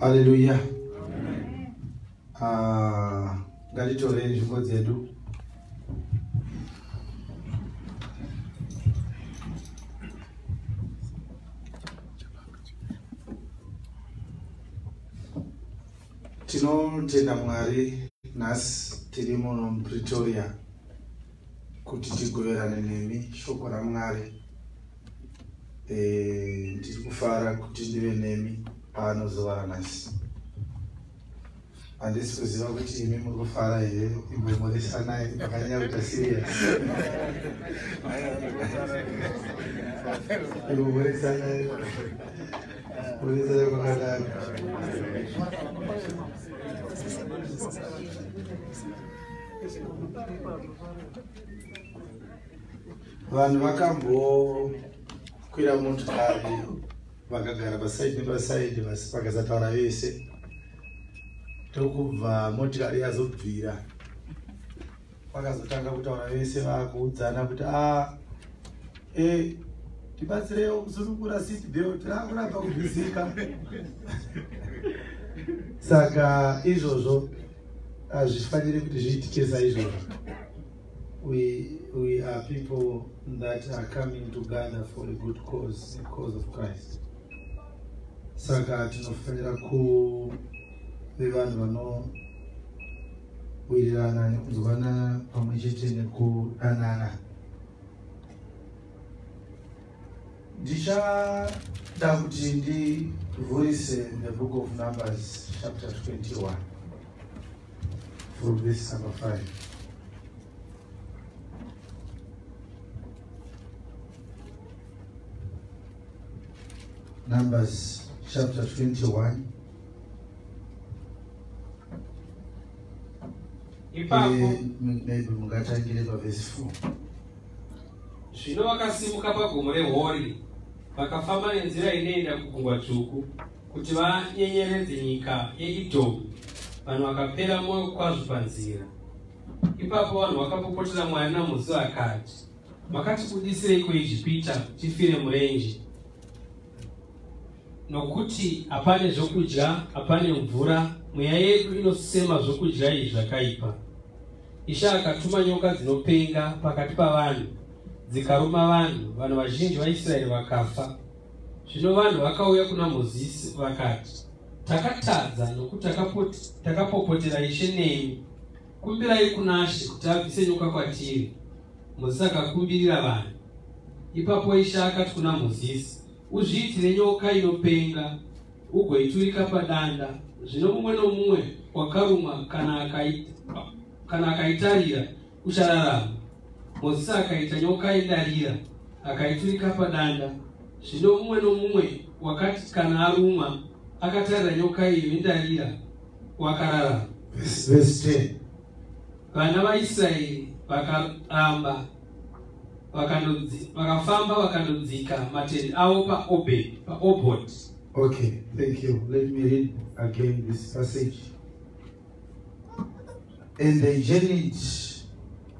haleluya Ah, ngatitorei nzvimbo dzedu. Tinotenda mwari nhasi tiri muno mupretoria kuti tigoverane nemi shoko ramwari. Eh, ndiri kufara kuti ndive nemi pano zuva ranhasi handisi kuziva kuti imi muri kufara here imwe muri sanai makanyakuta sirias imwe muri sanai muri sanai kwakadaro vanhu vakambokwira motikari vakagara pasaidi nepasaidi vakasataura vese. Tokubva motikari yazobvira. Vakazotanga kutaura vese vakuudzana kuti a e tibatsirewo kusunungura seatbelt rakuramba kubvisika saka izvozvo hazvifaniri kuti zviitike saizvozvo. We, we are people that are coming together for a good cause, the cause of Christ. Saka tinofanira kuve vanhu vanowirirana nekunzwanana pamwe chete nekudanana. Ndichada kuti ndivhurise the book of Numbers chapter 21 from verse number 5. Numbers chapter 21. ipapo Eh, m- maybe mungatangire pavhesi 4 zvino vakasimuka pagomo rehori vakafamba nenzira inoenda kugungwa dzvuku kuti vanyenyeredze nyika yeidhomu vanhu vakapera mwoyo kwazvo panzira ipapo vanhu vakapopotera mwari namusi vakati makatibudisirei kuijipita tifire murenje nokuti hapane zvokudya hapane mvura mweya yedu inosema zvokudya izvi zvakaipa. Ishe akatuma nyoka dzinopenga pakati pavanhu dzikaruma vanhu. Vanhu vazhinji vaisraeri vakafa. Zvino vanhu vakauya kuna mozisi vakati takatadza nokuti takapopotera ishe nemi kumbirai kuna she kuti abvise nyoka kwatiri. Mozisi akakumbirira vanhu. Ipapo ishe akati kuna mozisi uzviitire nyoka inopenga ugoiturika padanda. Zvino mumwe nomumwe wakarumwa kana akai- kana akaitarira uchararama. Mozisi akaita nyoka yendarira akaiturika padanda. Zvino mumwe nomumwe wakati kana arumwa akatarira nyoka iyo yendarira wakararama. Verse 10 vana vaisraeri vakaramba vakafamba vakandodzika matende avo paobhoti Okay, thank you. Let me read again this passage. And they journeyed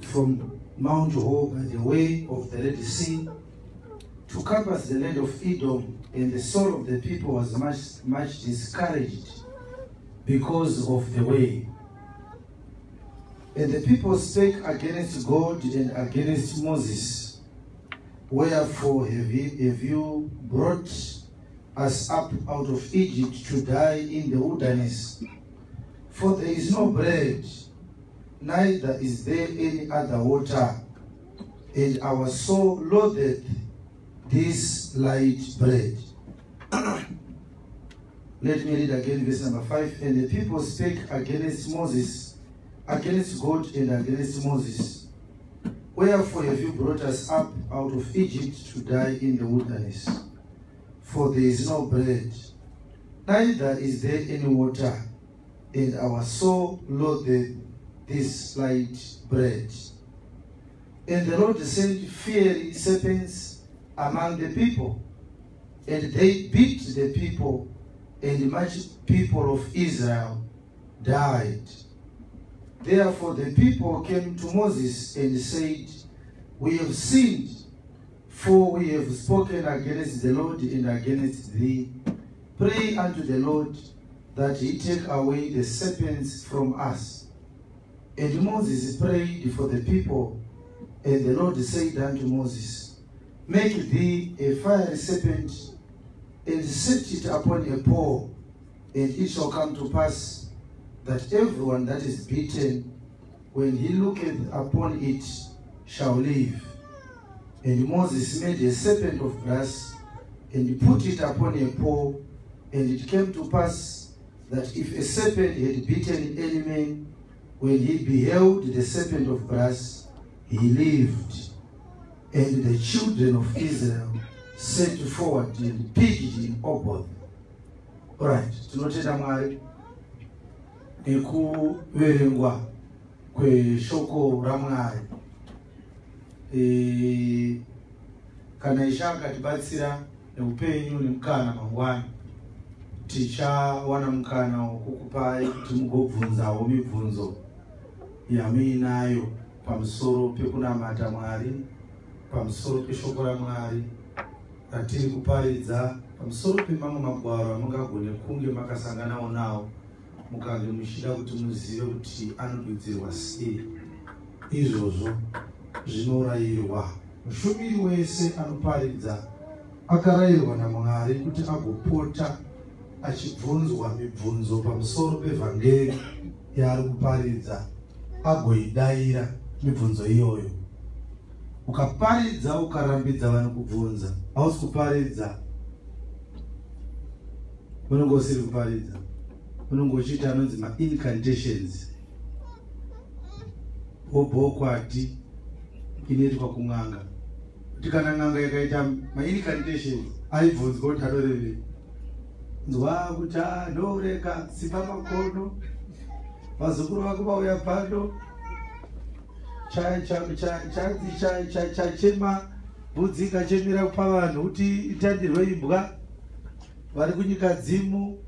from Mount Hor by the way of the Red Sea to compass the land of Edom, and the soul of the people was much, much discouraged because of the way. And the people spake against God and against Moses. Wherefore have you, have you brought us up out of Egypt to die in the wilderness? For there is no bread, neither is there any other water, and our soul loatheth this light bread. Let me read again verse number 5. And the people spake against Moses, against God and against Moses. Wherefore have you brought us up out of Egypt to die in the wilderness? For there is no bread, neither is there any water, and our soul loatheth this light bread. And the Lord sent fiery serpents among the people, and they beat the people, and much people of Israel died. Therefore the people came to Moses and said, We have sinned, for we have spoken against the Lord and against thee. Pray unto the Lord that he take away the serpents from us. And Moses prayed for the people, and the Lord said unto Moses, Make thee a fiery serpent, and set it upon a pole, and it shall come to pass that everyone that is beaten, when he looketh upon it, shall live. And Moses made a serpent of brass, and put it upon a pole, and it came to pass that if a serpent had beaten any man, when he beheld the serpent of brass, he lived. And the children of Israel set forward and pitched in Oboth. Alright, tinotenda Mwari nekuverengwa kweshoko raMwari. E, kana isha akatibatsira neupenyu nemukana mangwana tichawana mukana wekukupai kuti mugobvunzawo mibvunzo yamuinayo pamusoro pekunamata mwari pamusoro peshoko ramwari ratiri kuparidza pamusoro pemamwe magwaro amungagone kunge makasanganawo nawo mukange muchida kuti muzive kuti anodudzirwa sei. Izvozvo zvinorayirwa mushumiri wese anoparidza akarayirwa namwari kuti agopota achibvunzwa mibvunzo pamusoro pevhangeri yaari kuparidza agoidayira mibvunzo iyoyo. Ukaparidza ukarambidza vanokubvunza hausi kuparidza. Unonge usiri kuparidza unonge uchiita anonzi maincantations. Wobhokwati inoitwa kun'anga. Kuti kana n'anga yakaita maincantations aibvunzwa kuti anorevei nzwa kuti ndoureka simba makono vazukuru vako vauya pano. Chachema bvudzi ikachemera kupa vanhu kuti itandirwe imbwa. Vari kunyika dzimu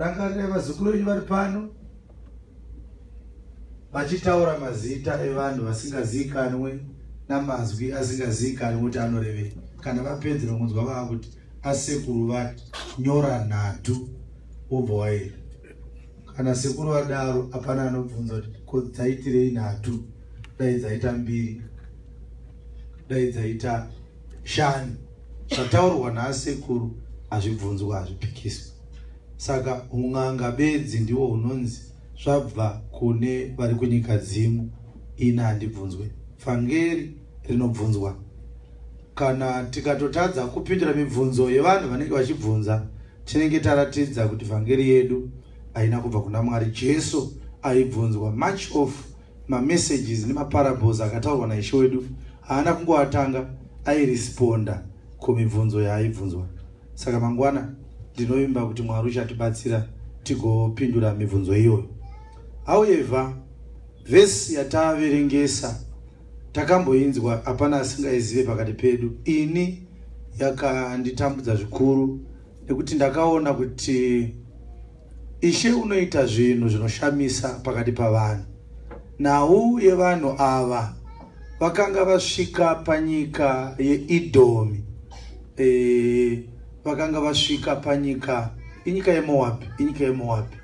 rangarira vazukuru venyu vari pano vachitaura mazita evanhu vasingazivikanwe namazwi asingazivikanwe kuti anorevei kana vapedzera kunzwa vava kuti asekuru vati nyora nhatu wobva waenda kana sekuru vadaro hapana anobvunza kuti ko dzaitirei nhatu? Dai dzaita mbiri dai dzaita shanu. Zvataurwa naasekuru hazvibvunzwa hazvipikiswi saka un'anga bedzi ndiwo hunonzi zvabva kune vari kunyika dzimu. Ina handibvunzwe. Fangeri rinobvunzwa. Kana tikatotadza kupindura mibvunzo yevanhu vanenge vachibvunza tinenge taratidza kuti vhangeri yedu haina kubva kuna mwari. Jesu aibvunzwa much of mamessages nemaparables akataurwa naishe wedu. Haana kungoatanga airesponda kumibvunzo yaaibvunzwa. Saka mangwana ndinovimba kuti mwari uchatibatsira tigopindura mibvunzo iyoyo. However vhesi yataverengesa takamboinzwa hapana asingaizive pakati pedu. Ini yakanditambudza zvikuru nekuti ndakaona kuti ishe unoita zvinhu zvinoshamisa pakati pavanhu. Nhau yevanhu ava vakanga vasvika panyika yeidhomi e, vakanga vasvika panyika inyika yemoabhi inyika yemoabhi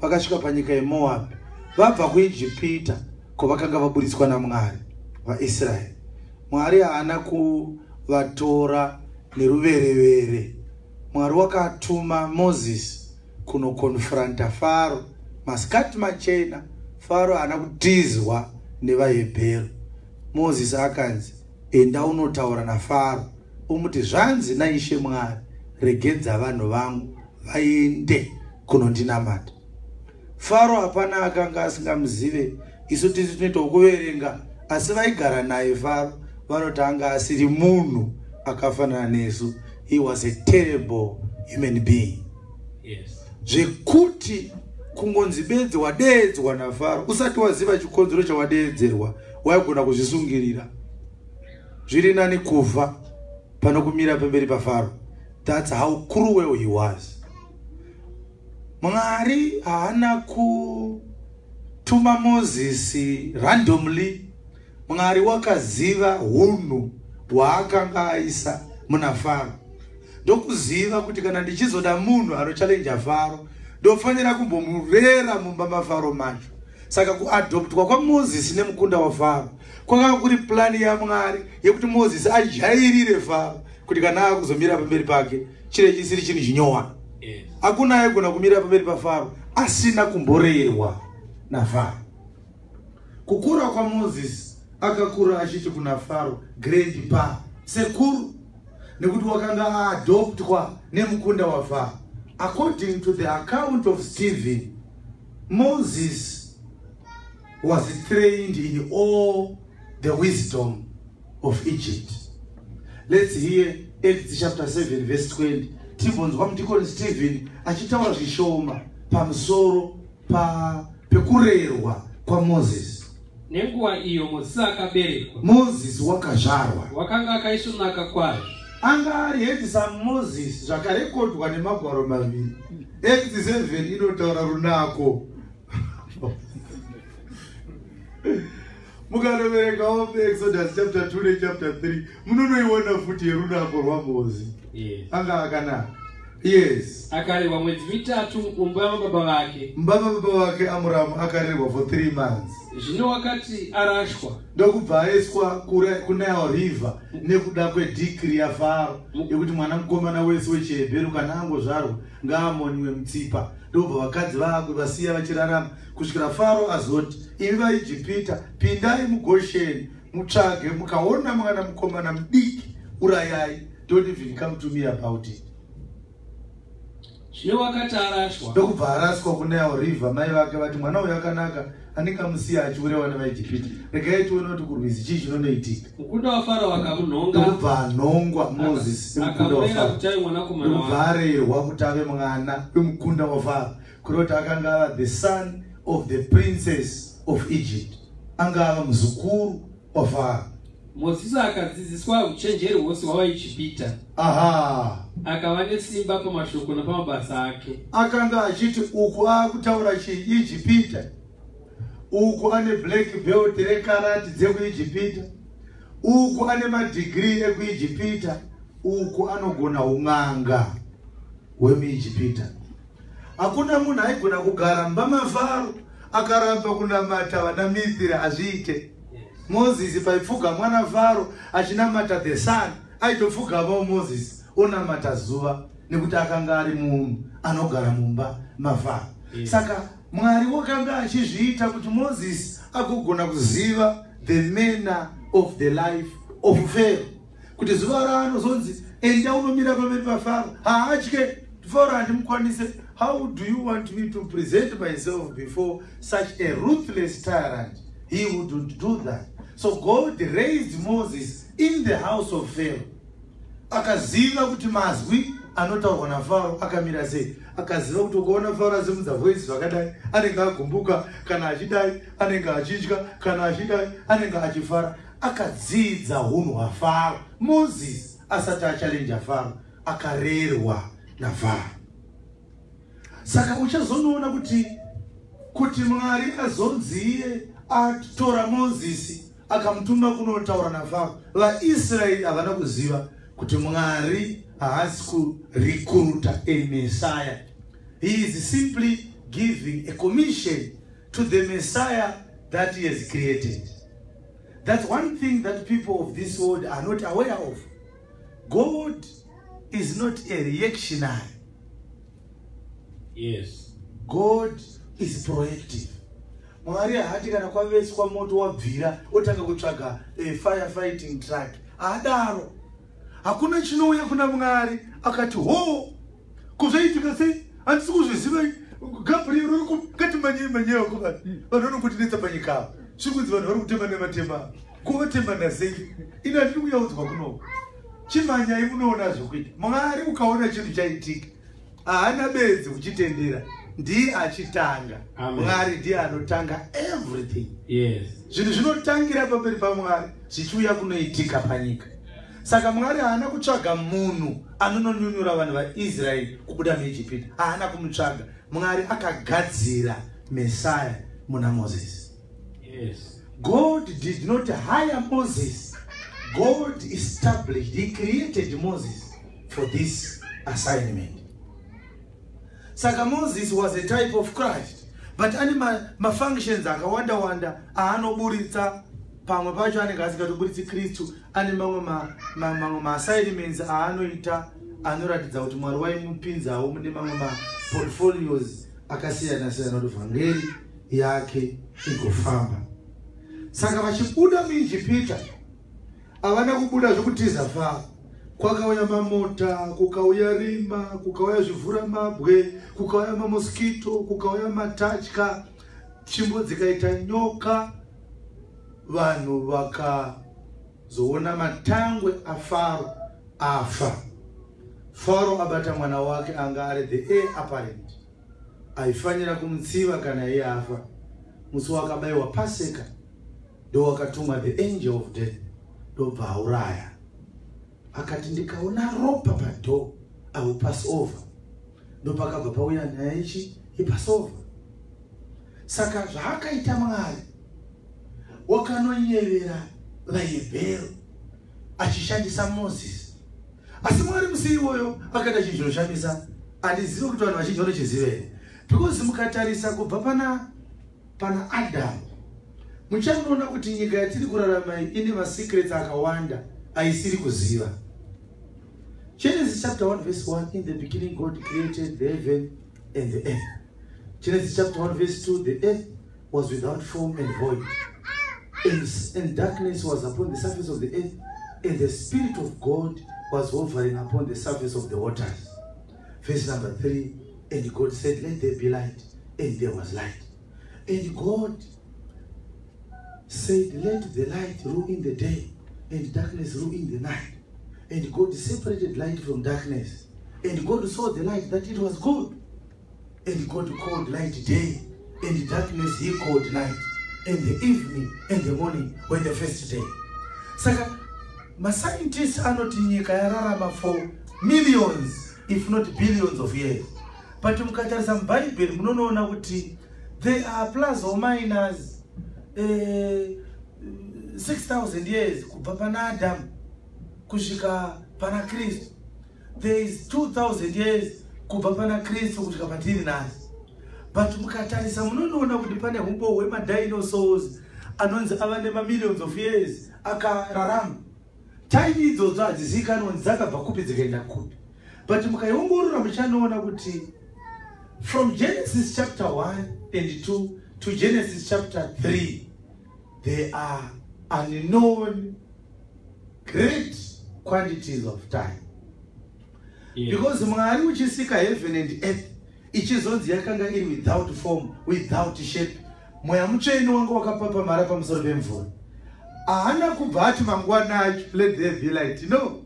vakasvika panyika yemoabhi vabva kuijipita kwavakanga vaburitswa namwari vaisraeri. Mwari haana kuvatora neruverevere. Mwari wakatuma mozisi kunokonfranta faro. Masikati machena faro haana kutizwa nevahebheru. Mozisi akanzi enda unotaura nafaro umuti zvanzi naishe mwari regedza vanhu vangu vaende kunondinamata. Faro hapana akanga asingamuzive isu tisi tinoitawo kuverenga asi vaigara naye faro vanotanga asiri munhu akafanana nesu. He was a terrible human being. Yes. Zvekuti kungonzi bedzi wadeedzwa nafaro usati waziva chikonzero chawadeedzerwa waigona kuzvisungirira. Zviri nani kufa pano kumira pemberi pafaro thats how cruel he was. Mwari haana kutuma mozisi randomly. Mwari wakaziva unhu hwaakanga aisa muna faro. Ndokuziva kuti kana ndichizoda munhu anochallenja faro ndofanira kumbomurera mumba mafaro macho saka kuadoptwa kwamozisi nemukunda wafaro kwakanga kuri plani yamwari yekuti mozisi ajairire faro kuti kana akuzomira pamberi pake chire chisiri chinhu chinyowa. Yes. hakuna aigona kumira pamberi pafaro asina kumborerwa nafaro. Kukura kwamozisi akakura achiti kuna faro great pa sekuru. Nekuti wakanga aadoptwa nemukunda wafaro according to the account of stephen moses was trained in all the wisdom of egypt let's hear acts chapter 7 verse 20 tibonzwa mudikoni stephen achitaura zvishoma pamusoro pa pekurerwa kwamozisi nenguva iyo mozisi akaberekwa. Mozisi wakazvarwa. Wakanga akaisvonaka kwazvo. Anga ari hedisam moses zvakarekodwa nemagwaro maviri. Act 7 inotaura runako mukanoverekawo paexodus chapter 2 nechapter 3 munonoiona futi yerunako rwamozi anga akanaka yes. Akarerwa mwedzi mitatu mumba yamababa vake mbaba baba vake amuramu akarerwa for 3 months. Zvino wakati arashwa ndokubva aiswa kunile river nekuda kwedhikiri yafaro yekuti mwana mukomana wese wechihebheru kana angozvarwa ngaamoniwe mutsipa ndokubva vakadzi vakwe vasiya vachirarama. Kusvikira faro azoti imi vaijipita pindai mugosheni mutsvage mukaona mwana mukomana mudiki urayai. Don't even come to me about it zvino wakati arashwa ndokubva araswa kunile river mai vake vati mwana uyu akanaka anenge amusiya achiurewa nevaijipita regai tione kuti kurwizi chii chinonoitika mukunda wafaro akamunhonga ndokubva anhongwa mozisi wake. Arerwa kuti ave mwana wemukunda wafaro kuri kuti akanga ava the son of the princess of egypt anga ava muzukuru wafaro mozisi akadzidziswa uchenjeri hwose hwavaijipita aha. Akava nesimba pamashoko napamabasa ake. Akanga achiti uku akutaura chiijipita uku ane black belt rekarati dzekuijipita uku ane madhigiri ekuijipita uku anogona um'anga hwemuijipita hakuna munhu aigona kugara mumba mafaro akaramba kunamata vana mithiri hazviite mozisi paipfuga mwana faro achinamata the sun aitopfugamawo mozisi. Onamata zuva nekuti akanga ari munhu anogara mumba mafaro Yes. saka mwari wakanga achizviita kuti mozisi agogona kuziva the manner of the life of faro kuti zuva raanozonzi enda unomira pamberi pafaro haatye faro handimukwanise how do you want me to present myself before such a ruthless tyrant? He wouldn't do that so god raised moses in the house of pharaoh. Akaziva kuti mazwi anotaurwa nafaro akamira sei. Akaziva kuti ukaona faro asimudza voisi zvakadai anenge agumbuka kana achidai anenge achitya kana achidai anenge achifara akadzidza unhu hwafaro. Mozisi asati achalenja faro akarerwa nafaro. Saka uchazonoona kuti kuti mwari azonziye atora mozisi akamutuma kunotaura nafaro vaisraeri havana kuziva kuti mwari haasi kurikuruta emesaya he is simply giving a commission to the messiah that he has created. That's one thing that people of this world are not aware of. God is not a reactionary. Yes. God is proactive mwari haati kana kwaveswa moto wabvira otanga kutsvaga eh, firefighting truck. Haadaro. Hakuna chinouya kuna mwari. Akati ho! Kuzvaitika sei? Handisi kuzviziva gabriel uri kungati manyei manyei wako vanhu vanokutinetsa panyika ava zviri kunzi vanhu vari kutema nematemba kuvatembana sei ina ndiri kuyaudzwa kunoko chimanyai munoona zvokuita. Mwari ukaona chinhu chaitika haana bedzi kuchitendera ndiye achitanga mwari ndiye anotanga everything. Yes. Zvinhu zvinotangira pamberi pamwari zvichiuya kunoitika panyika. Saka mwari haana kutsvaga munhu anononyunyura vanhu vaisraeri kubuda muijipita haana kumutsvaga. Mwari akagadzira mesaya muna mozisi yes. God did not hire moses. God established he created moses for this assignment saka moses was a type of christ but ane ma- mafunctions akawanda wanda aanoburitsa. Pamwe pacho anenge asikatoburitsi kristu ane mamwe ma- ma- mamwe maassignments aanoita anoratidza kuti mwari waimupinzawo mune mamwe maportfolios akasiyana siyana kuti vhangeri yake igofamba. Saka vachibuda muijipita havana kubuda zvokutiza fa kwakauya mamota kukauya rima kukauya zvivhura mabwe kukauya mamoskito kukauya matatya. Tsvimbo dzikaita nyoka. Vanhu vakazoona matangwe afaro afa. Faro abata mwana wake anga ari the air apparent. Aifanira kumutsiva kana iye afa. Musi wakabayiwa paseka ndo wakatumwa the angel of death ndobva auraya akati ndikaona ropa padho iwill pass over ndopakabva pauya nyaya ichi ipassover saka zvaakaita mwari wakanonyevera vahebheru achishandisa mozisi. Asi mwari musi iwoyo akaita chinhu chinoshamisa. Handizivi kuti vanhu vazhinji vanochiziva here. Because mukatarisa kubva pana pana adhamu muchanoona kuti nyika yatiri kurarama ine masecrets akawanda aisiri kuziva genesis chapter 1 verse 1 in the beginning god created the heaven and the earth. Genesis chapter 1 verse 2 the earth was without form and void and, and darkness was upon the surface of the earth and the spirit of god was hovering upon the surface of the waters verse number 3 and god said let there be light and there was light. And god said, Let the light rule in the day, and darkness rule in the night. And God separated light from darkness. And God saw the light that it was good. And God called light day, and darkness he called night. And the evening and the morning were the first day. Saka, mascientists anoti nyika yararama for millions, if not billions of years. But mukatarisa mubhaibheri munonoona kuti there are plus or minus eh, 6000 years kubva pana adamu kusvika pana kristu. There is 2000 years kubva pana kristu kusvika patiri nhasi. But mukatarisa munonoona kuti pane umbo hwemadinosaurs anonzi ava nemamillions of years akararama. Time idzodzo hadzizivikanonzi dzakabva kupi dzikaenda kupi. But mukaiongorora muchanoona kuti from genesis chapter 1 and 2 to genesis chapter 3 there are unknown great quantities of time. Yes. because mwari uchisika heaven and earth ichizonzi yakanga iri without form without shape. Mweya mutsveni wanga wakapapamhara pamusoro pemvura. Haana kubva ati mangwanani let there be light no.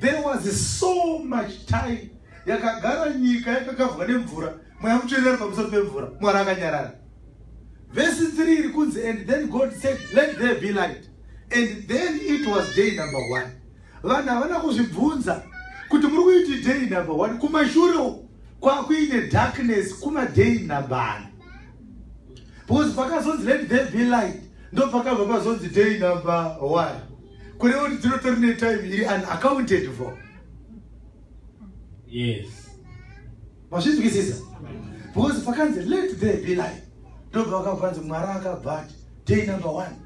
There was so much time yakagara nyika yakakavwa nemvura mweya mutsveni ari pamusoro pemvura mwari akanyarara. Vhesi 3 iri kunzi and then god said let there be light. And then it was day number one vanhu havana kuzvibvunza kuti muri kuiti day number one. Kumashure kwakuine darkness kumaday number ani because pakazonzi let there be light ndo pakabva pazonzi day number one. Kureva kuti dzinotori netime iri unaccounted for. Yes. Mazvizwisisa because pakanzi let there be light ndobva vakapanzi mwari akabva ati day number one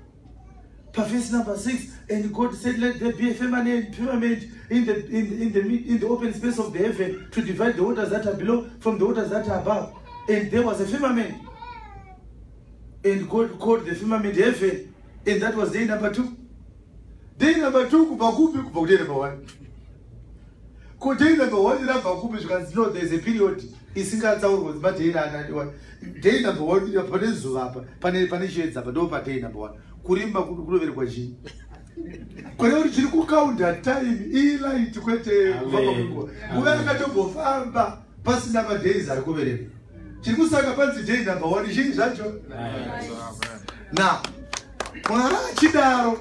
pavhesi number six and god said let there be a firmament, firmament in, the, in, in, the, in the open space of the heaven to divide the waters that are below from the waters that are above. And there was a firmament. And god called the firmament heaven. And that was day number two. Day number two kubva kupi kubva kuday number one. Kuday number one irabva kupi zvikanzi no there is a period isingatsaurwa kuti maday ananiwa day number one pane zuva apa pane pane shedzi apa ndo paday number one kurimba ku- kunoverekwa chii? Kureva kuti chiri kukaunda time ilight kwete kufamba kwenguva nguva yakatombofamba pasina madays ari kuverekwa chiri kusaka panzi day number one chii zvacho? Na mwari achidaro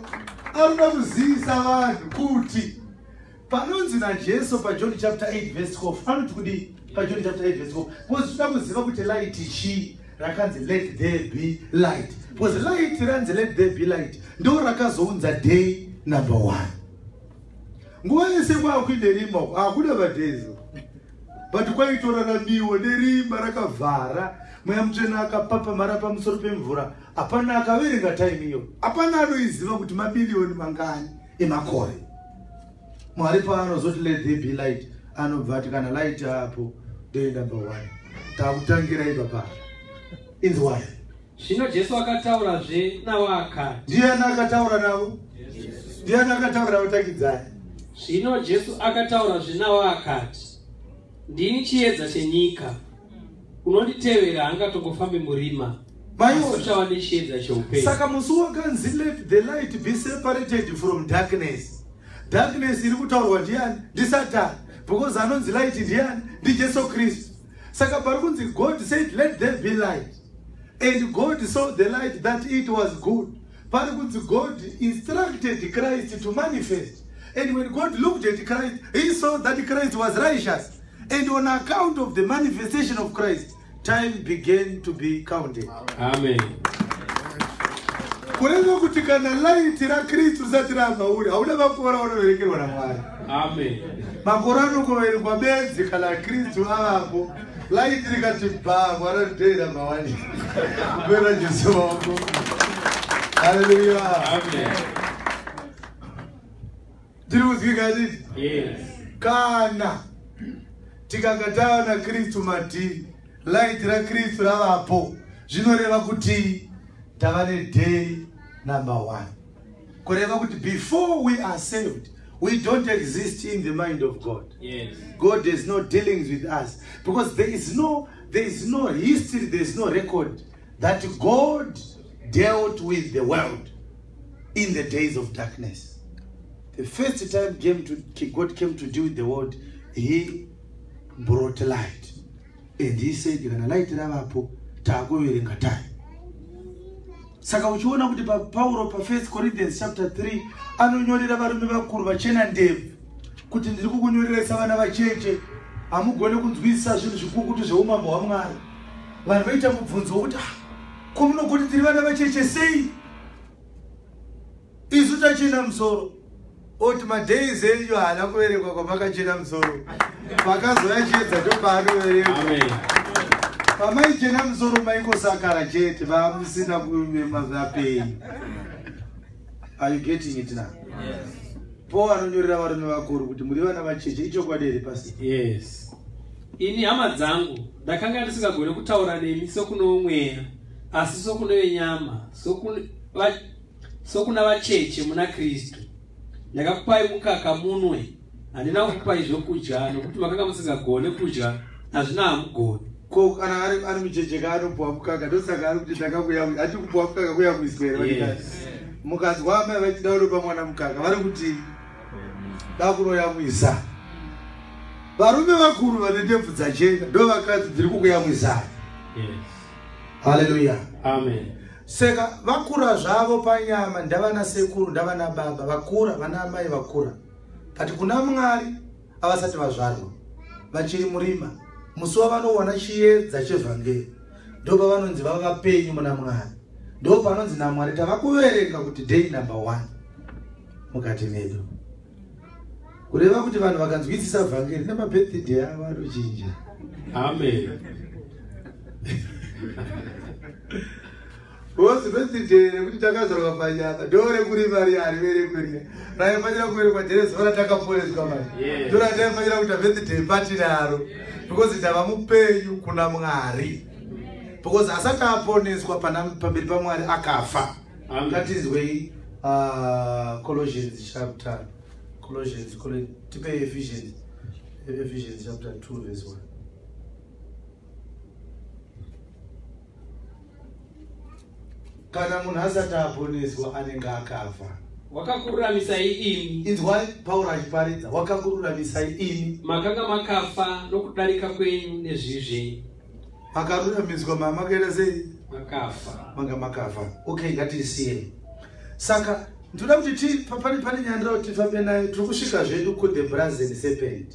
anoda kuzivisa vanhu kuti panonzi najesu pajohn chapter 8 verse 12 anoti kudi pajohn chapter 8 verse 12 because toda kuziva kuti light chii? Rakanzi let there be light because light ranzi let there be light. Ndo rakazounza day number one. Nguva yese kwakuine rima hakuna madaysi but kwaitoraramiwa nerima rakavhara mweya mutsvene akapapamara pamusoro pemvura. Hapana akaverenga taimi iyo. Hapana anoiziva kuti mabiliyoni mangani emakore. Mwari paanozoti let the be light anobva ati kana light apo day number one. Takutangira ipapaa inzwai zvino jesu akataurazve navo akati ndiani akataura navo? Ndiani akataura navo? Takidzai. Zvino jesu akataurazve navo akati ndini chiedza chenyika. Unonditevera haangatongofambi murima. Maiona uchava nechiedza cheupenyu. Saka musi wakanzi let the light be separated from darkness. Darkness iri kutaurwa ndiani? Ndisatani because anonzi light ndiani? Ndijesu kristu saka pari kunzi god said let there be light and god saw the light that it was good. Kunzi god instructed christ to manifest. And when god looked at christ he saw that christ was righteous. And on account of the manifestation of christ time began to be counted. Amen. Kureva kuti kana laiti rakristu risati ramhauri hauna makore aunoverekerwa namwari amen. Makore anokovererwa benzi kana kristu avapo laiti rikati bha mwari dei namba wani kupera jesu wako haleluya amen. Tiri kuzwika yes. Kana tikanga tava nakristu madhii laiti rakristu ravapo zvinoreva kuti tava nedhei number one. Kureva kuti before we are saved we don't exist in the mind of god. Yes. God has no dealings with us. Because there is no there is no history there is no record that god dealt with the world in the days of darkness. The first time came to, god came to deal with the world he brought light. And he said light ravapo taakuverenga tai saka uchiona kuti papauro pa1 corinthians chapter 3 anonyorera varume vakuru vachena ndebvu kuti ndiri kukunyorerai savana vacheche. Hamugone kunzwisisa zvinhu zvikukutu zveumambo hwamwari. Vanhu vaita mubvunzo wokuti "Ah, ko munogoti tiri vana vacheche sei? Isu tachena musoro. Oti madheis enyu haana kuverekwa kwamakachena musoro. Pakazoya chiedza pamaichena musoro maingosakara chete vamusina kuapei are you getting it now? Paul anonyorera varume vakuru kuti muri vana vacheche ichokwadi here pasi? Yes. Ini hama dzangu ndakanga ndisingagoni kutaura nemi sokuno mweya asi sokuno venyama sokuna vacheche muna kristu. Ndakakupai mukaka munwe handina kukupai zvokudya nokuti makanga musingagone kudya hazvina hamugoni ko kana ari ari mucheche kaanopuwa mukaka ndosaka ari kuti ndakakuya hati kupuwa mukaka kuyamwiswa here Yes. mukazwa amai vachida kunopa mwana mukaka vari kuti da kunoyamwisa varume vakuru vane ndebvu dzachena ndo vakadzi dziri kukuyamwisai haleluya amen. Saka vakura zvavo panyama ndavana sekuru ndavana baba. Vakura vana amai vakura. But kuna mwari havasati vazvarwa vachiri murima musi wavanowana chiedza chevhangeri ndo pavanonzi vava vapenyu muna mwari. Ndo panonzi namwari tava kuverenga kuti day number one mukati medu. Kureva kuti vanhu vakanzwisisa vhangeri nemabirthday avo anochinja amen. Rozi birthday rekuti takazorwa panyama ndo rekurima riari verekuria raifanira kuverekwa jere zuva ratakaporeswa Yes. ndo rataifanira kuita birthday pati naro because ndava mupenyu kuna mwari. Because asati aponeswa pamberi pamwari akafa. Ngatizwei uh, colossians chapter colossians Colo- tipe ephesians ephesians chapter 2 verse 1 kana munhu asati aponeswa anenge akafa wakakururamisai imi inzwai pauro achiparidza. Wakakururamisai imi makanga makafa nokudarika kwenyu nezvivi zvenyu makaruramiswa mama makaita sei? Makafa. Manga makafa. Okay ngatisiyei saka ndoda kuti ti pa- pane pane nyaya ndoda kuti tifambe nayo tiri kusvika zvedu kuthe brazen serpent.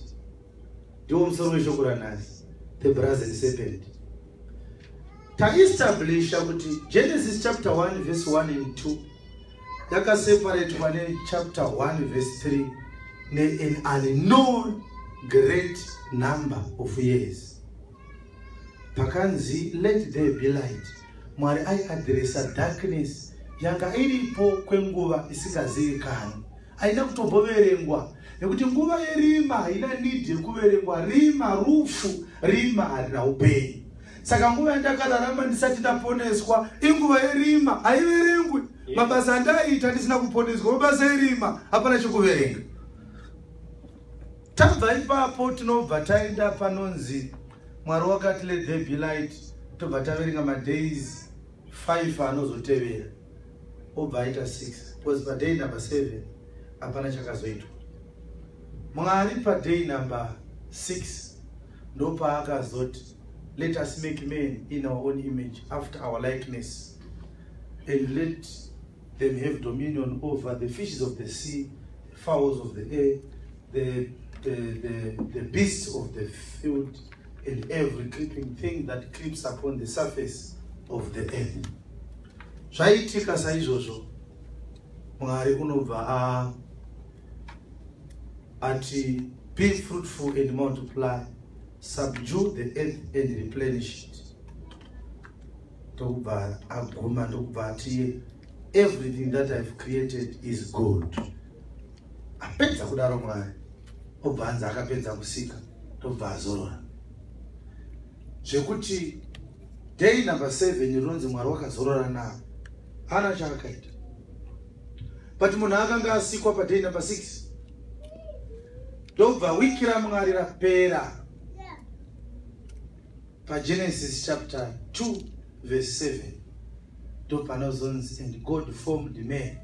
Ndiwo musoro weshoko ranhasi. The brazen serpent. Taestablisha kuti genesis chapter 1 verse 1 and 2 yakaseparatwa nechapter 1 verse 3 nean unknown great number of years. Pakanzi let there be light. Mwari aiadhiresa darkness. Yanga iripo kwenguva isingazivikanwi haina kutomboverengwa nekuti nguva yerima haina nidhi yekuverengwa. Rima rufu rima harina upenyu. Saka nguva yandakararama ndisati ndaponeswa inguva yerima haiverengwi mabasa andaiita ndisina kuponeswa mabasa erima hapana chekuverenga. Tabva ipapo tinobva taenda panonzi mwari wakati let there be light tobva taverenga madays 5 anozotevera. Obva aita 6 bcause paday number 7 hapana chakazoitwa. Mwari paday number 6 ndopaakazoti let us make man in our own image after our likeness and let them have dominion over the fishes of the sea the fowls of the air the, the, the, the beasts of the field and every creeping thing that creeps upon the surface of the earth. Zvaitika saizvozvo mwari unobva ati be fruitful and multiply subdue the earth and replenish it. Ndokubva aguma everything that i've created is good apedza kudaro mwari obva anzi akapedza kusika ndobva azorora zvekuti day number seven rinonzi mwari wakazorora navo hana chaakaita. But munhu akanga asikwa paday number six ndobva wiki ramwari rapera pagenesis chapter 2 verse 7 ndopanozonzi and god formed man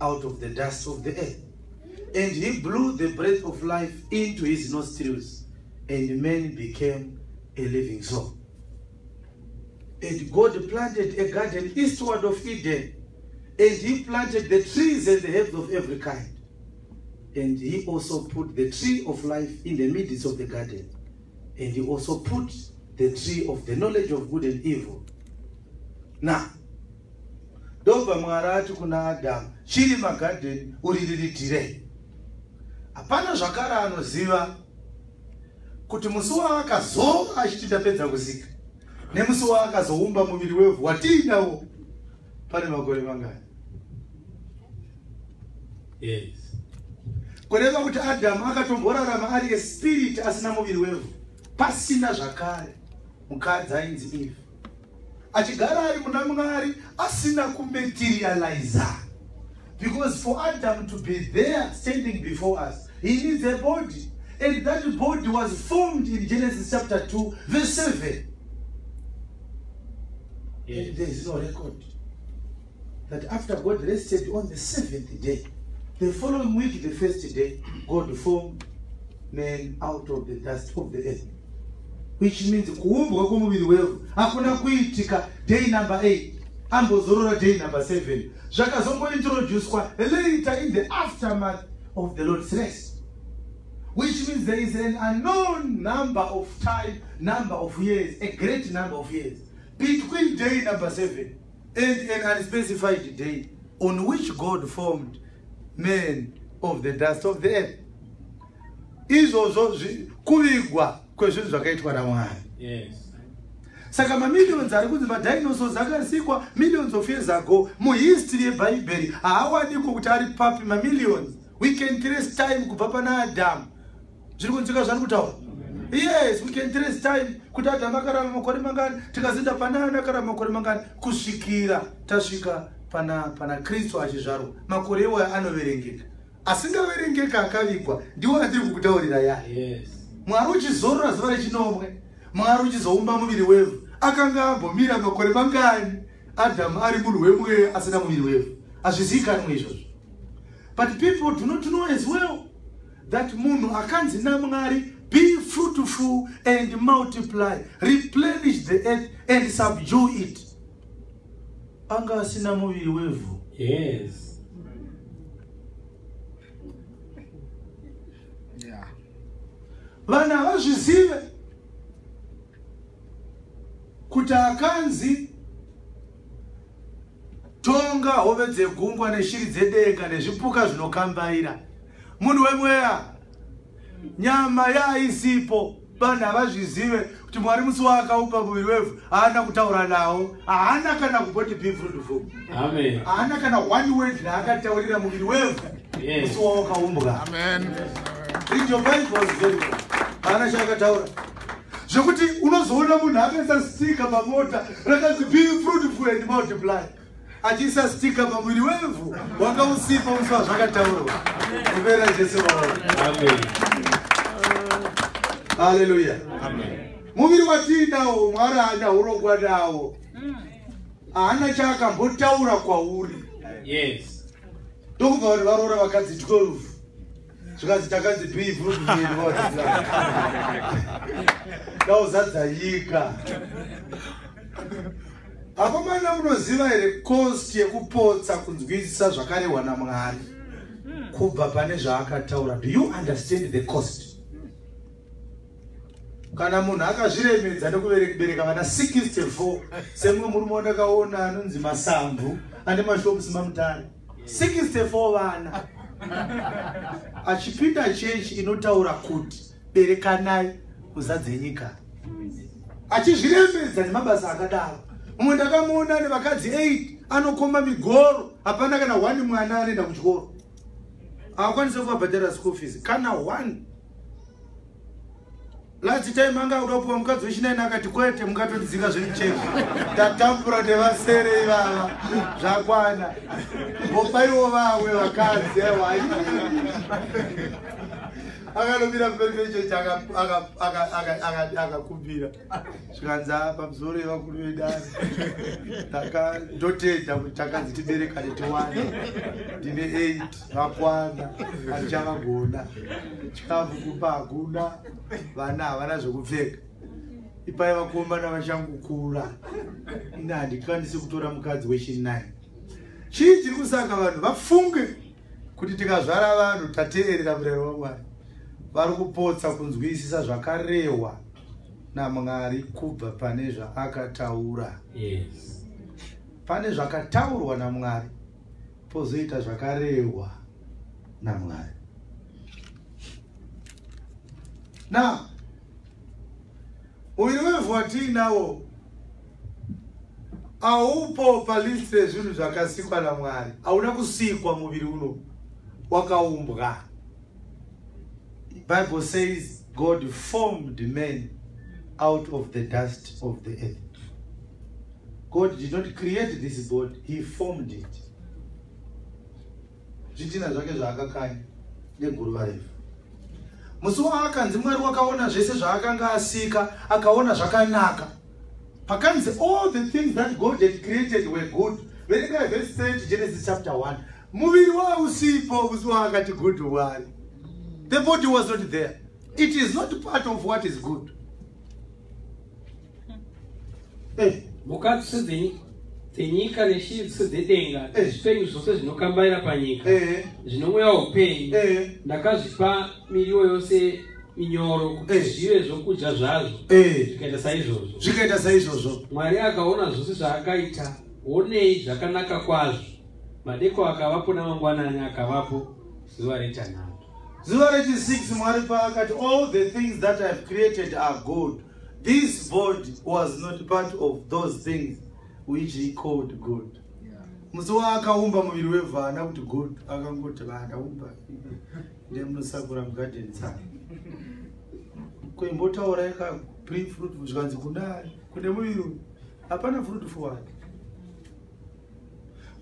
out of the dust of the earth. And he blew the breath of life into his nostrils and man became a living soul. And god planted a garden eastward of eden and he planted the trees and the herbs of every kind. And he also put the tree of life in the midst of the garden. And he also put the tree of the knowledge of good and evil. Na ndobva mwari ati kuna adamu chiri magadheni uririritirei hapana zvakare anoziva kuti musi waakazova achiti ndapedza kusika nemusi waakazoumba muviri wevhu watiinawo pane makore mangani. Yes. Kureva kuti adamu akatomborarama ari espiriti asina muviri wevhu pasina zvakare mukadzi ainzi eve achigara ari muna mwari asina kumaterializa because for adam to be there standing before us he needs a body. And that body was formed in genesis chapter 2 verse 7 yes. and there is no record that after god rested on the seventh day the following week the first day god formed man out of the dust of the earth which means kuumbwa kwomuviri wevhu hakuna kuitika. Day number 8 ambozorora day number 7 zvakazongointroducwa later in the aftermath of the lord's rest which means there is an unknown number of time number of years a great number of years between day number 7 and an unspecified day on which god formed man of the dust of the earth. Izvozvo kuvigwa kwezvinhu zvakaitwa namwari. Yes. Saka mamillions ari kunzi madinosaurs akasikwa millions of years ago muhistory yebhaibheri haawanikwa kuti ari papi mamillions. We can trace time kubva pana adamu zviri kunzwika zvari kutaura? Yes we can trace time kuti adamu akarama makore mangani tikazinda pana ana akarama makore mangani kusvikira tasvika pana pana kristu achizvarwa. Makore iwayo anoverengeka. Asingaverengeka akavigwa. Ndiwo andiri kukutaurira yaye yes mwari uchizorora zuva rechinomwe. Mwari uchizoumba muviri wevhu. Akanga ambomira makore mangani. Adhamu ari munhu wemweya asina muviri wevhu. Hazvizivikanwe izvozvo. But people do not know as well that munhu akanzi namwari be fruitful and multiply replenish the earth and subdue it. Anga asina muviri wevhu. Yes vanhu havazvizive kuti akanzi tonga hove dzegungwa neshiri dzedenga nezvipuka zvinokambaira. Munhu wemweya nyama yaaisipo vanhu havazvizive kuti mwari musi waakaupa muviri wevhu haana kutaura nawo haana kana kuboti be fruitful amen. Haana kana one word raakataurira muviri wevhu musi wawakaumbwa Your bible was very good haana chaakataura zvekuti unozoona munhu akaisa stika pamota rakanzi be fruitful and multiply. Achiisa stika pamuviri wevhu wakausipa musi wazvakataurwa kupera jesu vaona amen. Haleluya muviri watiinawo mwari haana urongwa nawo haana chaakambotaura kwauri. Yes. Ndokubva vanhu varoora vakadzi 12 zvikanzi takanzi dauzadzanyika akomana munoziva here cost yekupotsa kunzwisisa zvakarehwa namwari kubva pane zvaakataura do you understand the cost? Kana munhu akazviremedza nekubereka vana 64 semumwe murume wandakaona anonzi masambu ane mashopusi mamutare 64 vana achipinda chechi inotaura kuti berekanai muzadze nyika? Achizviremedza nemabasa akadaro. Mumwe ndakamuona nevakadzi 8 anokomba migoro. Hapana kana 1 mwana anoenda kuchikoro. Haakwanisi kuvabhadhara school fees. Kana 1 last time anga uda kupiwa mukadzi wechinaini akati kwete mungatodzinga zvemucheko ndatambura nevasere ivava zvakwana. Mbopaiwo vamwe vakadzi ewa akanomira mberi mechechi akakumbira zvikanzi pamusoro yevakuru vedare ndotenda kuti takanzi tiberekane tiwane ndine 8 vakwana handichavagona chikafu kupa hakuna vana havana zvekupfeka. Ipai vakombana vachangokura. Ine handikwanisi kutora mukadzi wechinai chii chiri kusaka vanhu? Vafunge kuti tikazvara vanhu tateerera murero wamwari vari kupotsa kunzwisisa zvakarehwa namwari kubva pane zvaakataura. Yes. Pane zvakataurwa namwari pozoita zvakarehwa namwari. Na muviri wevhu watiinawo haupo palisti rezvinhu zvakasikwa namwari. Hauna kusikwa muviri uno wakaumbwa bible says god formed man out of the dust of the earth. God did not create this body he formed it. Zvitina zvake zvaakakanya neguruva refu musi waakanzi mwari wakaona zvese zvaakanga asika akaona zvakanaka pakanzi all the things that god had created were good. Verengai vhesi 30 genesis chapter 1 muviri wausipo musi waakati good one the body was not there. It is not part of what is good. Eh, mukati sedzenyi- dzenyika neshiri sedzedenga Eh. zvipenyu zvose zvinokambaira panyika. Eh, zvino mweya upenyu. Eh, ndakazvipa miriwo yose minyoro kuti Eh. zvive zvokudya zvazvo. Eh. zvikaita saizvozvo. Zvikaita saizvozvo. Mwari akaona zvose zvaakaita onei zvakanaka kwazvo. Madeko akavapo namangwanani akavapo zuva retanhatu zuva rechi6 mwari paakati all the things that i have created are good. This body was not part of those things which he called good. Musi waakaumba muviri wevhana kuti good akangoti vandaumba ndemunosakura mugadheni tsanga kwembotaura ika pre fruitful zvikanzi kunani kune muviri uyu hapana fruitful wake.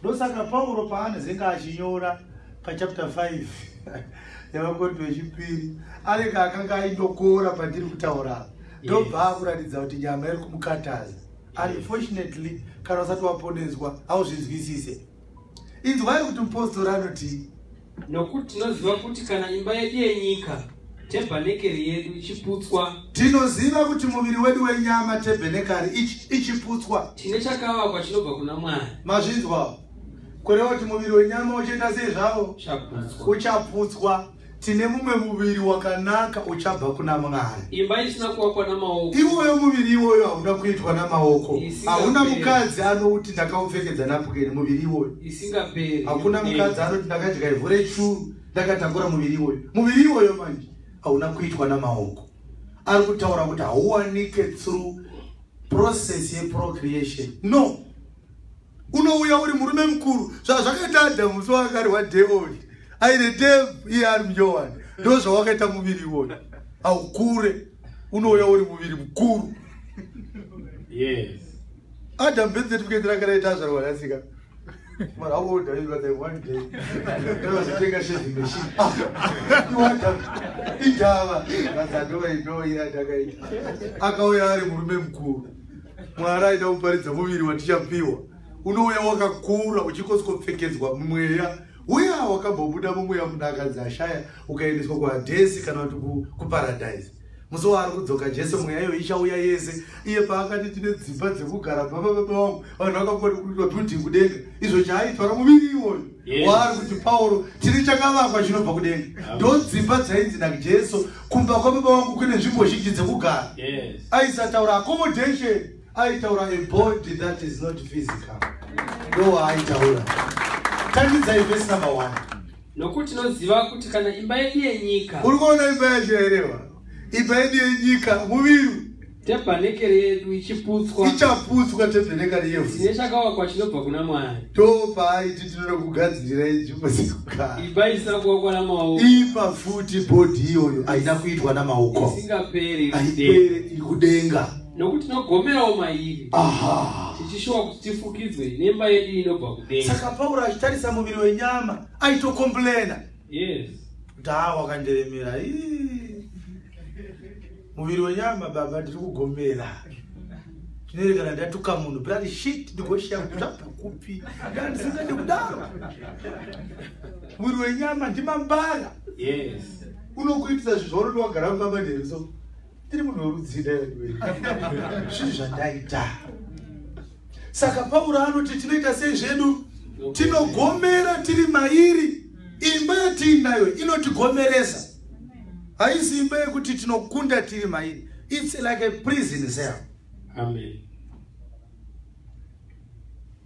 Ndosaka pauro paanozenge achinyora pachapter 5 yavakorito vechipiri. Anenge akanga aindokora pandiri kutaura. Ndobva akuratidza kuti nyama iri kumukataza. Unfortunately kana usati waponeswa hauzvinzwisise. Inzwai kuti mupostori anoti nokuti tinoziva kuti kana imba yedu yenyika tebhanekeri yedu ichiputswa. Tinoziva kuti muviri wedu wenyama tebhenekari ichi- ichiputswa. Tine chakavakwa chinobva kuna mwari. Mazvinzwa kureva kuti muviri wenyama uchienda sei zvavo? Chaputswa uchaputswa tine mumwe muviri wakanaka uchabva kuna mwari. Imba isina kuvakwa namaoko. Iwoyo muviri iwoyo hauna kuitwa namaoko. Hauna mukadzi anouti ndakaupfekedza napukeni muviri iwoyo. Isingaperi. Hakuna mukadzi anoti ndakadya ivhu rechuru ndakatakura muviri iwoyo. Muviri iwoyo manje hauna kuitwa namaoko. Ari kutaura kuti hauwanike through process yeprocreation no. Unouya uri murume mukuru. Zvazvakaita adamu so akari wadeoli aine dev iye ari munyowani ndo zvawakaita muviri iwoyo haukure. Unouya uri muviri mukuru. Yes. Adamu benzeti kuendera karaita azvarwanasika akauya ari murume mukuru. Mwari aida kuparidza muviri watichapiwa unouya wakakura uchikoskopfekedzwa mumweya uya wakambobuda mumweya munhu akanzi ashaya ukaendeswa kuhadhesi kana kuti kuparadhaisi musi waari kudzoka jesu mweya iyo ichauya yese. Iye paakati tine dzimba dzekugara baba baba vangu vanhu vakangototi kudenga. Izvo chaaitwara muviri iwoyo. Waari kuti pauro tiri chakavakwa chinobva kudenga. Ndo dzimba dzainzi najesu kumba kwababa vangu kune nzvimbo zhinji dzekugara. Aisataura accommodation aitaura abody that is not physical. Ndo waaitaura tandidzai vhesi number one. Nokuti tinoziva kuti kana imba yedu yenyika uri kuona imba yacho herewa imba yedu yenyika muviri tebhanekeri yedu ichiputswa. Ichaputswa tebhenekeri yevhu tine chakavakwa chinobva kuna mwari. Ndo paaiti tinoda kugadzirira nzvimbo dzekugara. Imba isina kuvakwa namaoko. Ipa futi bhodhi iyoyo haina kuitwa namaoko. Isingaperi haipere iri kudenga nokuti tinogomerawo mairi. Tichishuwa kuti tifukidzwe nemba yedu inobva kudenga. Saka pauro achitarisa muviri wenyama aitokomplena. Yes. Kuti ha wakandiremera muviri wenyama baba ndiri kugomera. Zvinoerekana ndatuka munhu blood shit ndigoshiya kutabva kupi? Ndandisingadi kudaro. Muviri wenyama ndimambara yes. Unokuitisa zvi zvaunoti wagara mukamba tiri munhu werudzida zvinhu zvandaita. Saka pauro anoti tinoita sei zvedu? Tinogomera tiri mairi. Imba yatiinayo inotigomeresa. Haisi imba yekuti tinokunda tiri mairi. Its like a prison cell. Amen.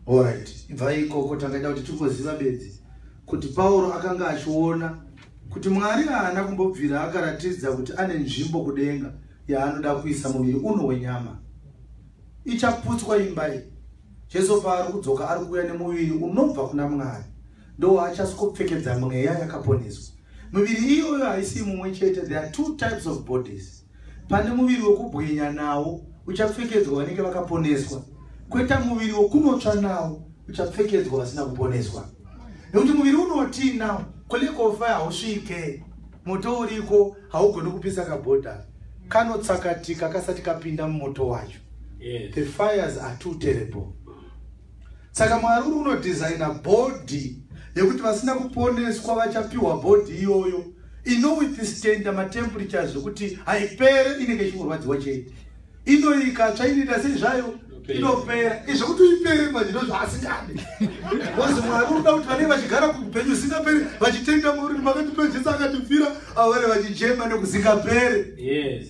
Allright ibva ikoko tangaida kuti tingoziva bedzi kuti pauro akanga achiona kuti mwari haana kumbobvira akaratidza kuti ane nzvimbo kudenga yaanoda kuisa muviri uno wenyama. Ichaputswa imba iyi jesu paari kudzoka ari kuuya nemuviri unobva kuna mwari ndo achasokopfekedza mweya yakaponeswa. Miviri iyoyo haisi mumwe chete. There are two types of bodies. Pane muviri wekubwinya nawo uchapfekedzwa vanenge vakaponeswa. Kweta muviri wekunotsva nawo uchapfekedzwa vasina kuponeswa. Nekuti muviri unotiinawo kulekofa hausvike. Moto uriko haugoni kupisa kabhodha kanotsakatika kasati kapinda mumoto wacho. Yes. The fires are too terrible. Saka mwari uri unodhizaina bhodhi yekuti vasina kuponeswa vachapiwa bhodhi iyoyo. Inowithstanda matemperatures ekuti haipere inenge ichingorwadziwa chete. Inoikatsva inoita sezvayo inopera. izvokuti uipere manje ndo zvaasingadi. Wazi mwari unoda kuti vanenge vachigara kuupenyu usingaperi vachitenda muri makatipejesa akatifira avo vari vachijema nekuzingapere yes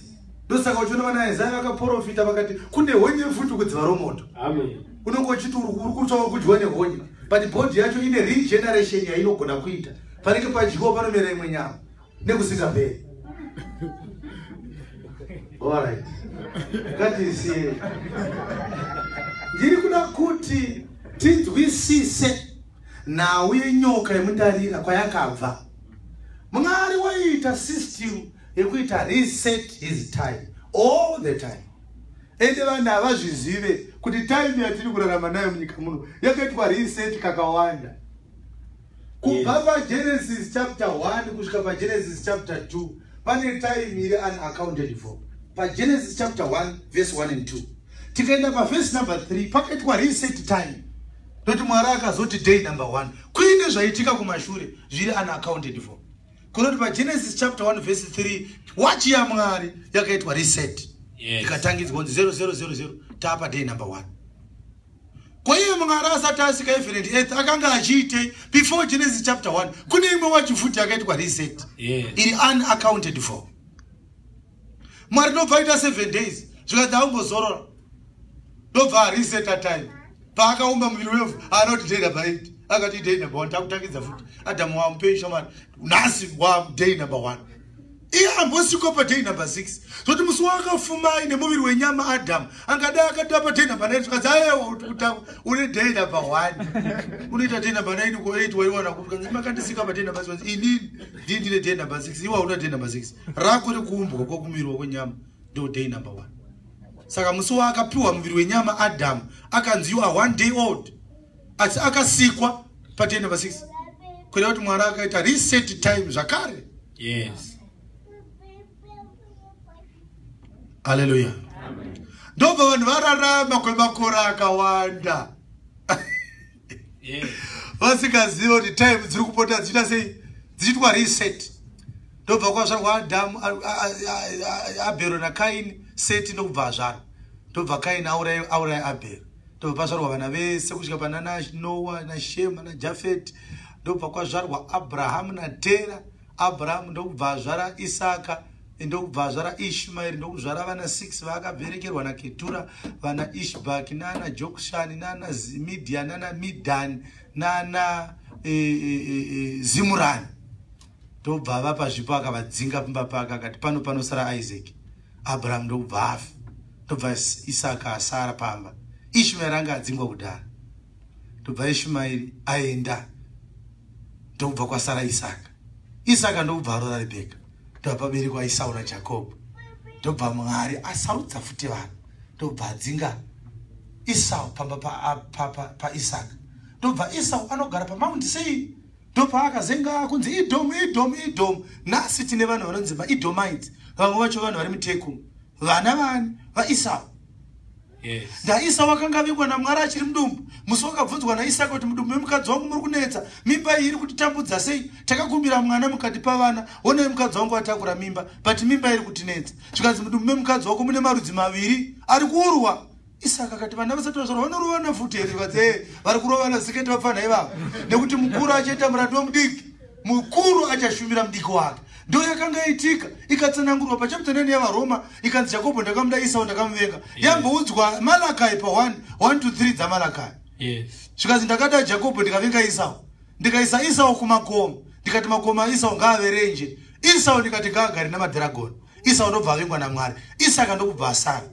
ndosaka uchiona vana isaya vakaprofita vakati kune honye futi kudziva romoto? Amen. Unenge uchiti uri kutsvaka kudyiwa nehonye but bhodhi yacho ine regeneration yainogona kuita. Panenge padyiwa panomera imwe nyama nekusingaperi allright ngatisiye ndiri kuda kuti tinzwisise nhau yenyoka yemundarira kwayakabva. Mwari waiita system yekuita reset his time all the time. Ende vanhu havazvizive kuti time yatiri kurarama nayo munyika muno yakaitwa reset kakawanda. Kubva pagenesis chapter 1 kusvika pagenesis chapter 2 pane time iri unaccounted for. Pagenesis chapter 1 verse 1 and 2 tikaenda pavhesi number 3 pakaitwa reset time. Noti mwari akazoti day number 1 kuine zvaitika kumashure zviri unaccounted for kunoti pagenesis chapter 1 verse 3 wachi yamwari yakaitwa reset. Ikatangidzwa kunzi 0000 taapa day number 1 kwaiye mwari asati asika heaven and earth akanga achiitei before genesis chapter 1 kune imwe wachi futi yakaitwa reset. Iri unaccounted for. Mwari ndobva aita 7 days zvikati aumbozorora ndobva areseta time. Paakaumba muviri wevhu anoti day number 8 akati day number 1 takutangidza futi. Adhamu wamupei shomani nhasi wa day number 1 iye ambosvikwa padhei number 6 zoti musi wakafumai nemuviri wenyama adhamu angadai akadira padhei number 9 tikazi ayewa une dhei number 1 unoita dhei number 9 ko8 waiwana kuti makandisika padhei number 6 inini ndii ndine dhei number 6 iwa una dhei number 6 rako rekuumbwa kwekumirwa kwenyama ndo dhei number 1 saka musi waakapiwa muviri wenyama adhamu akanziwa one day old asi akasikwa padhei number 6 kureva kuti mwari akaita reset time zvakare. Yes. Haleluya ndobva vanhu vararama kwemakore akawanda. Vasingazivi kuti time dziri kupota dzichiita sei? Dzichiitwa reset. Ndobva kwazvarwa adhamu abhero nakaini seti ndokubva azvara ndobva kaini auraya abhero ndobva pazvarwa vana vese kusvika pana nanoa nashema najafeti ndobva kwazvarwa abrahamu natera abrahamu ndokubva azvara isaka ndokubva azvara ishmaeri ndokuzvara vana 6 vaakabverekerwa naketura vana ishbaki nana jokushani nana midian nana midhani nana e, e, e, zimurani. Ndobva vapa zvipo akavadzinga pimba pake akati pano panosara isaac. Abrahamu ndokubva afa ndobva isaka asara pamba ishmaeri anga adzingwa kudhara. Ndobva ishmaeri aenda ndokubva kwasara isaka. Isaka ndokubva arora rebheka ndobva paberekwa isau najakobho ndobva mwari asarudza futi vanhu. Ndobva adzinga isau pamba paisaka ndobva isau anogara pamaundi sei ndopaakazenga kunzi idhomu idhomu idhomu nhasi tine vanhu vanonzi maidhomites vamwe vacho vanhu vari muteku vana vani vaisau yes. ndaisau akanga avingwa namwari achiri mudumbu. Musi wakabvunzwa naisaka kuti mudumbu memukadzi wangu muri kunetsa. Mimba iyi iri kutitambudza sei? Takakumbira mwana mukati pavana onai mukadzi wangu atakura mimba but mimba iri kutinetsa. Zvikanzi mudumbu memukadzi wako mune marudzi maviri ari kurwa isaka akati vana vasati vazvarwa vanorovana futi here? Vadze vari kurovana ziketi vapfanha ivavo nekuti mukuru achaita murandi wemudiki mukuru achashumira mudiki wake ndo yakanga itika ikatsanangurwa pachapita 9 yavaroma ikanzi jakobho ndakamuda isau ndakamuvenga. Yamboudzwa malakai pa1 1 to 3 dzamalakai. Yes. Zvikanzi ndakada jakobho ndikavenga isau ndikaisa isau kumakomo. Ndikati makomo aisau ngaave renje isau ndikati ngaagari namadhiragoni isau ndobva avengwa namwari. Isaka ndokubva asara.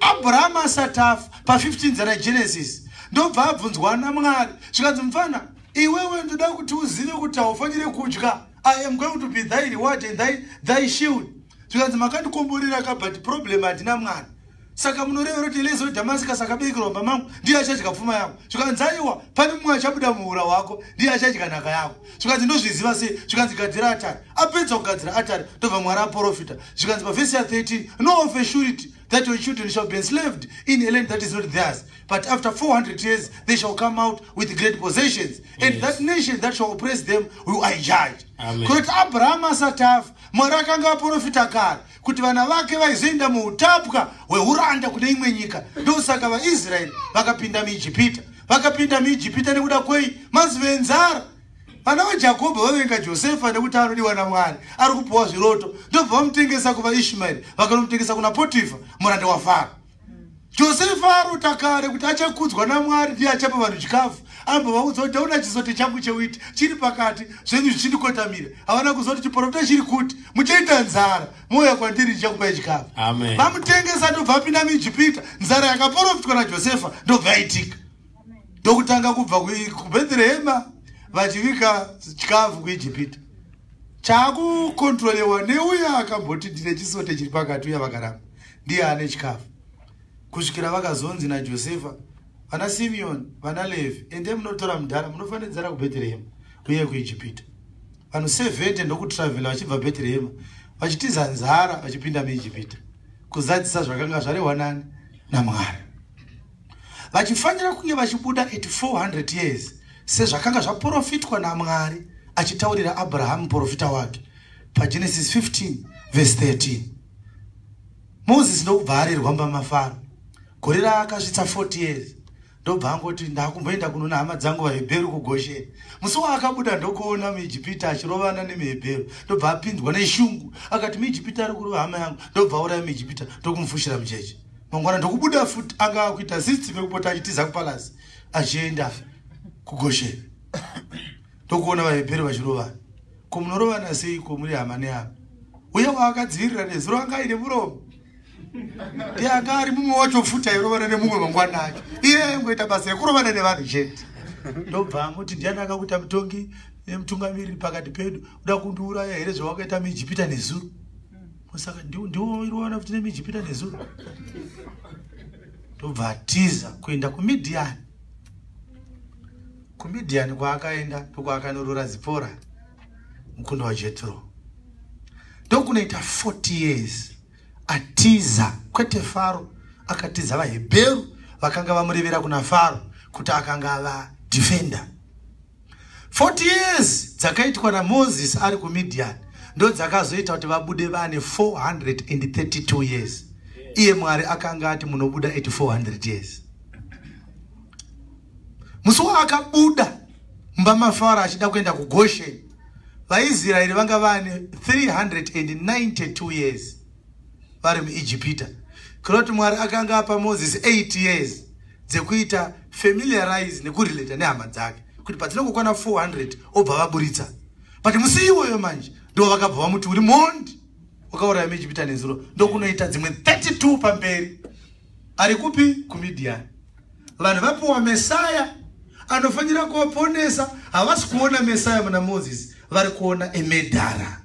Abrahamu asati afa pa15 dzana genesis ndobva abvunzwa namwari. Zvikanzi mufana iwewe ndoda kuti uzive kuti haufaniri kudya i am going to be thy reward and thy, thy shield. Zvikanzi makandikomborera ka but problem handina mwana. Saka munoreva kuti lezo damascus akabekerwa mba mangu ndiye achadya pfuma yangu. Zvikanzi aiwa pane mumwe achabuda muura wako ndiye achadya nhaka yako. Zvikanzi ndozviziva sei? Zvikanzi gadzira atari. Apedza kugadzira atari ndobva mwari aprofita zvikanzi pavhesi ya13 no of a surety that your children shall be enslaved in a land that is not theirs. But after 400 years they shall come out with great possessions. And Yes. that nation that shall oppress them will i judge. Kuti abrahamu asati afa mwari akanga aprofita kare kuti vana vake vaizoenda muutapwa hweuranda kune imwe nyika. Ndosaka vaisraeri vakapinda muijipita. Vakapinda muijipita nekuda kwei? Mazive enzara vana vajakobho vavenga josefa nekuti anodiwa namwari ari kupiwa zviroto. Ndobva vamutengesa kuvaishmaeri vakanomutengesa kuna potifa muranda wafaro josefa arota kare kuti achakudzwa namwari ndiye achapa vanhu chikafu amba vaudza kuti tauna chisote changu chewiti chiri pakati zvenyu zvichindikotamira havana kuziva kuti chiprofita chiri kuti muchaita nzara mouya kwandiri ndichakupai chikafu vamutengesa ndobva apinda muijipita nzara yakaprofitwa najosefa ndobva yaitika. Ndokutanga kubva kubhetherehema vachivika chikafu kuijipita chaakukontrolewa neuya akamboti ndine chisote chiri pakati uya vakaramba ndiye ane chikafu. Kusvikira vakazonzi najosefa vana simeoni vana levi ende munotora mudhara munofanedzera kubheterehema uye kuijipita vanhu 70 ndokutravhela vachibva bheterehema vachitiza nzara vachipinda muijipita kuzadzisa zvakanga zvarehwa nani namwari. Vachifanira kunge vachibuda at 400 years sezvakanga zvaprofitwa namwari achitaurira abrahamu muprofita wake pagenesis 15 vese 13 mozisi ndokubva arerwa mbamafaro. Gore raakasvitsa 40 years. Ndobva angoti ndakumboenda kunoona hama dzangu vahebheru kugosheni. Musi waakabuda ndokuona muijipita achirovana nemuhebheru. Ndobva apinzwa neshungu. Akati muijipita ari kurova hama yangu. Ndobva auraya muijipita ndokumufushira mucheche. Mangwana ndokubuda futi anga akuita system yekupota achitiza kupalasi achienda kugosheni ndokuona vahebheru vachirovana. Ko munorovana sei ko muri hama nehama? Uye waakadzivirira nezuro anga aine muromo. Ndiye anga ari mumwe wacho futa irovana nemumwe mangwana acho iye ngoita basa rekurovana nevanhu chete. Ndobva muti ndiani akakuita mutongi nemutungamiriri pakati pedu? Uda kundiuraya here zvawakaita muijipita nezuro? Saka ndiwo irowana kuti nemijipita nezuro. Ndobva atiza kuenda kumidhiani kumidhiani kwaakaenda ndokwaakanorora zipora mukunda wajetro ndokunoita 40 years atiza kwete faro akatiza vahebheru vakanga vamurevera kuna faro kuti akanga ava difenda 40 years dzakaitwa namozisi ari kumidhiani ndo dzakazoita kuti vabude vane 432 years. Iye mwari akanga ati munobuda 8400 years musi waakabuda mumba mafaro achida kuenda kugosheni vaisraeri vanga vane 392 years vari muijipita kuroti mwari akanga apa mozisi 8 years dzekuita familiarize nekurelata nehama dzake kuti padzinongokwana 400 obva vaburitsa. But musi iwoyo manje ndo vakabva vamuti uri mondi wakauraya muijipita nezuro ndokunoita dzimwe 32 pamberi. Ari kupi? Kumidhiani vanhu vapiwa mesaya anofanira kuvaponesa havasi kuona mesaya muna mozisi vari kuona emedhara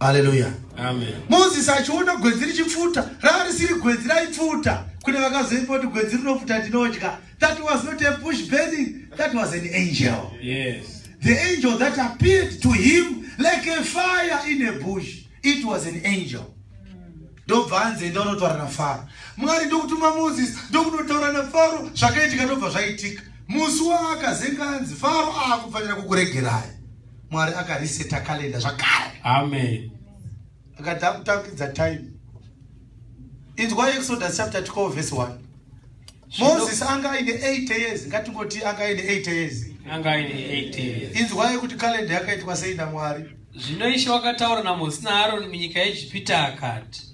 aleluya mozisi achiona gwedzi richipfuta rava risiri gwedzi raipfuta. Kune vakazoipa kuti gwedzi rinopfuta ndinodya. That was not a bush burning that was an angel. Yes. the angel that appeared to him like a fire in a bush. It was an angel ndobva anze ndaunotaura nafaro mwari ndokutuma mozisi ndokunotaura nafaro zvakaitika ndobva zvaitika. Musi waakazenga anzi faro akufanira kukuregerai mwari akariseta kalenda zvakare. Amen. Akati akutangidza time inzwa exodus chapter 12 verse 1 mozisi anga aine 8 years. Ngatingoti anga aine 8 years. Anga aine 8 years. Inzwai kuti kalenda yakaitwa sei namwari? Zvino ishe wakataura namosi naaroni munyika yejipita akati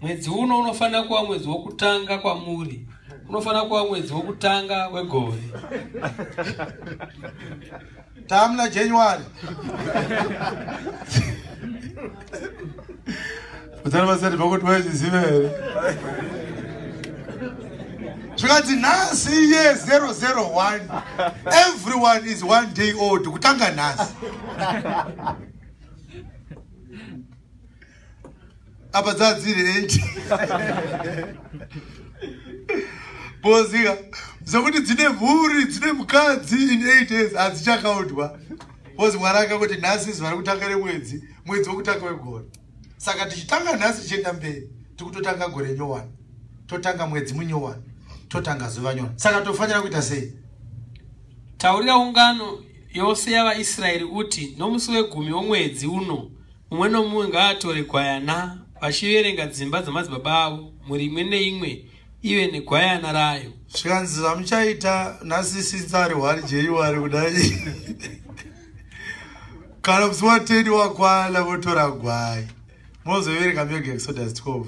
mwedzi uno unofanira kuva mwedzi wokutanga kwamuri. Unofanira kuva mwedzi wokutanga wegore tamuna january. Utano vasati pakuti waizviziva here zvikanzi nhasi ye 001 everyone is one day old. Kutanga nhasi apa dzadziri 8 bozika zvokuti dzine mhuri dzine mukadzi in 8 years hadzichakaundwa bozi mwari akakuti nhasi zuva rekutanga remwedzi mwedzi wokutanga wegore. Saka tichitanga nhasi tichienda mberi tikutotanga gore nyowani totanga mwedzi munyowani totanga zuva nyowani saka tofanira kuita sei? Taurira ungano yose yavaisraeri uti nomusi wegumi womwedzi uno mumwe nomumwe ngaatore gwayana vachiverenga dzimba dzamadzibaba avo muri imwe neimwe ive negwayana rayo. Zvikanzi zvamuchaita nhasi sinzari hwari jeiwari kudai. Kana musi wa10 wakwana votora gwai. Mozoverenga myoga exodus 12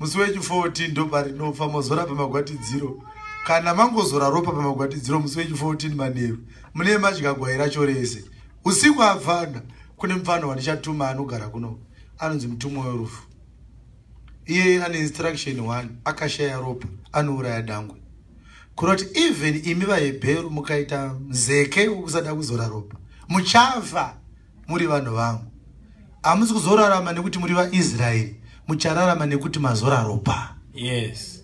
musi wechi14 ndoparinofa mozora pamagwatidziro kana mangozora ropa pamagwatidziro musi wechi14 manheru mune madya gwai racho rese. Usiku apfana kune mufano wandichatuma anogara kuno. Anonzi mutumwa werufu iye ane instruction 1 akashaya ropa anouraya dangwe. Kuroti even imi vahebheru mukaita mzeke wekusada kuzora ropa muchafa muri vanhu vangu hamusi kuzorarama nekuti muri vaisraeri muchararama nekuti mazora ropa. Yes.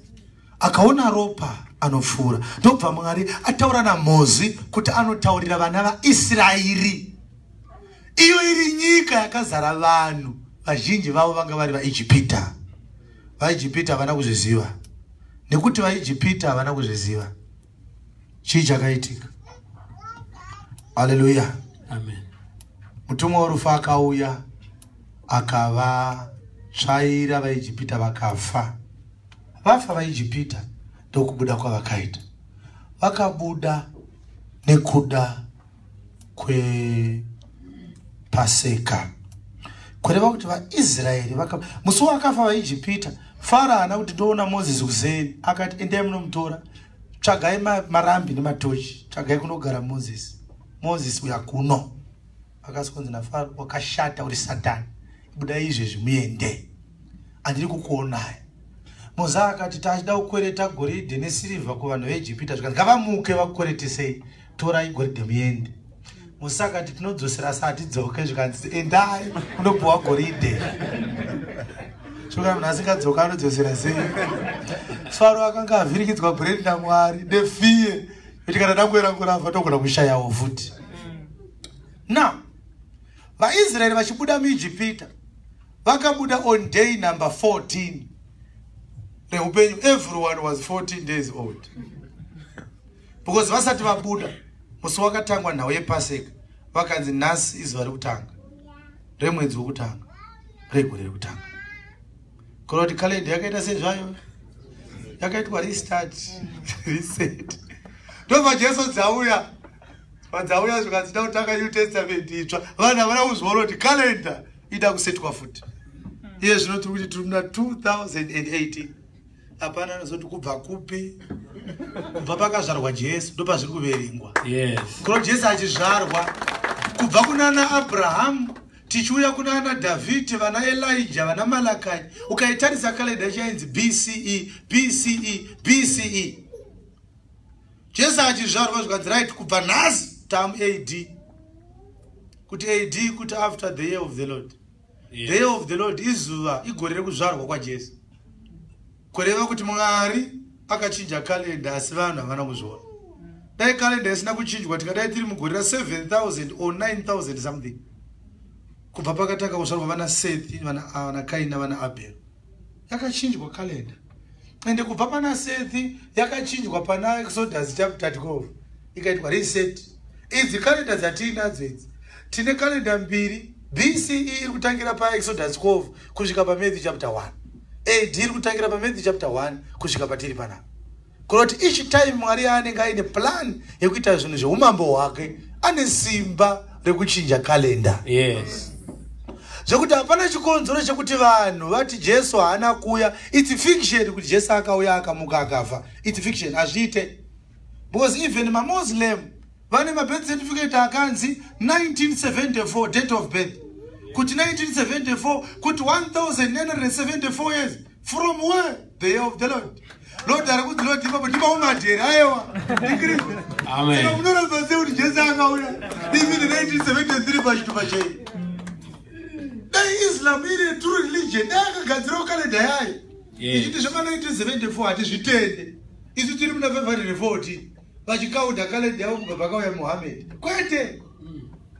Akaona ropa anopfuura ndobva mwari ataura namhozi kuti anotaurira vana vaisraeri. Iyo iri nyika yakazara vanhu vazhinji vavo vanga vari vaijipita vaijipita havana kuzviziva. Nekuti vaijipita havana kuzviziva chii chakaitika? Aleluya mutumwa werufu akauya akavatsvaira vaijipita vakafa. Vafa vaijipita ndokubuda kwavakaita. Vakabuda nekuda kwepaseka. Kureva kuti vaisraeri musi wakafa vaijipita faro haana kuti ndoona mozisi kuseni akati endai munomutora tsvagai marambi nematochi tsvagai kunogara mozisi mozisi uya kuno. Akasi kunzi nafaro wakashata uri satani. Buda izvezvi muende. Handiri kukuonai moza akati tachida kukwereta goridhe nesirivha kuvanhu veijipita zvikanzi ngavamuke vakukweretesei torai goridhe muende. Musa akati tinodzosera sa hatidzoke zvikanzi endai unopuwa goridhe shoka munhu asingadzoka anodzosera sei? Faro akanga avhirikidzwa bhurendi namwari nefiye kuti kana dangwera ngurafa togona kushayawo futi. Now vaisraeri vachibuda muijipita vakabuda on day number 14 reupenyu everyone was 14 days old. Because vasati vabuda musi wakatangwa nhau yepaseka vakanzi nhasi izuva rekutanga remwedzi wekutanga regore rekutanga kona kuti kalenda yakaita sezvayo? Yakaitwa restart reset. Ndobva jesu dzauya. Vadzauya zvikanzi da kutanga new testament itsva. Vanhu havana kuzoona kuti kalenda ida kusetwa futi. Iye zvino tiri kuti tiri muna 2018 hapana anozoti kubva kupi? Kubva pakazvarwa jesu ndopazviri kuverengwa. Yes. Kuno jesu achizvarwa. Kubva kunana abrahamu tichiuya kunana dhavhidhi vana elija vana malakai ukaitarisa kalenda ichainzi bce bce bce jesu achizvarwa zvikanzi right kubva nhasi tam ad kuti ad kuti after the year of the lord. The year of the lord izuva igore rekuzvarwa kwajesu kureva kuti mwari akachinja kalenda asi vanhu havana kuzviona. Dai kalenda isina kuchinjwa tikadai tiri mugore ra7000 or 9000 something kubva pakatanga kuzvarwa vana sethi vana vana kaina vana abhel yakachinjwa kalenda ende kubva pana sethi yakachinjwa pana exodus chapter 12 ikaitwa reset. Idzi kalenda dzatiinadzo idzi. Tine kalenda mbiri. Bce iri kutangira paexodus 12 kusvika pamatthew chapter 1 ad iri kutangira pamatthew chapter 1 kusvika patiri panapa kunoti each time mwari aanenge aine plan yekuita zvinhu zveumambo hwake ane simba rekuchinja kalenda yes zvekuti hapana chikonzero chekuti vanhu vati jesu haana kuuya its fiction kuti jesu akauya akamuka akafa. Its fiction hazviite. Because even mamuslim vane mabirth certificate akanzi 1974 date of birth. Kuti 1974 kuti 1974 years from where? The year of the lord. Lord ari kunzi lord ipapo ndimaumadheri aiwa Amen. saka unoramba sei kuti jesu akauya? Even 1973 pachitupa chei dai islam iri true religion. Dai akagadzirawo kalenda yayo. Ichiti zvemanaiti 74 hatizvitende isu tiri muna 514 vachikaunda kalenda yavo kubva pakauya muhammed kwete!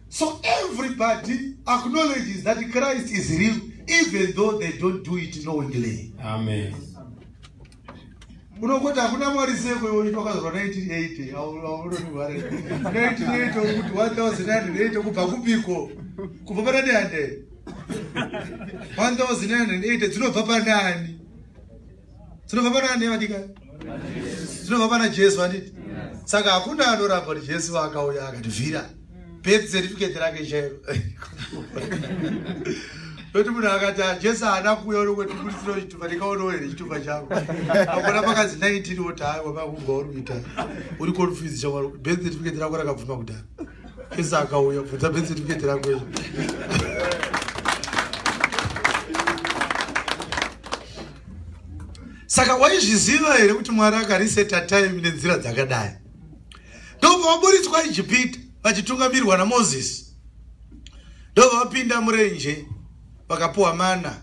So everybody acknowledges that christ is real even though they don't do it knowingly. Amen. Unongoti hakuna mwari seko iwoita wakazvarwa 1980 aunonivare 1980 kuti 1908 kubva kupiko kubva pana 100 1908 dzinobva panani. Dzinobva panani nevadikani dzinobva pana jesu vanditi saka hakuna anoramba kuti jesu akauya akativhira. Birth certificate rake chairo. Noti munhu akati ah, jesu haana kuuya unokwetiburisiro chitupa ndikaonawo here chitupa chako. Akona pakanzi 19 oti haiwa pakubva uri kuita. Uri confuse chamwari birth certificate rako rakabvuma kudhara jesu akauya bvunza birth certificate rako izvi saka waizviziva here kuti mwari akariseta time nenzira dzakadai? Ndobva vaburitswa ijipita vachitungamirirwa namozisi. Ndobva vapinda murenje vakapiwa mana.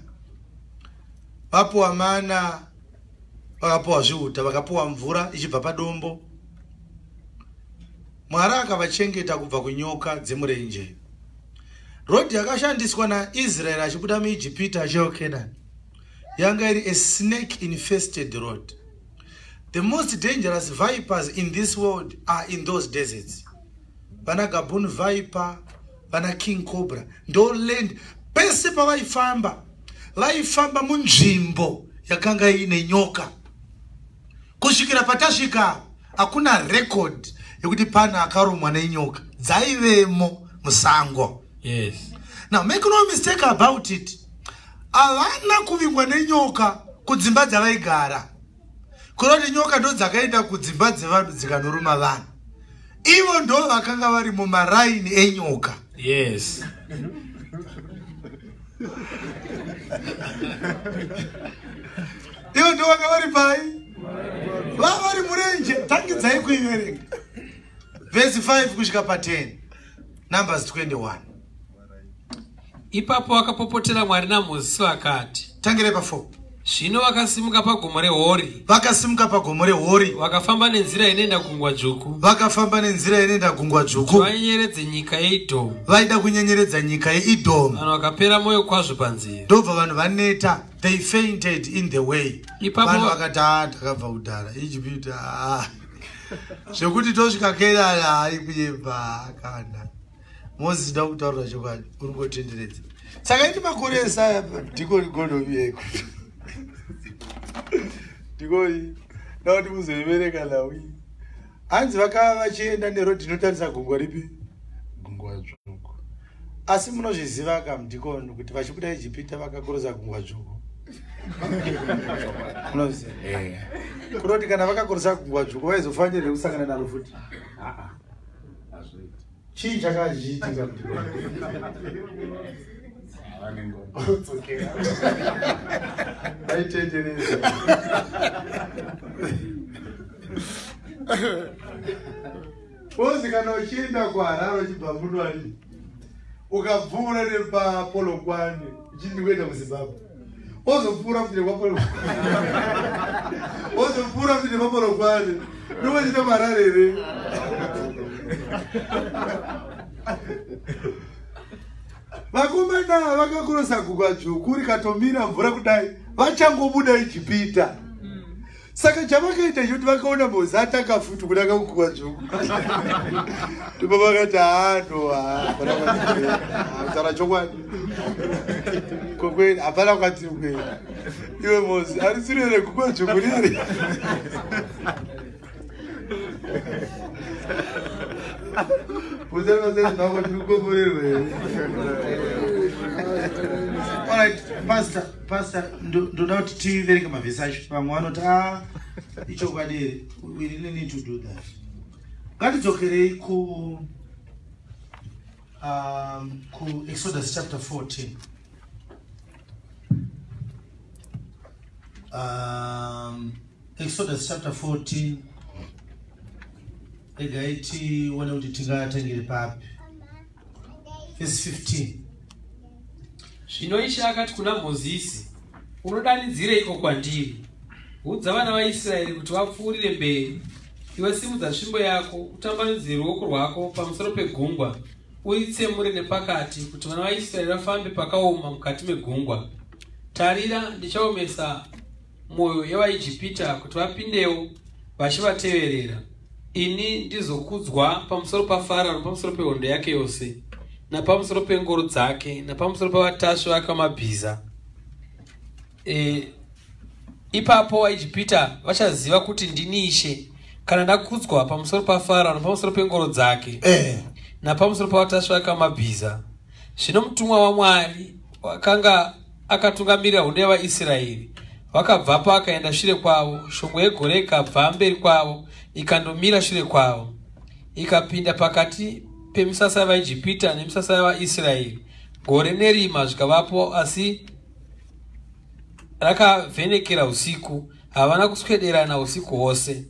Vapiwa mana vakapiwa zviuta vakapiwa mvura ichibva padombo. Mwari akavachengeta kubva kunyoka dzemurenje. Rodhi yakashandiswa naisraeri achibuda muijipita achiyo kenani yanga iri a snake infested road. The most dangerous vipers in this world are in those deserts. Vana gabon viper vana king cobra ndo land pese pavaifamba vaifamba. Munzvimbo yakanga iine nyoka. Kusvikira patasvika hakuna record yekuti pane akarumwa nenyoka. Dzaivemo musango yes. Now make no mistake about it havana kuvingwa nenyoka kudzimba dzavaigara. Kuroti nyoka ndo dzakaenda kudzimba dzevanhu dzikanoruma vanhu. Ivo ndo vakanga vari mumaraini enyoka. Yes. Ivo ndovanga vari pai? Vava vari murenje. Tangidzai kuiverenga vhesi 5 kusvika pa10 numbers 21 ipapo vakapopotera mwari namozisi vakati tangire pa4 zvino vakasimuka pagomo rehori. Vakasimuka pagomo rehori. Vakafamba nenzira inoenda kugungwa dzvuku. Vakafamba nenzira inoenda gungwa dzvuku. Vanyenyeredze nyika yeidhomu. Vaida kunyenyeredza nyika yeidhomu. Vanhu vakapera mwoyo kwazvo panzira. Ndobva vanhu vaneta they fainted in the way. Ipapo- vanhu vakati a takabva kudhara ijipiti a zvekuti tosvika kenani hai kuyemba kana mozisi da kutaurira chokwadi uri ngotenderedza saka iti makore esaya ndikoni gonoviyeko ndikoni dakuti muzoivereka nawi hanzi vakava vachienda nerodhi inotarisa gungwa ripi? Gungwa dzvuku. Asi munozviziva kamudhikoni kuti vachibuda ijipita vakakorosa gungwa dzvuku? Munoziva kuroti kana vakakorosa gungwa dzvuku vaizofanirwe kusangana naro futi chii chakachiitika aitendereza ozi kana uchienda kuhararo uchibva munwani ukapfuura nepapolokwani uchindi kuenda kuzimbabwe ozopfuura kuti nepapolo ozopfuura kuti nepapolokwani ndokuchita mararere vakomana vakakurosa gugwa dzvuku rikatomira mvura kudai vachangobuda ijipita saka chavakaita chekuti vakaona mozi atanga futi kudaka kugugwa dzvuku. Ndipo vakati hano taura chokwadi. Kokwedi hapana kwatiri kuenda iwe mozi arisirere gugwa dzvuku riri ndoda kuti tiverenge mavhesi acho vamwe vanoti a ichokwadi here we really need to do that. Ngatidzokerei ku um, ku exodus chapter 14 um, exodus chapter 14 regai tione kuti tingatangire papi? Vhesi 15 zvino ishe akati kuna mozisi unodanidzireiko kwandiri. Udza vana vaisraeri kuti vapfuurire mberi. Iwe simudza tsvimbo yako utambanudzire ruoko rwako pamusoro pegungwa uritsemure nepakati kuti vana vaisraeri vafambe pakaoma mukati megungwa. Tarira ndichaomesa mwoyo yevaijipita kuti vapindewo vachivateverera ini ndizokudzwa pamusoro pafarao napamusoro pehondo yake yose napamusoro pengoro dzake napamusoro pavatasvi vake vamabhiza e, ipapo vaijipita vachaziva kuti ndini ishe kana ndakudzwa pamusoro pafarao napamusoro pengoro dzake eh. napamusoro pavatasvi vake vamabhiza zvino mutumwa wamwari wakanga akatungamirira hondo yavaisraeri vakabvapo akaenda shure kwavo shongwe yegore ikabva mberi kwavo ikandomira shure kwavo. Ikapinda pakati pemisasa yavaijipita nemisasa yavaisraeri. Gore nerima zvikavapo asi rakavhenekera usiku. Havana kuswederana usiku hwose.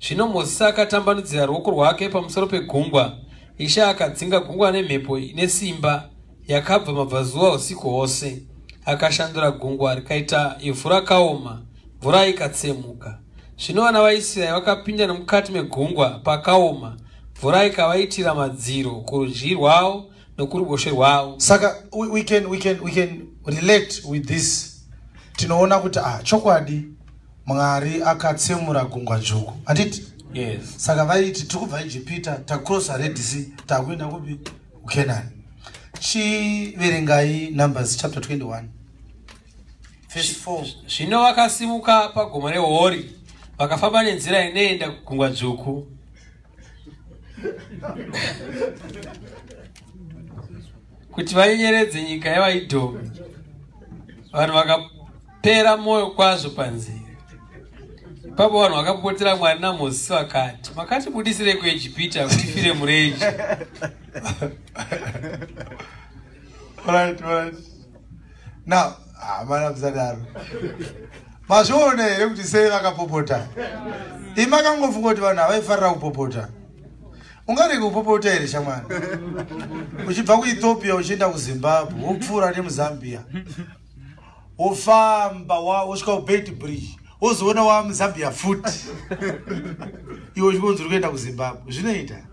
Zvino mozisi akatambanudzira ruoko rwake pamusoro pegungwa. Ishe akadzinga gungwa nemhepo ine simba yakabva mabvazuva usiku hwose akashandura gungwa rikaita ivhu rakaoma mvura ikatsemuka. Zvino vana vaisraeri vakapinda nemukati megungwa pakaoma mvura ikavaitira madziro kurudyi rwavo nokuruboshwe rwavo. Saka we, we, can, we, can, we can relate with this. Tinoona kuti ah, chokwadi mwari akatsemura gungwa dzvuku. Handiti yes. Saka vaiti tiri kubva ijipita takurosa red sea takuenda kupi kukenani. Chiverengai numbers chapter 21 verse 4 zvino vakasimuka pagomo rehori vakafamba nenzira inoenda kugungwa dzvuku. Kuti vanyenyeredze nyika yevaidhomi vanhu vakapera mwoyo kwazvo panzira. Ipapo vanhu vakapotera mwari namozisi vakati makatibudisirei kuejipita kuti tifire murenje. Alright, alright. na hamana musadaro mazviona here kuti sei vakapopota. Imi makangofunga kuti vanhu havaifarira kupopota. Ungarege kupopota here shamwani uchibva kuethiopia uchienda kuzimbabwe wopfuura nemuzambia. Wofamba wosvika kubeit bridge wozoona wamuzambia futi iwe uchikonzi uri kuenda kuzimbabwe zvinoita?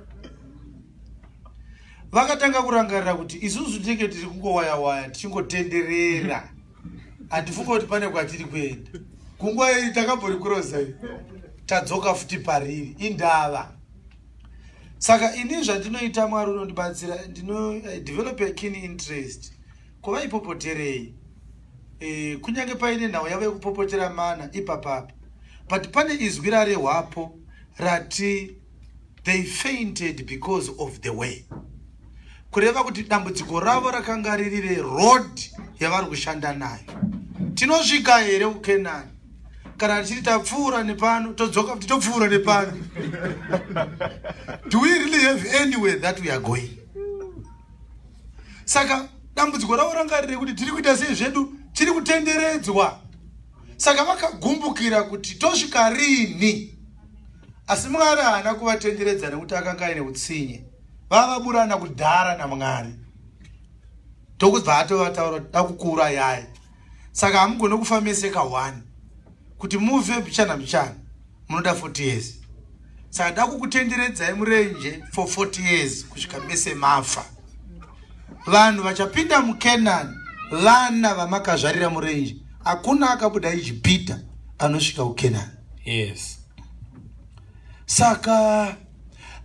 Vakatanga kurangarira kuti isusu tinenge tiri kungowaya waya tichingotenderera hatifunga kuti pane kwatiri kuenda. Kunguva iyi takambori kurosa tadzoka futi pariri indava. Saka ini zvandinoita mwari unondibatsira ndino develop a keen interest. Kuva ipopoterei? E, kunyange paine nhau yavo yekupopotera mana ipapapa but pane izwi rarehwapo rati they fainted because of the way kureva kuti dambudziko ravo rakanga riri reroad yavari kushanda nayo. Tinosvika here kukenani kana tichiti tapfuura nepano todzoka kuti topfuura nepano. Do we really have anywhere that we are going? Saka dambudziko ravo ranga riri kuti tiri kuita sei zvedu? Tiri kutenderedzwa. Saka vakagumbukira kuti tosvika rini. Asi mwari haana kuvatenderedza nekuti akanga aine utsinye vavaburana kudhara namwari. Ndokubva atovataura kuti da kukura yaya saka hamugone kufa mese ka1 kuti muve mbichana mbichana munoda 40 years. Saka da kukutenderedzai murenje for 40 years kusvika mese mafa. Vanhu vachapinda mukenani vana vamakazvarira murenje. Hakuna akabuda ijipita anosvika kukenani yes. Saka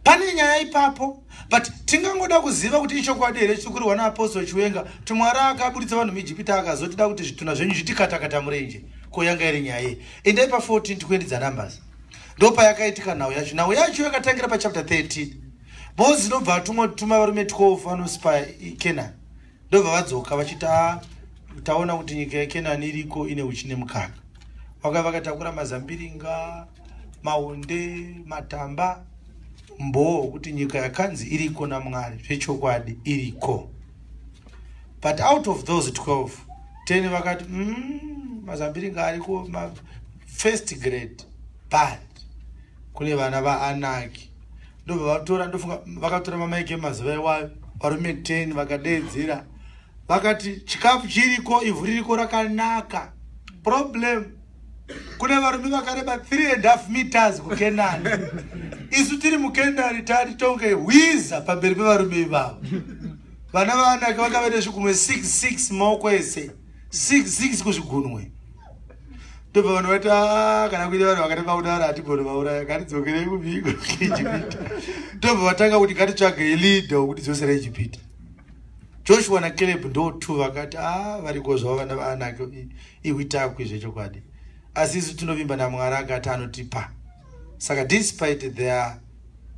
pane nyaya ipapo but tingangoda kuziva kuti ichokwadi here chitukurirwa naapostol chiwenga kuti mwari akabuditsa vanhu muijipita akazotida kuti zvituna zvenyu zvitikatakata murenje koyanga iri nyaya iyi. Endai pa14 tikuendedza numbers. Ndo payakaitika nhau yacho. Nhau yacho yakatangira pachapter 13 mose ndobva atumwa tuma varume 12 vanospa kenani ndobva vadzoka vachita taona kuti nyika yekenani iriko ine uchi nemukaka vaka vakatakura mazambiringa maunde matamba mboo kuti nyika yakanzi iriko namwari zvechokwadi iriko. But out of those 12 10 vakati mm, mazambiringa ariko ma first grade but kune vana vaanaki ndobva vatora ndofunga vakatora mamaike mazuva iwayo varume 10 vakadeedzera vakati chikafu chiriko ivhu ririko rakanaka. Problem kune varume vakareba 3 and half meters kukenani. Isu tiri mukenani tati tonge hwiza pamberi pevarume ivavo. Vana vaanake vakave nezvigunwe 66 maoko ese. 66 kuzvigunwe. Ndobva vanhu vati kana kuita vanhu vakati vaudara hatigone vauraya ngatidzokerei kumiko ijipita ndobva vatanga kuti ngatitsvage ilidha wekuti dzosera ijipita joshua nakaleb ndo t vakati a variko zvavo vana vaanake iwitakwi zvechokwadi asi isu tinovimba namwari akati anotipa. Saka despite their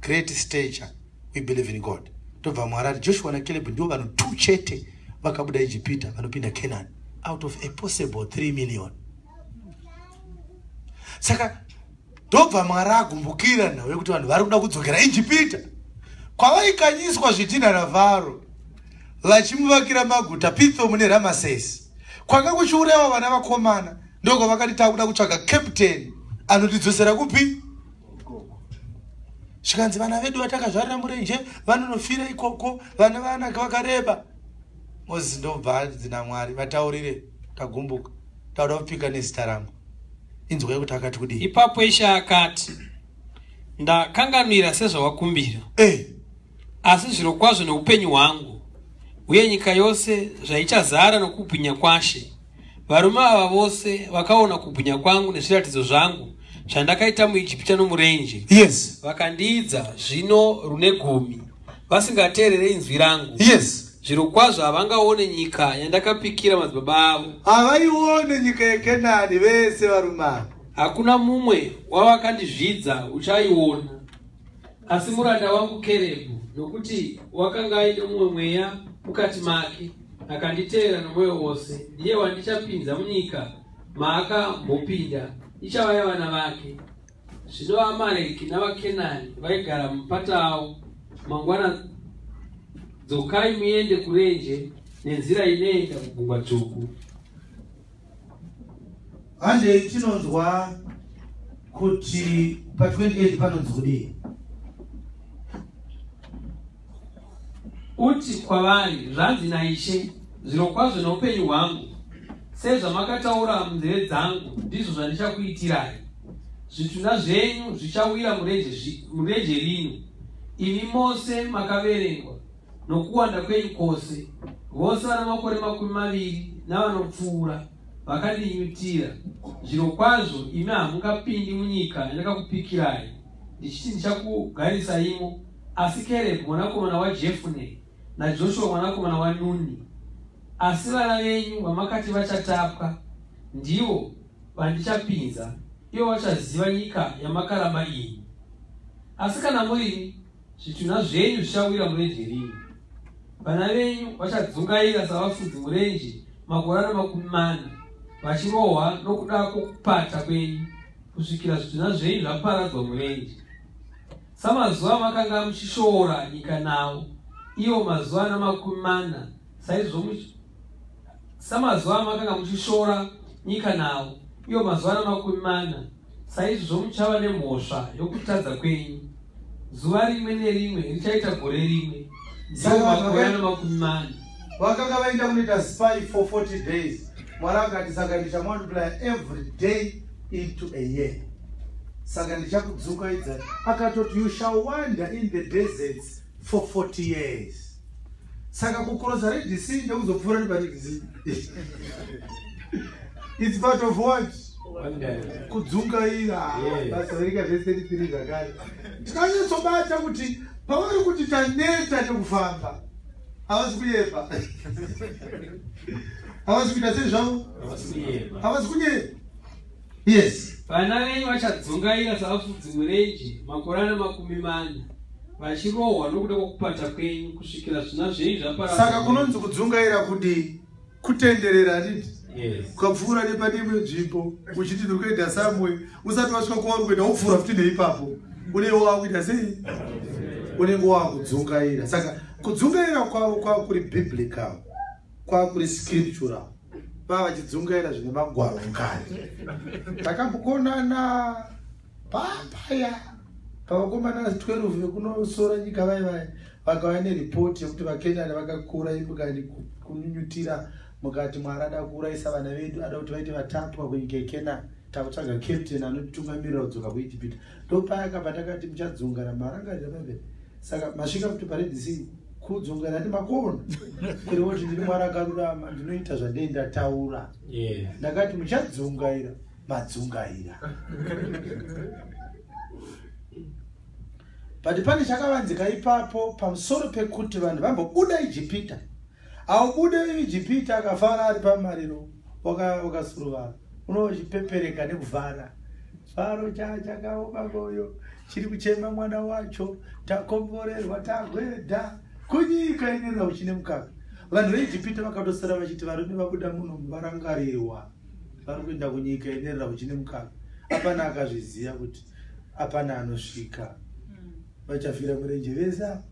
great stature we believe in god. Tobva mwari ati joshua nakaleb ndo vanhu t chete vakabuda ijipita vanopinda canaan out of a possible 3 million. Saka ndobva mwari agumbukira nhau yekuti vanhu vari kuda kudzokera ijipita kwavaikanyiswa zvitina navharo vachimuvakira maguta pithomu neramasesi kwanga kuchiurayiwa vana vakomana ndoko vakati takuda kutsvaga captain anotidzosera kupi? Zvikanzi vana vedu vatakazvarira murenje vanonofira ikoko vana vanaka vakareba. Mozisi ndobva adzina mwari vataurire tagumbuka tauda kupika nezita rangu. Inzwa yekuti akati kudii? Ipapo ishe akati ndakanganwira sezvawakumbira. Eh, asi zviro kwazvo neupenyu hwangu uye nyika yose zvaichazara nokubwinya kwashe varume ava vose vakaona kubwinya kwangu nezviratidzo zvangu zvandakaita muijipita nomurenje. Yes. Vakandiidza zvino rune gumi. Vasingateerere inzwi rangu. Yes. Zviro kwazvo havangaone nyika yandakapikira madzibaba avo. Havaione nyika yekenani vese varumana hakuna mumwe wavakandizvidza uchaiona. Asi muranda wangu kerebhu nokuti wakanga aine mumwe mweya mukati make akanditeera nomwoyo wose. Ndiye wandichapinza munyika. Maakambopinda ichava yavana vake. Zvino vaamareki navakenani vaigara mumupata avo mangwana dzokai muende kurenje nenzira inoenda kugungwa dzvuku. Handei tinonzwa kuti pa28 panonzi kudii? Uti kwavari zvanzi naishe zvirokwazvo noupenyu hwangu sezvamakataura munzeve dzangu ndizvo zvandichakuitirai. Zvitunha zvenyu zvichawira murenje rino. Imi mose makaverengwa nokuwanda kwenyu kwose vose vana makore makumi maviri navanopfuura vakandinyutira zvirokwazvo imi hamungapindi munyika yandakakupikirai. Ndichiti ndichakugarisayimo asi kerebhu mwanakomana wajefune najoshua mwanakomana wanuni asi vana venyu vamakati vachatapwa ndivo vandichapinza ivo vachaziva nyika yamakaramba iyi. Asi kana murimi zvitunha zvenyu zvichawira murenje rimwe vana venyu vachadzungaira savafudzi murenje makore ano makumi mana vachirohwa nokuda kwokupata kwenyu kusvikira zvitunha zvenyu zvaparadzwa murenje. Samazuva makanga muchishoora nyika nawo iwo mazuva ana makumi mana saizvo samazuva amakanga muchishoora nyika nawo iwo mazuva ana makumi mana saizvo muchava nemhosva yokutadza kwenyu. Zuva rimwe nerimwe richaita gore rimwe. Ndiwo Saka makore vaka- ana makumi mana vakanga vaenda kunoita spy for 40 days. Mwari akati saka ndichamultiply every day into a year. Saka ndichakudzukaidza akatoti you shall wander in the deserts for 40 years saka kukurosa redc ndekuzopfuura neparedc its part of what? Kudzungaira. Yes. basa rika zve33 zvakare. Tikanyatsobata kuti pavari kuti taneta nekufamba havasi kuyeba havasi kuita sei zvavo havasi kunyeba yes. Vana venyu vachadzungaira savafudzi murenje makore ana makumi mana vachirohwa nokuda kwokupata kwenyu kusvikira zvina zvenyu zvaparadzwa saka kunonzi kudzungaira kudi kutenderera Yes. ukapfuura nepadimwe nzvimbo uchiti ndiri kuenda samwe usati wasvika kwauri kuenda wopfuura futi neipapo. Unenge wakuita sei? Unenge wakudzungaira. Saka kudzungaira kwavo kwava kuri biblical kwava kuri scriptural. Vava vachidzungaira zvine magwaro mukati takambokonana papaya pavakomana 12 vekunosora nyika vai vai vakauya neripoti yekuti vakenani vakakura imukani kunyunyutira mukati mwari ada kuurayisa vana vedu ada kuti vaite vatapwa kunyika yekenani takutsvaga captain anotitungamirira kudzoka kuijipita. Ndopaya akabva takati muchadzungana marangarira pamberi saka masvika kuti paredisi kudzungana ati makona kurevo kuti ndiri mwari akarurama ndinoita zvandei ndataura. Ndakati muchadzungaira madzungaira but pane chakavanzika ipapo pamusoro pekuti vanhu vambobuda ijipita. Aubude ijipita akafara ari pamariro waka- wakasuruvara unochipepereka nekuvhara. Faro chachakaoma moyo chiri kuchema mwana wacho. Takomborerwa tagwedha. Kunyika inerera uchine mukaka. Vanhu veijipita vakatosara vachiti varume vabuda muno varangarirwa vari kuenda kunyika inerera uchine mukaka. Apana akazviziva kuti apana anosvika vachafira murenje vese apa.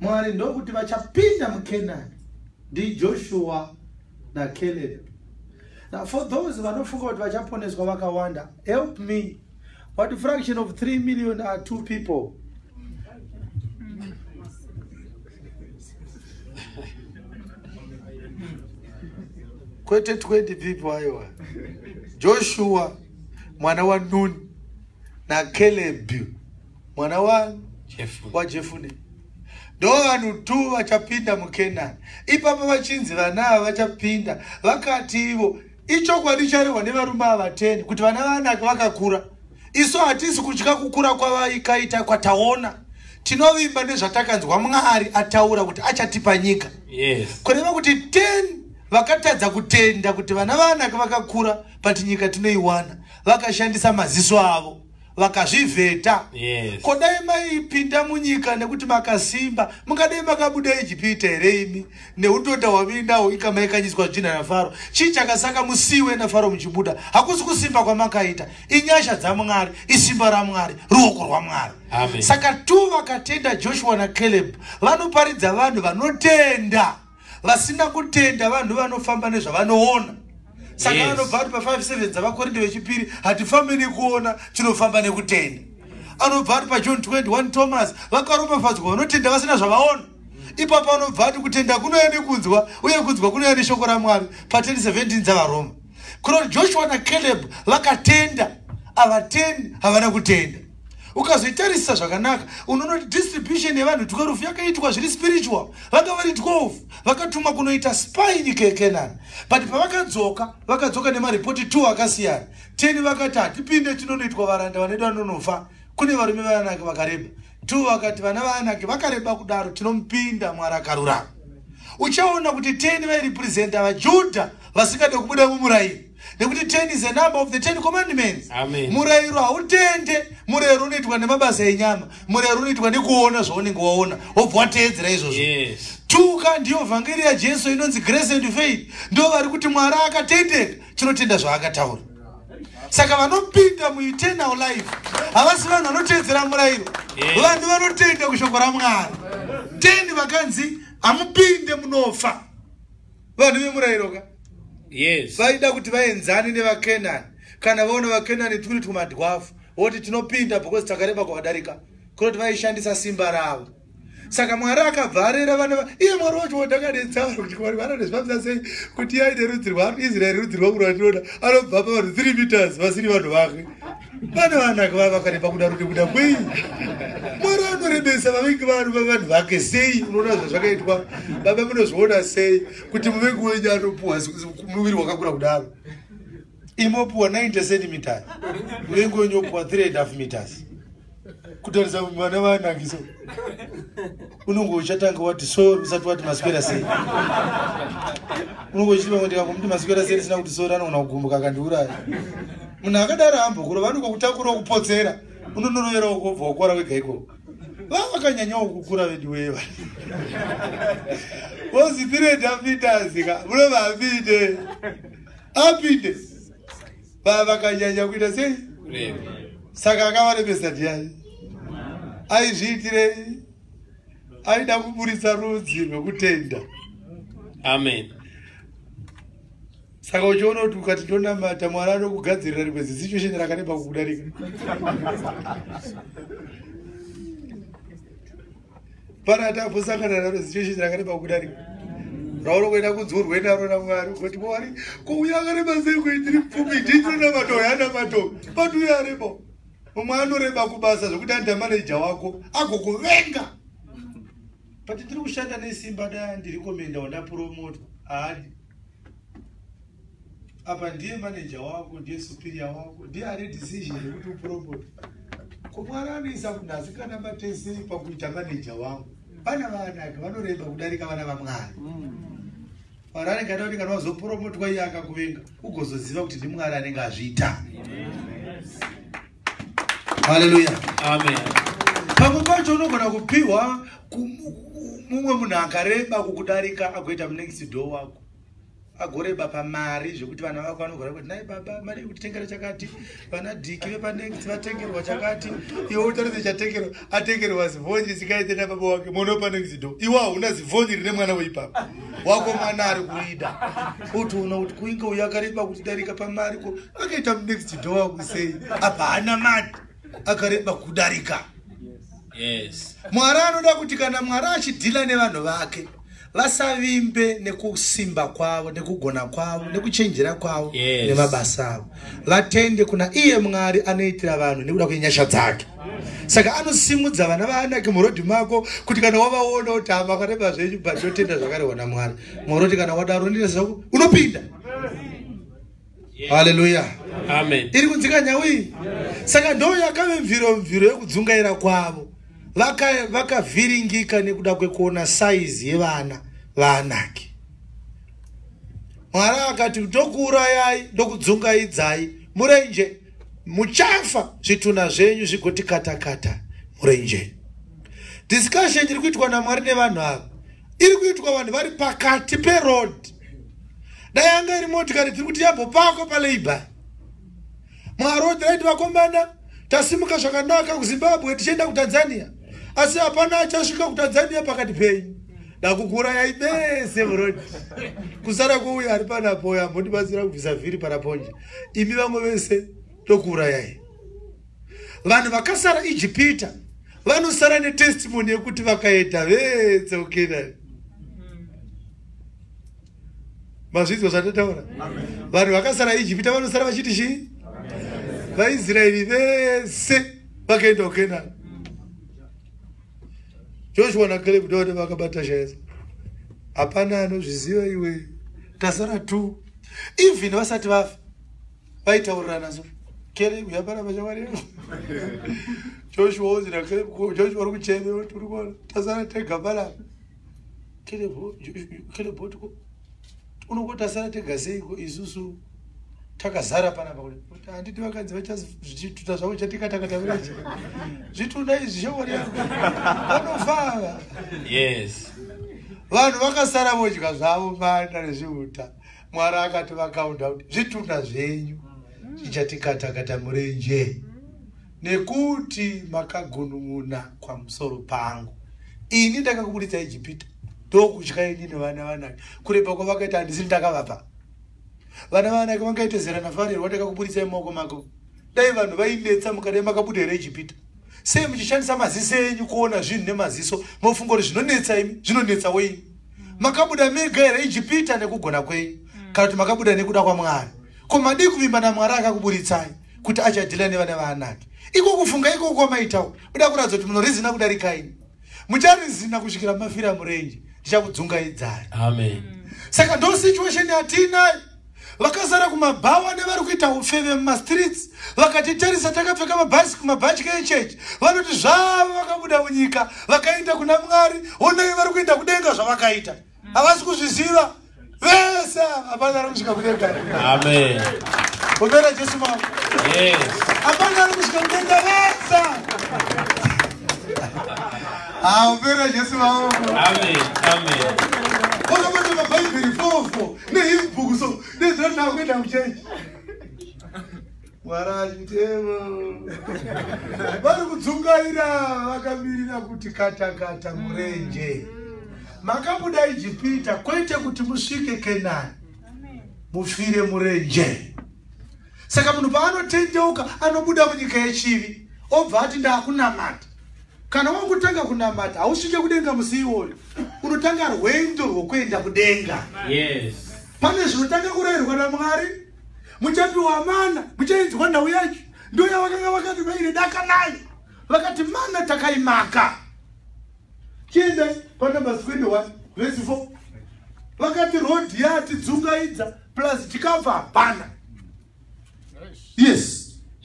Mwari ndokuti vachapinda mukenani ndijoshua nakaleb now for those vanofunga kuti vachaponeswa vakawanda help me. What fraction of 3 million are two people? Kwete 20 people aiwa joshua mwana wanuni nakaleb mwana wa wajefune ndo vanhu tu vachapinda mukenani. Ipapo vachinzi vana ava vachapinda vakati ivo ichokwadi charehwa nevarume ava 10 kuti vana vanake vakakura. Isu hatisi kutya kukura kwavaikaita kwataona. Tinovimba nezvatakanzwa. Mwari ataura kuti achatipa nyika. Yes. kureva kuti 10 vakatadza kutenda kuti vana vanake vakakura pati nyika tinoiwana. Vakashandisa maziso avo vakazvivheta. Yes. kodai maipinda munyika nekuti makasimba mungadai makabuda ijipita here imi? Neudhodha hwamuinawo ika maikanyiswa zvina nafaro. Chii chakasaka musiwe nafaro muchibuda? Hakusi kusimba kwamakaita. Inyasha dzamwari isimba ramwari ruoko rwamwari. Saka tu vakatenda joshua nakaleb vanoparidza vanhu vanotenda. Vasina kutenda vanhu vanofamba nezvavanoona saka anobva ari pa57 dzavakorinde vechipiri hatifambi nekuona tinofamba nekutenda. Anobva ari pajohn 21 thomas vakaropafadzwa vanotenda vasina zvavaona. Ipapo anobva ati kutenda kunouya nekunzwa uye kunzwa kunouya neshoko ramwari. Pa1017 dzavaroma. Kunoti joshua nacaleb vakatenda. Havatendi havana kutenda ukazoitarisa zvakanaka. Unonoti distribution yevanhu 12 yakaitwa zviri spiritual vanga vari 12 vakatumwa kunoita spy nyika yekenani but pavakadzoka vakadzoka nemaripoti 2 akasiyana. 10 vakati hatipinde tinonoitwa varanda vanoita vanonofa kune varume vaanaki vakareba. 2 vakati vana vaanaki vakareba kudaro tinomupinda mwari akarurama. Uchaona kuti 10 vairepresenta vajudha vasingade kubuda mumurayiro nekuti 10 is a number of the 10 commandments. Amen. murayiro hautende murayiro unoitwa nemabasa enyama. Murayiro unoitwa nekuona zvaunenge waona. Wobva wateedzera izvozvo. Tuka ndiyo vhangeri yajesu inonzi grace and faith. Ndo vari kuti mwari akatendeka. Chinotenda zvaakataura. Saka vanopinda mueternal life havasi vanhu vanoteedzera murayiro. Vanhu vanotenda kushoko ramwari teni vakanzi hamupinde munofa. Vanhu vemurayiro ka yes. Vaida kuti vaenzane nevakenani. Kana vaona vakenani turi tumadwafu voti tinopinda bhokozi takareba kwakadarika kunoti vaishandisa simba ravo saka mwari akabva arera vana va- iye mwari wacho wandakadetsa vanhu kuti mwari vanodezvamisa sei kuti aite rudzi rwaisraeri rudzi rwangu rwatinoda anobva pavanhu 3 meters vasiri vanhu vake. Vana vanaka vava vakareba kuda ruti kuda kwei? Mwari anorebesa vavengi vanhu vavanhu vake sei? Unoona zvazvakaitwa baba munozviona sei kuti muvengi wenyu anopuwa muviri wakakura kudaro? Imopuwa 90 centimeters muvengi wenyu opuwa 3 and half meters kutarisa vana vanakiso unonge uchatanga wati soro usati wati maswera sei unonge uchiti pamwe ndikakomuti maswera sei risina kuti soro anogona kugumbuka akandiuraya munhu akadaro ambokuro vanonge kutakura kupotsera unonoroverawo kobva wakora wega ikoko vavakanyanyawo kukura vedu weva wozi tiredhafitazika munova apinde apinde vavakanyanya kuita sei saka akavaremesa ndiani aizviitirei? Aida kuburitsa rudzi rwekutenda. Amen. Saka uchiona kuti ukati ndonamata mwari anokugadzirira rimwe zisituation rakareba kukudarika pana tambosangana naro situation rakareba kukudarika raunokuenda kunzurwe naro namwari kuti mwari kouya akareba sei kuitiri pfumi? Ndinonamato yanamato patuya areba mumwe anoreba kubasa zvokuti anda maneja wako agokuvenga. But tiri kushanda nesimba daya ndirikomenda wandapuromotwa haadi. Apa ndiye maneja wako ndiye superior wako ndiye ane decision yekuti upromotwe kumwari anoisa kunhasi kana matesiri pakuita maneja wangu. Vana vanaka vanoreba kudarika vana vamwari. Mwari anenge ada kuti kana wazopromotwa iye akakuvenga ugozoziva kuti ndimwari anenge azviita haleluya amen. Pamwe pacho unogona kupiwa ku- mumwe munhu akareba kukudarika agoita munext door wako. Agoreba pamari zvekuti vana vako vanogora kuti nai baba mari yekutitengera chakati. Vana dhiki vepanext vatengerwa chakati. Iwe utarise chatengerwa atengerwa zivonyi zikaite nababa wake munopa next door. Iwe hauna zivonyi rine mwana weipapa wako mwana ari kuida. Utoona kuti kuinge uyo akareba kutidarika pamari ko akaita munext door wako sei? Apa hana mari akareba kudarika. Yes. Mwari anoda kuti kana mwari achidhila nevanhu vake vasavimbe nekusimba kwavo nekugona kwavo nekuchenjera kwavo Yes. nemabasa avo. Vatende kuna iye mwari anoitira vanhu nekuda kwenyasha dzake. Saka anosimudza vana vaanake murodhi mako kuti kana wavaona kuti hama kareba zvenyu but yotenda zvakarehwa namwari moroti kana wadaro ndinezako unopinda haleluya amen. Iri kunzika nyawii saka ndo yakave mviro mviro yekudzungaira kwavo. Vaka- vakavhiringika nekuda kwekuona saizi yevana vaanaki mwari akati ndokuurayai ndokudzungaidzai murenje muchafa zvitunha zvenyu zvigotikata-kata. Murenje. Discussion iri kuitwa namwari nevanhu ava. Iri kuitwa vanhu vari pakati peroad dai anga iri motikari tiri kuti yambopakwa palabour mwaroti raiti vakombana tasimuka zvakanaka kuzimbabwe tichienda kutanzania. Asi hapana achasvika kutanzania pakati penyu. Ndakukurayai bese murodi. Kusara kwouya ari panapo yambondibatsira kubvisa vhiri panaponje imi vamwe vese tokuurayai vanhu vakasara ijipita vanosara netestimoni yekuti vakaenda vese ukenani mazvidzwa zvatotaura vanhu vakasara ijipita vanosara vachiti chii vaisraeri vese vakaenda ukenani joshua nakaleb ndovane vakabata shaesa hapana anozviziva iwe. Tasara tu. Even vasati vafa vaitaurirana so kereb yapana pashamwari joshua uzi nakaleb joshua uri kucheme turi kuona. Tasara tega palapa kereb oti unoko tasara tega seiko? Isusu takazara panapa kuti handiti vakanzi vachazvituta zvavo chatikatakata vireje zvitunda izvi shamwari yangu vanofava. Yes. Vanhu vakasara vodya zvavo maenda nezviuta mwari akati vakaunda kuti zvitunda zvenyu zvichatikata-kata murenje nekuti makagunun'una kwamusoro pangu. Ini ndakakuburitsa ijipita ndokutya ini nevana vanake. Kureba kwavakaita handisini ndakavapa vana vanake vangaite zera nafanirwa ndakakuburitsai mumaoko mako. Dai vanhu vainetsa mukadai makabuda here ijipita? Sei muchishandisa maziso enyu kuona zvinhu nemaziso? Mofunga kuti zvinonetsa imi zvinonetsawo imi makabuda mega here ijipita nekugona kwenyu? Kana kuti makabuda nekuda kwamwari? Ko madii kuvimba namwari akakuburitsai kuti achadhila nevana vaanake iko kufunga iko kwamaitawo? Uda kuratidza kuti munorizina kudarikaini mucharizina kusvikira mafira murenje ndichakudzungaidzai amen. Saka ndo situation yatinayo vakazara kumabhawa nevari kuita ufeve mumastreets vakatitarisa takapfeka mabhasi kumabhachi kechechi vanoti zvavo vakabuda munyika vakaenda kuna mwari onai vari kuenda kudenga zvavakaita. Havasi kuzviziva. Vese hapana ari kusvika kudenga amen. Umera jesu yes. Hapana ari kusvika kudenga vese ha umera jesu amen wakabata mabhaibheri fofo nehibhuku so nezvanaa kuenda muchechi mwari achitemo vari kudzungaira vakamirira kuti katakata murenje. Makabuda ijipita kwete kuti musvike kenani mufire murenje. Saka munhu paanotendeuka anobuda munyika yechivi obva ati ndaakunamata kana wakutanga kunamata hausvike kudenga musi iwoyo unotanga rwendo rwokuenda kudenga. Yes. Pane zvinotanga kurayirwa namwari? Muchapiwa mana muchainzwa nhau yacho ndo yavakanga vakati vaine daka nayo vakati mana takaimaka? Chiendai panamba 21 vesi 4 vakati rodhi yatidzungaidza plus chikafa hapana. Yes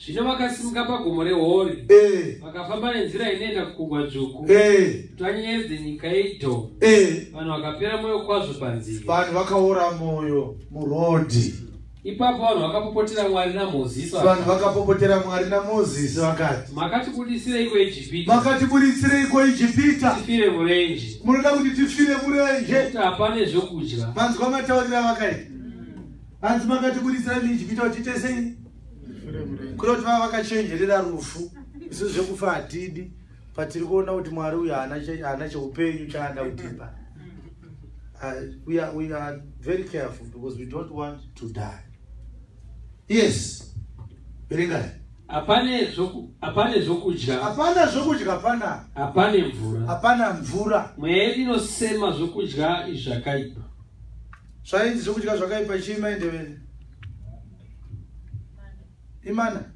zvino vakasimuka pagomo rehori eh, vakafamba nenzira inoenda kugungwa dzvuku. Eh, kuti vanyenyeredze nyika yeidhomu eh. vanhu vakapera mwoyo kwazvo panzira. Vanhu vakaora mwoyo murodhi. Ipapo vanhu vakapopotera mwari namozisi vanhu vakapopotera mwari namozisi vakati makatibudisireiko ijipita. Makatiburisireiko ijipita. Tifire murenje. Munoda kuti tifire murenje. Kuti hapane zvokudya. Manzwa mataurira vakaita hanzi makatiburisira muijipita kuti tiite kuda kuti vava vakachenjerera rufu isu zvekufa hatidi patiri kuona kuti mwari uyu haana che- haana cheupenyu chaada kutipa. Uh, we, are, we are very careful because we don't want to die. Yes. Verengai. Hapane zvoku- hapane zvokudya. Hapana zvokudya pana hapane mvura. Hapana mvura. Mweya yedu inosema zvokudya izvakaipa zvainzi zvokudya zvakaipa chiimaendevene imana.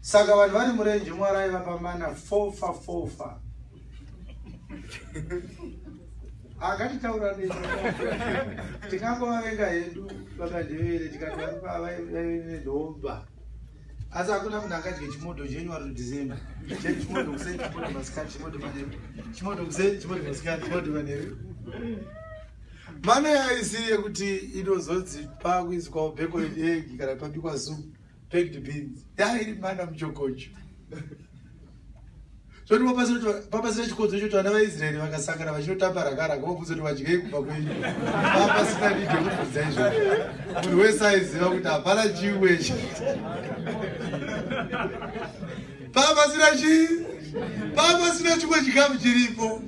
Saka vanhu vari murenje mwari aivapa mana fofa. Fofa akatitaura tingangovavenga hedu vakandevere tikati varinendomba asi hakuna munhu angadye chimodo january to december chimodo kuseni chimodo masikati chimodo manheru chimodo kuseni chimodo masikati chimodo manheru mane yaisiye kuti inozonzi pakuiswawo bacon egg kana pabikwa soup baked beans. Yairi mana muchokocho zvoti papasina chikodzo choti vana vaisraeri vakasangana vachinotamba rakaraka vobvunza kuti vadyei kubva kwenyu papasina nidi yekubvunza izvo munhu wese aiziva kuti hapana chiwechi papasina chii? Papasina chimwe chikamu chiripo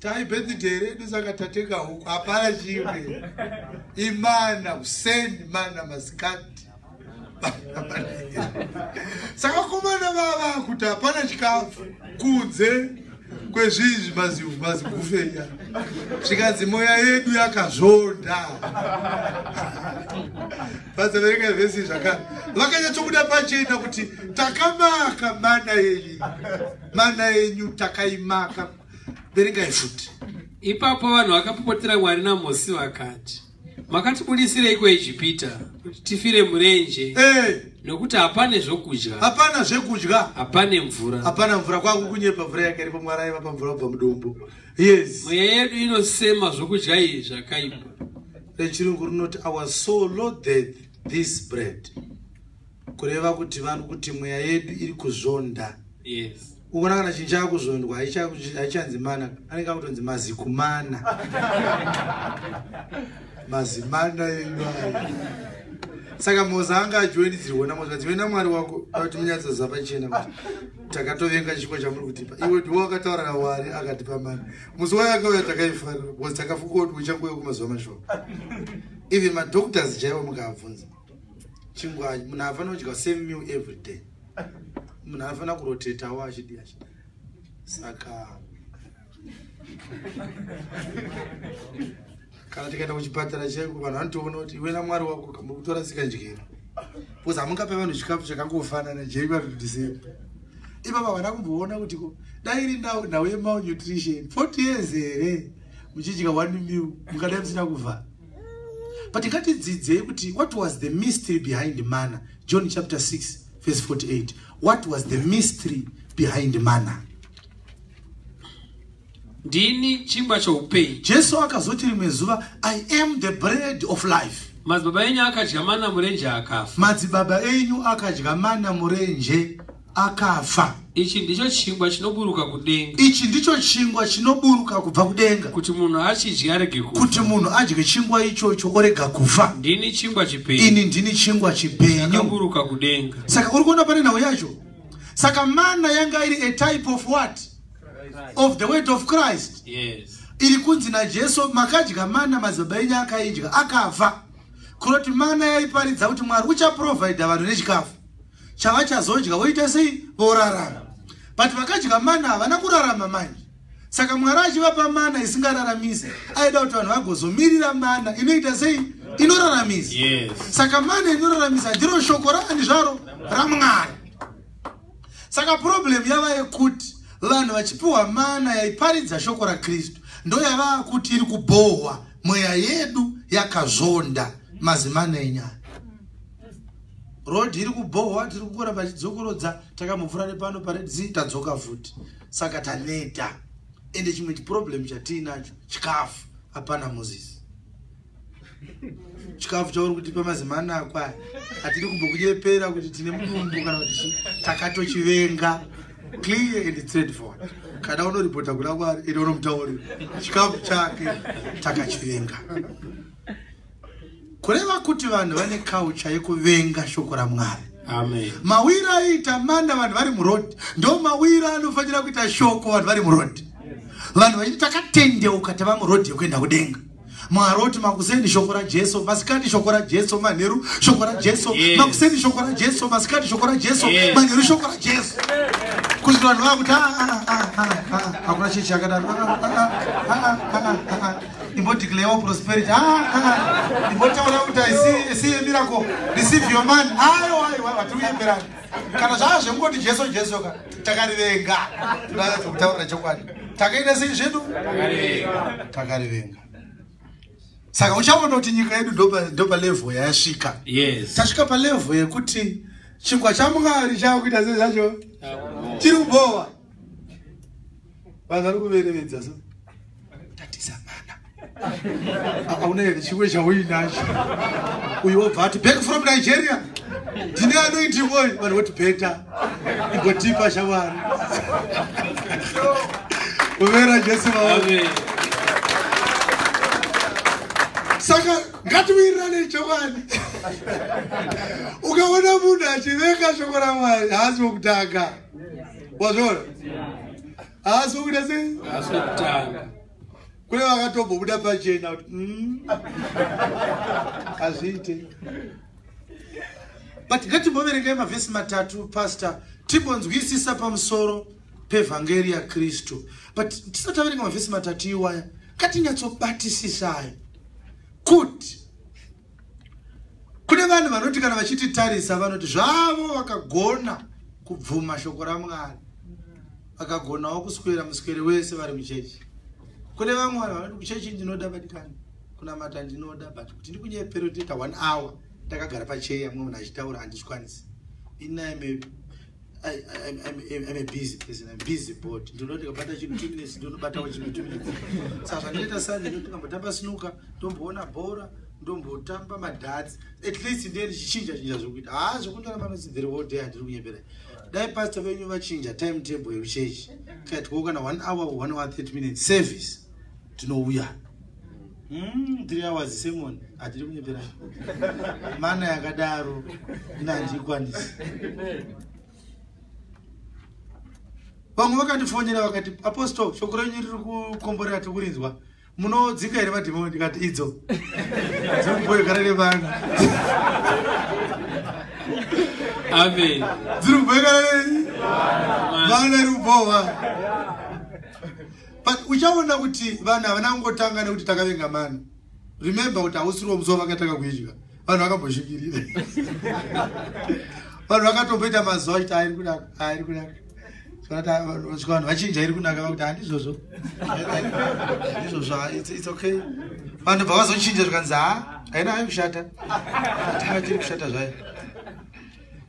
tai birthday redu saka tateka huku hapana chimwe. Imana huseni mana masikati. Saka komana vava kuti hapana chikafu. Kunze kwezvizvi mazigufeya zvikanzi mweya yedu yakazvonda. Vazaverenga vhesi zvakare. Vakanyatsobuda pachena kuti takamaka mana yenyu. Mana yenyu takaimaka verengai futi ipapo vanhu vakapopotera mwari namosi vakati makatibudisirei kuejipita kuti tifire murenje? Eh, nokuti hapane zvokudya. Hapana zvekudya. Hapane mvura. Hapana mvura. Kwangu kunyepa mvura yake iripo mwari aivapa mvura kubva mudombo. Yes. Mweya yedu inosema zvokudya izvi zvakaipa. Rechirungu rinoti our soul loathed this bread. Kureva kuti vanhu kuti mweya yedu iri kuzvonda yes uona kana chinhu chaakuzvondwa haicha- haichanzi mana anenge akutonzi mazikumana. Mazimana aya saka moza anga ajoinidzirwa namozi kadziwena mwari wako kuti munyatsoziva pachena kuti takatovenga chikwa chamuri kutipa. Iwe ndiwo akataura nawari akatipa mana musi wayo akauya takaifanira bcause takafunga kuti uchangoyo kumazuva mashoma. Even madoctors chaivo mukaabvunza chingwa munhu hafanira kudya same meal every day munhu anofanira kurotetawo achidi achidi saka kana tikaenda kuchipatara chaiko vanhu vanotoona kuti iwe namwari wako kamuri kutorasika ndyero bcause hamungape vanhu chikafu chakangofanana jerivatodisema ipapa vana kumboona kuti ko dai iri nhau yemalnutrition forty years here. Muchidya one meal mungadai musina kuvhara but ngatidzidzei kuti what was the mystery behind mana john chapter 6 verse 48 what was the mystery behind mana ndini chingwa choupenyu jesu akazoti rimwe zuva i am the bread of life. Madzibaba enyu akadya mana murenje akafa. Madzibaba enyu akadya mana murenje akafa. Ichi ndicho chingwa chinoburuka kudenga. Ichi ndicho chingwa chinoburuka kubva kudenga. Kuti munhu achidya arege kufa. Kuti munhu adye chingwa ichocho orega kufa. Ndini chingwa chipenyu. Ini ndini chingwa chipenyu. Chakaburuka kudenga. Saka uri kuona pane nhau yacho? Saka mana yanga iri a type of what? Of the word of christ. Yes. Iri kunzi najesu makadya mana madzibaba enyu akaidya akafa. Kunoti mana yaiparidza kuti mwari uchaprovhaidha vanhu nechikafu chavachazodya voita sei? Vorarama. But vakadya mana havana kurarama manje. Saka mwari achivapa mana isingararamisi aida kuti vanhu vagozomirira mana. Inoita sei? Inoraramisa yes. Saka mana inoraramisa ndiro shoko raani zvaro ramwari saka problemu yava yekuti vanhu vachipiwa mana yaiparidza shoko rakristu ndo yava kuti iri kubhohwa. Mweya yedu yakazvonda mazimana enyaya rodhi iri kubhohwa tiri kungoramba chidzokorodza takamuvhura nepano paredzi tadzoka futi saka taneta. Ende chimwe chiproblemu chatiinacho chikafu. Hapana mozisi. Chikafu chauri kutipa mazimana akwaya hatiri kumbokunyepera kuti tine mudumbu kana kuti takatochivenga. Clear and straightforward. Kana unoripota kuna mwari ende unomutaurira chikafu chake takachivenga kureva kuti vanhu vane kaucha yekuvenga shoko ramwari amen. Mawiri aiita mana vanhu vari murodhi ndo mawiri anofanira kuita shoko vanhu vari murodhi vanhu vachiti takatendeuka tava murodhi yekuenda kudenga mwaroti makuseni shoko rajesu masikati shoko rajesu manheru shoko rajesu Yes. makuseni shoko rajesu masikati shoko rajesu manheru shoko rajesu kusvika vanhu vakuti "Ah, ah, ah, ah, ah, hakuna chechi yakadaro Ah, ah, ah, ah, ah, ah. imbodeclarewo prosperity Ah, ah. imbotaura kuti "I see a miracle receive your money aiwa aiwa vatiri kuyemberana kana zvava zvengoti jesu jesu ka takarivenga tinaa kutaurira chokwadi takaita sei zvedu takarivenga saka uchaona kuti nyika yedu ndo- ndo palevhel yayasvika yes. Tasvika palevhel yekuti chingwa chamwari chaakuita sei zvacho? Chiri kubhohwa vanhu vari kuverevedza so. Tatisa mana hauna here chimwe chauinacho uyu wobva ati back from nigeria. Ndine anoitiwoyi vanhu voti beta imbotipa shamwari. Uvera jesu vaa saka ngatiwirirane chokwadi. Ukaona munhu achivenga shoko ramwari haasi wokutanga wazvona haasi wokuita sei? Kune vakatombobuda pachena kuti "Mm, hazviite but ngatimboverengai mavhesi matatu pastor timbonzwisisa pamusoro pevhangeri yakristu but tisati taverenga mavhesi matatu iwaya ngatinyatsobatisisai kuti kune vanhu vanoti kana vachititarisa vanoti zvavo vakagona kubvuma shoko ramwari. Vakagonawo kuswera muswere wese vari muchechi. Kune vamwe vanhu vanoti kuchechi ndinoda badikani kunamata ndinoda but kuti ndikunyepero toita one hour ndakagara pacheya mwe munhu achitaura handizvikwanisi inaime I'm a busy person, I'm busy board. Ndinoti kabata chinhu two minutes, ndinobatawo chinhu two minutes. Saka zvandinoita sanje ndoti kambotamba sinuka, ndomboona bhora, ndombotamba madhats. At least ndiye ndichichinja chinja zvokuita. Ah, zvokundoramba noti the whole day handiri kunyepera. Dai pastor venyu vachinja timetable yeruchechi. Kati ko kana one hour one hour thirty minutes service. Tinouya. Mm, three hours sermon hatiri kunyepera. Mana yakadaro nandikwanisi. Vamwe vakandifonera vakati apostol shoko renyu riri kukomborera tiri kurinzwa munodzika here madhimoni ndikati idzo. Dzirikuboekana nevana amen. Dziri kuboekana vana ri kubohwa but uchaona kuti vanhu havana kungotanga nekuti takavenga mana remembe kuti hausiriwo musuwo vakatanga kuidya vanhu vakambosvikirira vanhu vakatomboita mazuva achiti airi kunaka airi kunaka vanhu vachinja iri kunaka vakuti handizvozvo. Handizvozvo its okay. Vanhu bva vazochinja zvikanzi ha haina hai kushata. Tanga tiri kushata zvayo.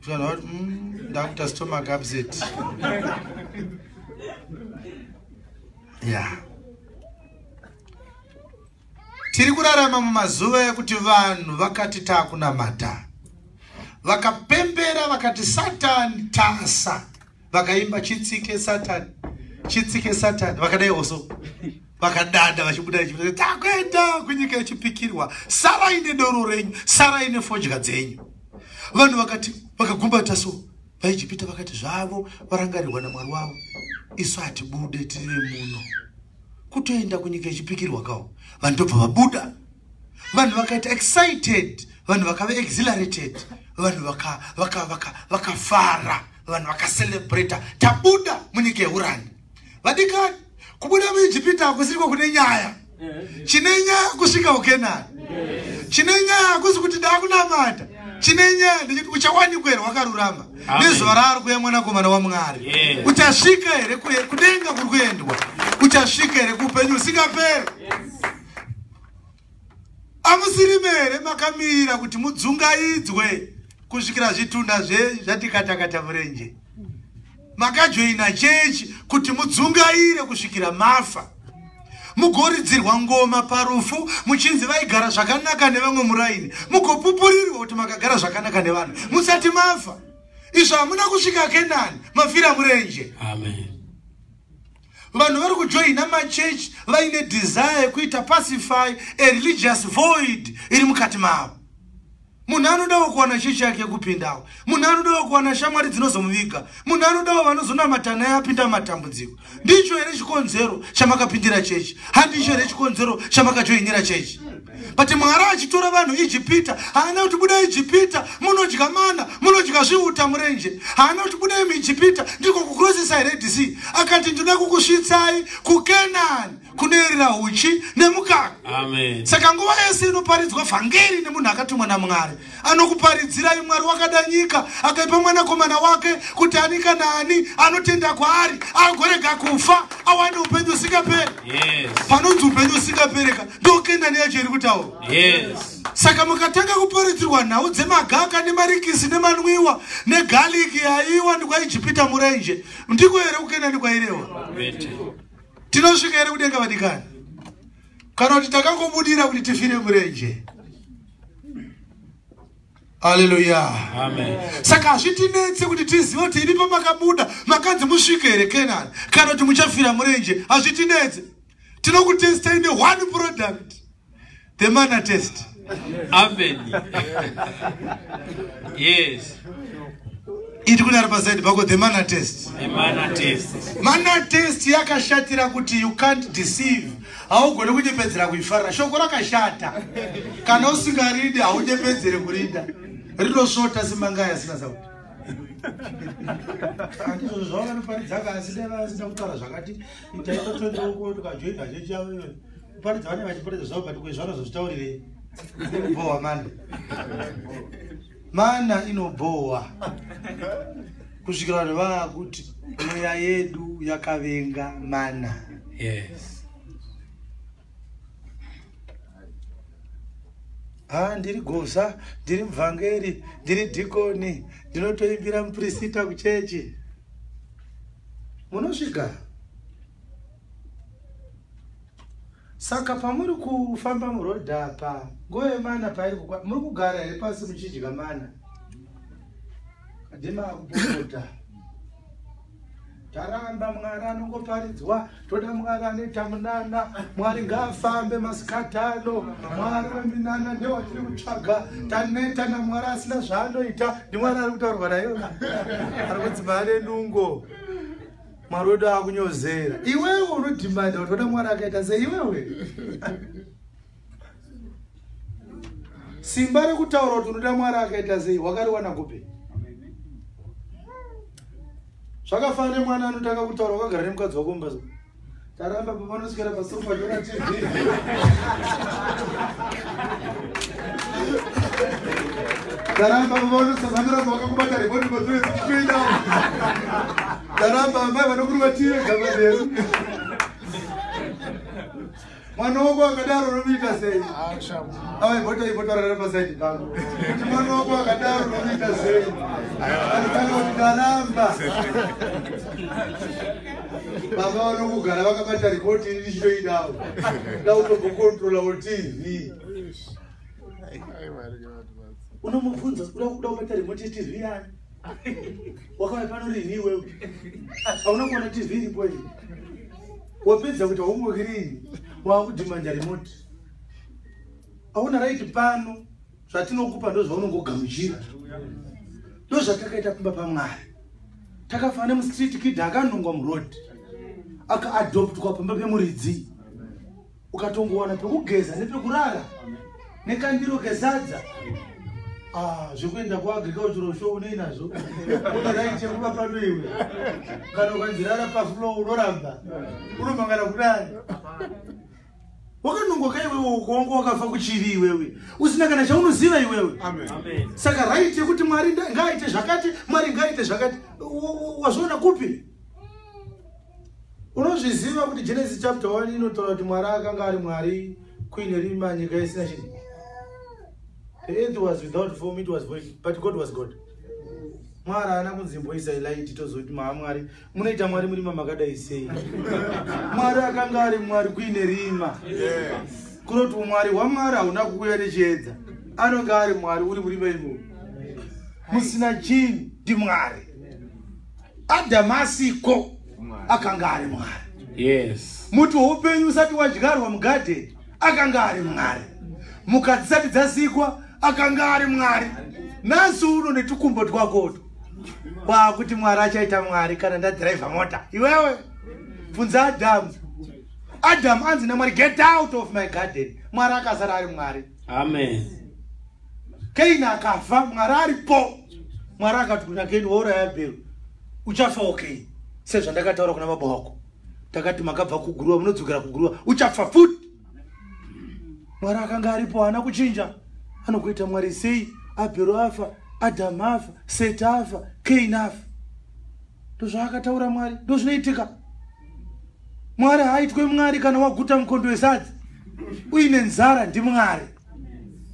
Vanhu vati "Mm, ndakuita stomach upset. Ya tiri kurarama mumazuva ekuti vanhu vakati taakunamata vakapembera vakati satani tasa vakaimba chitsike satani chitsike satani vakadai oso vakadada vachibuda vachibuda takuenda kunyika yechipikirwa sarai nedoro renyu sarai nefodya dzenyu. Vanhu vakati vakagumbata so vaijipita vakati zvavo varangarirwa namwari wavo. Isu hatibude tiri muno. Kutoenda kunyika yechipikirwa kawo vanhu ndobva vabuda. Vanhu vakaita excited. Vanhu vakava exhilarated. Vanhu vakafara vaka, vaka, vaka vakafara, vanhu vakacelebrata tabuda munyika yeurani vadikani kubuda muijipita hakusiriko kune nyaya. Chine nyaya kusvika ukenani chine nyaya hakusi kuti ndakunamata chine nyaya ndechiti uchawanikwa here wakarurama nezuva raari kuya mwanakomana wamwari. Yes. uchasvika here kudenga kuri kuendwa? Uchasvika here kuupenyu usingaperi amusirime here makamirira kuti mudzungaidzwe kusvikira zvitunda zve zvatikatakata murenje makajoina chechi kuti mudzungaire kusvikira mafa. Mugoridzirwa ngoma parufu muchinzi vaigara zvakanaka nevamwe muraini. Mugopupurirwa kuti makagara zvakanaka nevanhu musati mafa. Izvo hamuna kusvika kenani. Mafira murenje. Amen. Vanhu vari kujoina machechi vaine desire yekuita pacify a religious void iri mukati mavo munhu anodawo kuwana chechi yake yekupindawo munhu anodawo kuwana shamwari dzinozomuviga. Munhu anodawo vanozonamata naye apinda mumatambudziko. Ndicho here chikonzero chamakapindira chechi? Handicho here chikonzero chamakajoinira chechi? But mwari achitora vanhu ijipita haana kuti budai ijipita munodya mana munodya zviuta murenje. Haana kuti budai muijipita ndiko kukrosisa red sea. Akati ndinoda kukusvitsai kukenani kunoerera uchi nemukaka. Amen. Saka nguva yese inoparidzwa vhangeri nemunhu akatumwa namwari anokuparidzirai mwari wakada nyika akaipa mwanakomana wake kuti ani kana ani anotenda kwaari agorega kufa awane upenyu usingaperi yes. Panonzi upenyu usingapereka ndokendani yacho iri kutaura? Yes. Saka mukatanga kuparidzirwa nhau dzemagaka nemarikisi nemanwiwa negaliki yaiwa ndikwaijipita murenje ndiko here kukendani kwairehwa. Tinosvika here kudenga vadikani kana kuti takangobudira kuti tifire murenje? Aleluya amen. Saka hazvitinetse kuti tizive kuti iri pamakabuda makanzi musvike here kenani kana kuti muchafira murenje hazvitinetse tinokutestai neone product the mana test. Amen. Yes iti kune ari pasaidi pako the mana test. Mana test. Yakashatira kuti you can't deceive. Haugoni kunyepedzera kuifarira. Shoko rakashata. Kana usingaridi haunyepedzere kurida rinosvota semangaya asina sauti. Andizvo zvavanoparidza asina kutaura zvakati itaitotondeoko tukajoina chechi yavo iyoyo. Paridza vane vachiparidza zvavo but kwezvano zozvitaurirei inobhohwa mana mana inobhohwa. Kusvikira vanhu vaakuti mweya yedu yakavenga mana. Yes. Ha ndiri gosa ndiri mubvangeri ndiri dhikoni ndinotoimbira muprista kuchechi. Munosvika? Saka pamuri kufamba murodhi apa nguva yemana pairi kukwa muri kugara here pasi muchidya mana? Ndimakupopota taramba mwari anongoparidzwa toda mwari anoita munana. Mwari ngaafambe masikati ano mwari weminana ndewatiri kutsvaga. Taneta namwari asina zvaanoita ndimwari ari kutaurwa nayona ari kudzimba nenungo mwari wedu akunyozera. Iwewe unodhimanda kuti oda mwari akaita sei iwewe simba rekutaura kuti unoda mwari akaita sei? Wakariwana kupi? Zvakafanana nemwana anotanga kutaura wakagara nemukadzi wako mumbatso taramba pavanoswera pasofa tona tv. Taramba pavanosazamira wakakubata rekodi mazvinoita taramba amai vanokuruma tv gamaderu mwana wako akadaro unomuita sei? Avaibota ibotaurara pasaidi pangu kuti mwana wako akadaro unomuita sei? Anotanga kuti ndaramba baba vanokugara vakabata rikoti iri richitoidawo da utombokontrolawo tv unomubvunza uda kuda kubata rimoti yetv yani? Wakauya pano rini iwewe? Hauna kuona tv iripo iyi wapedza kuti haumwoki rini wakudhimanja rimoti hauna raiti pano zvatinokupa ndo zvaunongogamuchira ndo zvatakaita kumba pamwari takafanana nemustriti kid akanongwa murodhi akaadoptwa pamba pemuridzi. Ukatongowana pekugeza nepekurara nekandiro kesadza Ah, zvekuenda kuagricultural show unoinazvo unaraitekuva pano iwe? Kana ukanzirara paflo unoramba? Unomangana kudani wakanongoka iwewe ukawanga wakafa kuchivi iwewe. Usina kana chaunoziva iwewe. Saka raiti yekuti mwari ngaaite zvakati mwari ngaaite zvakati. Wa- wa- wazviona kupi? Unozviziva kuti genesis chapter 1 inotaura kuti mwari akanga ari mwari kuine rima nyika isina chinhu the earth was without form it was void but god was god. Mwari haana kunzimboisa ilaiti tozoti maa mwari munoita mwari murima makadai sei? Mwari akanga ari mwari kuine rima. Kunoti umwari hwamwari hauna kuuya nechiedza. Anonge ari mwari uri murima imo musina chini ndimwari adhamu asiko akanga ari mwari. Yes. Muti woupenyu usati wadyarwa mugadheni akanga ari mwari. Muka dzisati dzasikwa akanga ari mwari. Nhasi uno netukumbo twakoto wakuti mwari achaita mwari kana ndadhiraivha mota. Iwewe bvunza adhamu adhamu anzi namwari get out of my garden. Mwari akasara ari mwari. Amen. Keini akafa mwari aripo. Mwari akati kuna keini wauraya bhero uchafawo keini sezvandakataura kuna baba wako. Takati makabva kuguruva munodzokera kuguruva uchafa futi mwari akanga aripo haana kuchinja anokuita mwari sei? Abhero afa adhamu afa seti afa keini afa. Ndozvaakataura mwari ndozvinoitika mwari haaitwe mwari kana waguta mukondo wesadzi uine nzara ndimwari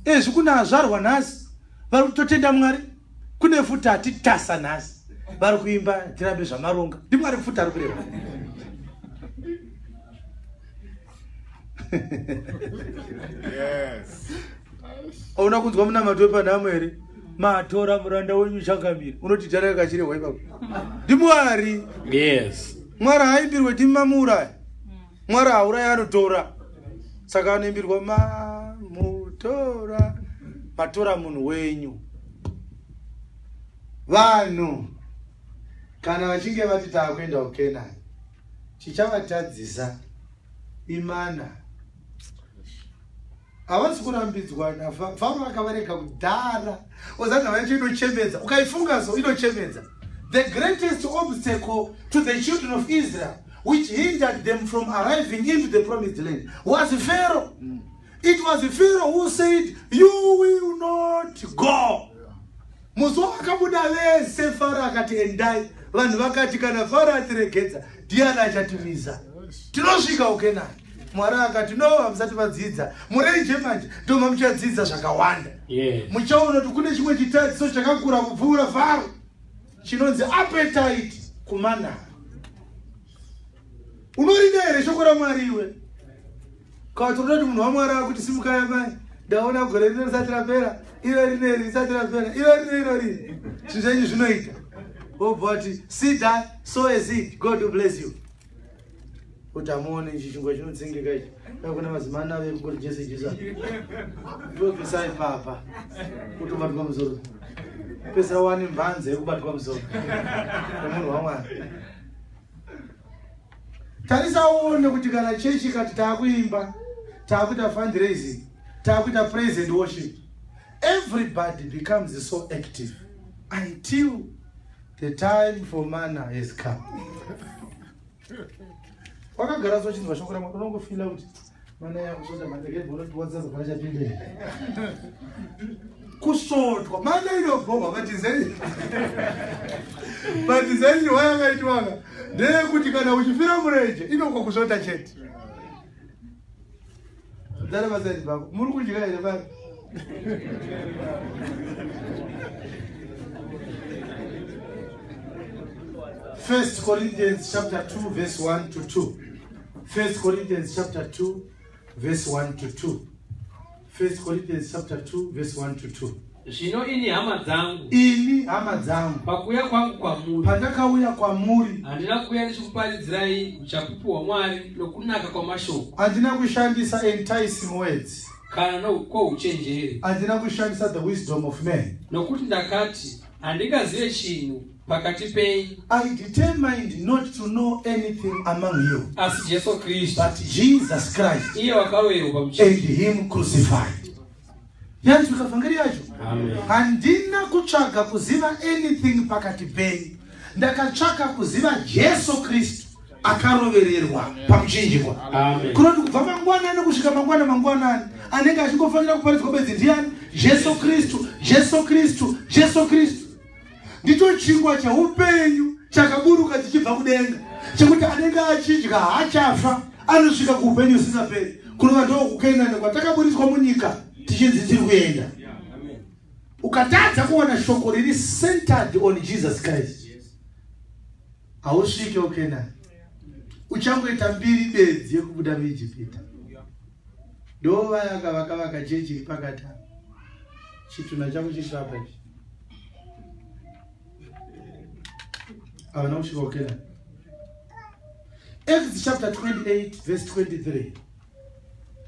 ezvi kune azvarwa nhasi vari kutotenda mwari. Kune futi hatitasa nhasi vari kuimba tirambe zvamaronga. Ndimwari futi ari kureva auna kunzwa munamato wepanhamo here? Matora muranda wenyu changamiri unoti tara yakachirehwa ipapo ndimwari yes. Mwari haimbirwe timamuraya mwari hauraya anotora. Saka anoimbirwa mamutora. Matora munhu wenyu. Vanhu kana vachinge vati taakuenda kukenani chichavatadzisa. Imana havasi kurambidzwa nafaro akavareka kudhara. Ozana vachinochemedza ukaifunga so inochemedza the greatest obstacle to the children of israel which hindered them from arriving into the promised land was pharaoh. It was pharaoh who said you will not go. Musi wakabuda vese faro akati endai. Vanhu vakati kana faro atiregedza ndiani achatimisa tinosvika ukenani mwari akati no hamusati vadzidza murenje manje ndoma muchadzidza zvakawanda. Muchaona kuti kune chimwe chitadziso chakakura kupfuura faro chinonzi appetite kumanara unorida here shoko ramwari iwe? Kati unoda kuti munhu wamwari akuti simukaya mai ndaona gore rino risati rapera ive rineri risati rapera ive rino irori zvinhu zvenyu zvinoita. Obva kuti sida so asid god bless you kuti amuone ichi chingwa chinotsengeka ichi. Kakuna mazimana ave kukuri jese jesa ndobvisai papa. Kutobatwa musoro pesa wani mbanze yekubatwa musoro nemunhu wamwari. Tarisaone kuti kana chechi kati taakuimba taakuita fundraising taakuita praise and worship everybody becomes so active until the time for mana has come wakagara so chinzwa shoko ramwa unongofila kuti mana yakusvota mandekeonotwadzazofana kusvotwa mana inobhomwa matizeni matizeni wayakaitwanga ndeyekuti kana uchifira murenje inokwa kusvota chete. Dara vasaidi vako. Muri kudya here vari First Corinthians chapter 2 verse 1 to 2. First Corinthians chapter 2 verse 1 to 2. First Corinthians chapter 2 verse 1 to 2. zvino ini hama dzangu. Ini hama dzangu. Pakuuya kwangu kwamuri. Pandakauya kwamuri. Handina kuuya ndichikuparidzirai uchapupu hwamwari nokunaka kwamashoko. Handina kushandisa enticing words kana no- kwohuchenjeri handina kushandisa the wisdom of man nokuti ndakati handingazive chinhu pakati penyu I determined not to know anything among you asi jesu kristu. but Jesus Christ iye wakaroverwa and him crucified. Yanzwika vhangeri yacho? Handina kutsvaga kuziva anything pakati penyu ndakatsvaka kuziva jesu kristu akarovererwa pamuchinjikwa. Kunoti kubva mangwanani kusvika mangwana mangwanani anenge achingofanira kuparidzwa bedzi ndiani? Jesu kristu jesu kristu jesu kristu ndicho chingwa cheupenyu chakaburuka chichibva kudenga chekuti anenge achidya haachafa anosvika kuupenyu usingaperi kunova ndo kukenani kwatakaburiswa munyika tichinzi tiri kuenda. Ukatadza kuona shoko riri centered on jesus christ hausvike ukenani uchangoita mbiri bedzi yekubuda muijipita. Ndo vayaka vakavaka chechi pakati apa. chitunha changu chiri apa ichi havana kusvika ukenani acts chapter 28 verse 23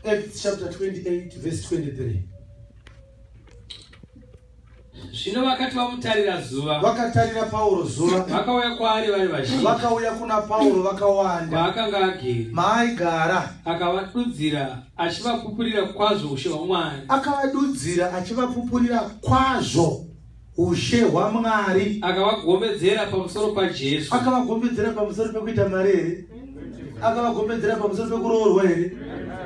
acts chapter 28 verse 23 zvino vakati vamutarira zuva vakatarira pauro zuva. vakauya kwaari vari vazhinji. Vakauya kuna pauro vakawanda. Kwaakanga agere maaigara akavadudzira achivapupurira kwazvo ushe hwamwari. Akavadudzira achivapupurira kwazvo ushe hwamwari akavagombedzera pamusoro pajesu akavagombedzera pamusoro pekuita mari here? Akavagombedzera pamusoro pekuroorwa here?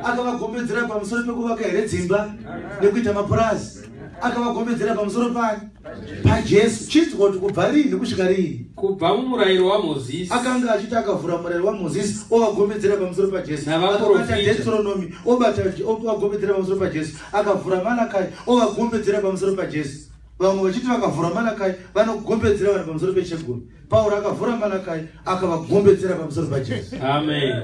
Akavagombedzera pamusoro pekuvaka here dzimba nekuita mapurazi? Akavagombedzera pamusoro pani pajesu chinzwa kuti kubva rini kusvika rini kubva mumurayiro wamozisi akanga achiti akavhura murayiro wamozisi ovagombedzera pamusoro pajesu akabata deuteronomy obata- ovagombedzera pamusoro pajesu akavhura malakai ovagombedzera pamusoro pajesu vamwe vachiti vakavhura malakai vanogombedzera vanhu pamusoro pechegumi. Pauro akavhura malakai akavagombedzera pamusoro pajesu. Amen.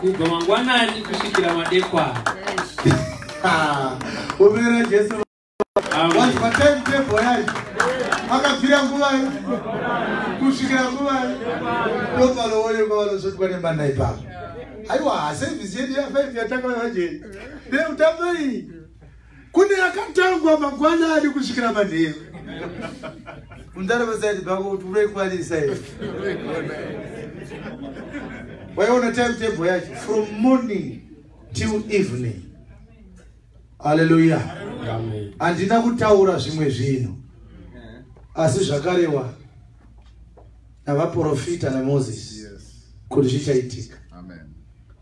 Kubva mangwanani kusvikira madekwana. Umirira jesu. Wanzwa timetable yacho akabvira nguvai kusvikira nguvai ndopanoonekwa vanozotwa nemana ipapo. Aiwa hasevhisi yedu yafaifi yatanga vajeni neutambo iyi kune yakatangwa mangwanani kusvikira manheru. Mundara pasaidi pako kuti unoikwanisa here? Waiona timetable yacho from morning till evening. Haleluya Amen. handina kutaura zvimwe zvino asi zvakarewa navaprofita namozisi Yes. kuti zvichaitika. Amen.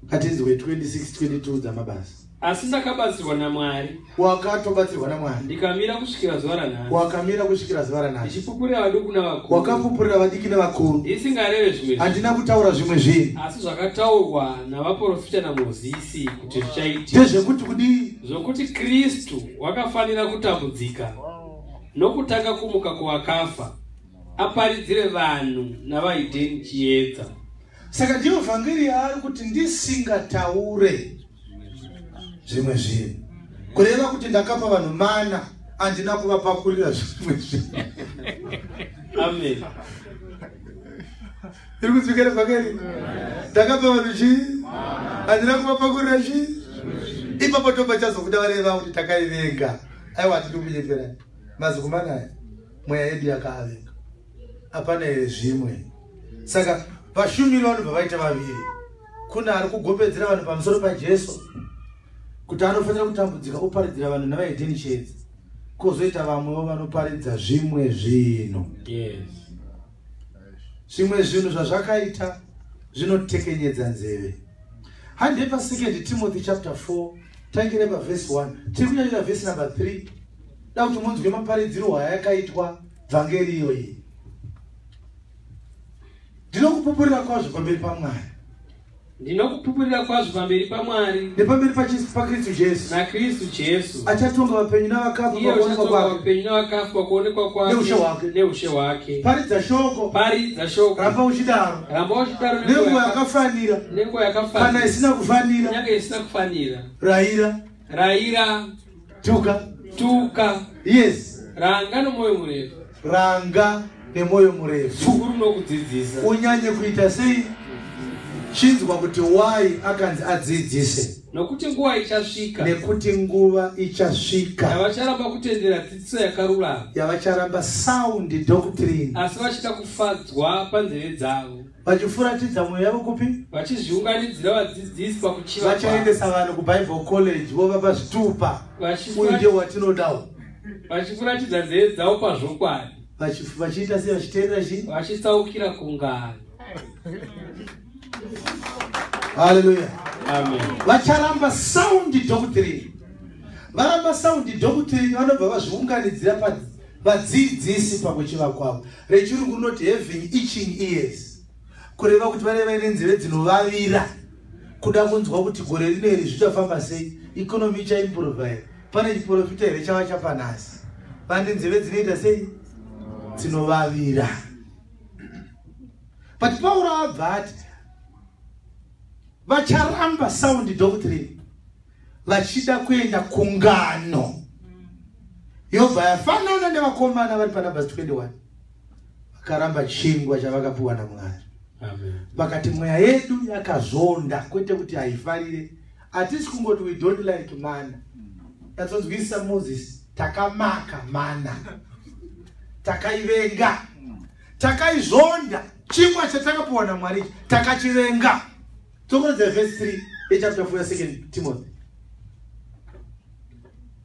ngatinzwe 2622 dzamabasa asi ndakabatsirwa namwari. Wakatobatsirwa namwari. Ndikamira kusvikira zuva ranhasi. Wakamira kusvikira zuva ranhasi. Ndichipupurira vaduku navakuru. Wakapupurira vadiki nevakuru ndisingareve zvimwe handina kutaura zvimwe zvinhu. Asi zvakataurwa navaprofita namozisi kuti zvichaitika ndezvekuti kudii zvokuti kristu wakafanira kutambudzika nokutanga kumuka kuvakafa aparidzire vanhu navaidheni chiedza. Saka ndiyo vhangeri yaari kuti ndisingataure zvimwe zvinhu. Kureva kuti ndakapa vanhu mana handina kuvapakurira zvimwe zvinhu. Amen. Iri kunzwikere vhangeri ndakapa vanhu chii? Handina kuvapakurira chii? Ipapo tobva chazokuda vareva kuti takaivenga aiwa hatidi kunyeperani mazukumanaya mweya yedu yakaavenga hapana here zvimwe. Saka vashumiri vanobva vaita vaviri. Kuna ari kugombedzera vanhu pamusoro pajesu kuti anofanira kutambudzika oparidzira vanhu navaidheni chedza kwozoita vamwewo vanoparidza zvimwe zvinhu. Yes. Zvimwe zvinhu zvazvakaita zvinotekenyedza nzeve. Handei pa2 timothy chapter 4 tangire pavhesi 1 tiri kunyanyira vhesi number 3 da kuti munzwe maparidziro hwayakaitwa vhangeri iyoyi. Ndinokupupurira kwazvo pamberi pamwari ndinokupupurira kwazvo pamberi pamwari nepamberi pakristu jesu. nakristu jesu. Achatonga vapenyu navakafa iye pakuonekwa uchatonga kwake. vapenyu navakafa pakuonekwa kwake Neushe hwake. paridza shoko. Paridza shoko. Ramba uchidaro. Ramba uchidaro nenguva yakafanira. nenguva kana yakafanira isina kufanira. Kunyange isina kufanira. Rayira rayira tuka. Tuka. Yes. Ranga nomwoyo murefu. Ranga nemwoyo murefu. Chikuru nokudzidzisa. Unyanye kuita sei chinzwa kuti wai akanzi adzidzise. Nokuti nguva ichasvika. Nekuti nguva ichasvika. Yavacharamba kutendera dzidziso yakarurama. Yavacharamba sound doctrine. Asi vachida kufadzwa panzeve dzavo. Vachifuratidza mwoyo yavo kupi? Vachizviunganidzira vadzidzisi pakuchiva vachaendesa vanhu kubible college vovapa zvitupa. Uyu ndio watinodawo. Vachifuratidza nzeve dzavo pazvokwadi. Vachi- vachiita sei vachiteerera chii vachitsaukira kungano haleluya amen. Vacharamba sound doctrine. Varamba sound doctrine vanobva vazviunganidzira vadzidzisi pakuchiva kwavo rechirungu rinoti having itching ears. Kureva kuti vanenge vaine nzeve dzinovavira. Kuda kunzwa kuti gore rino iri zvichafamba sei? Ikonomi ichaimprova here pane chiprofita here chava chapanhasi? Vane nzeve dzinoita sei? Dzinovavira. But pauro abva ati vacharamba sound doctrine vachida kuenda kungano. Yobva yafanana nevakomana vari panambers 21 vakaramba chingwa chavakapiwa namwari. Vakati mweya yedu yakazonda kwete kuti haifarire. Hatisi kungoti we don't like mana. Yatsonzwisisa moses takamaka mana. Takaivenga. Takaizonda. Chingwa chatakapiwa namwari ichi takachivenga tokonzera vhesi 3 yechapter 4 2 timothy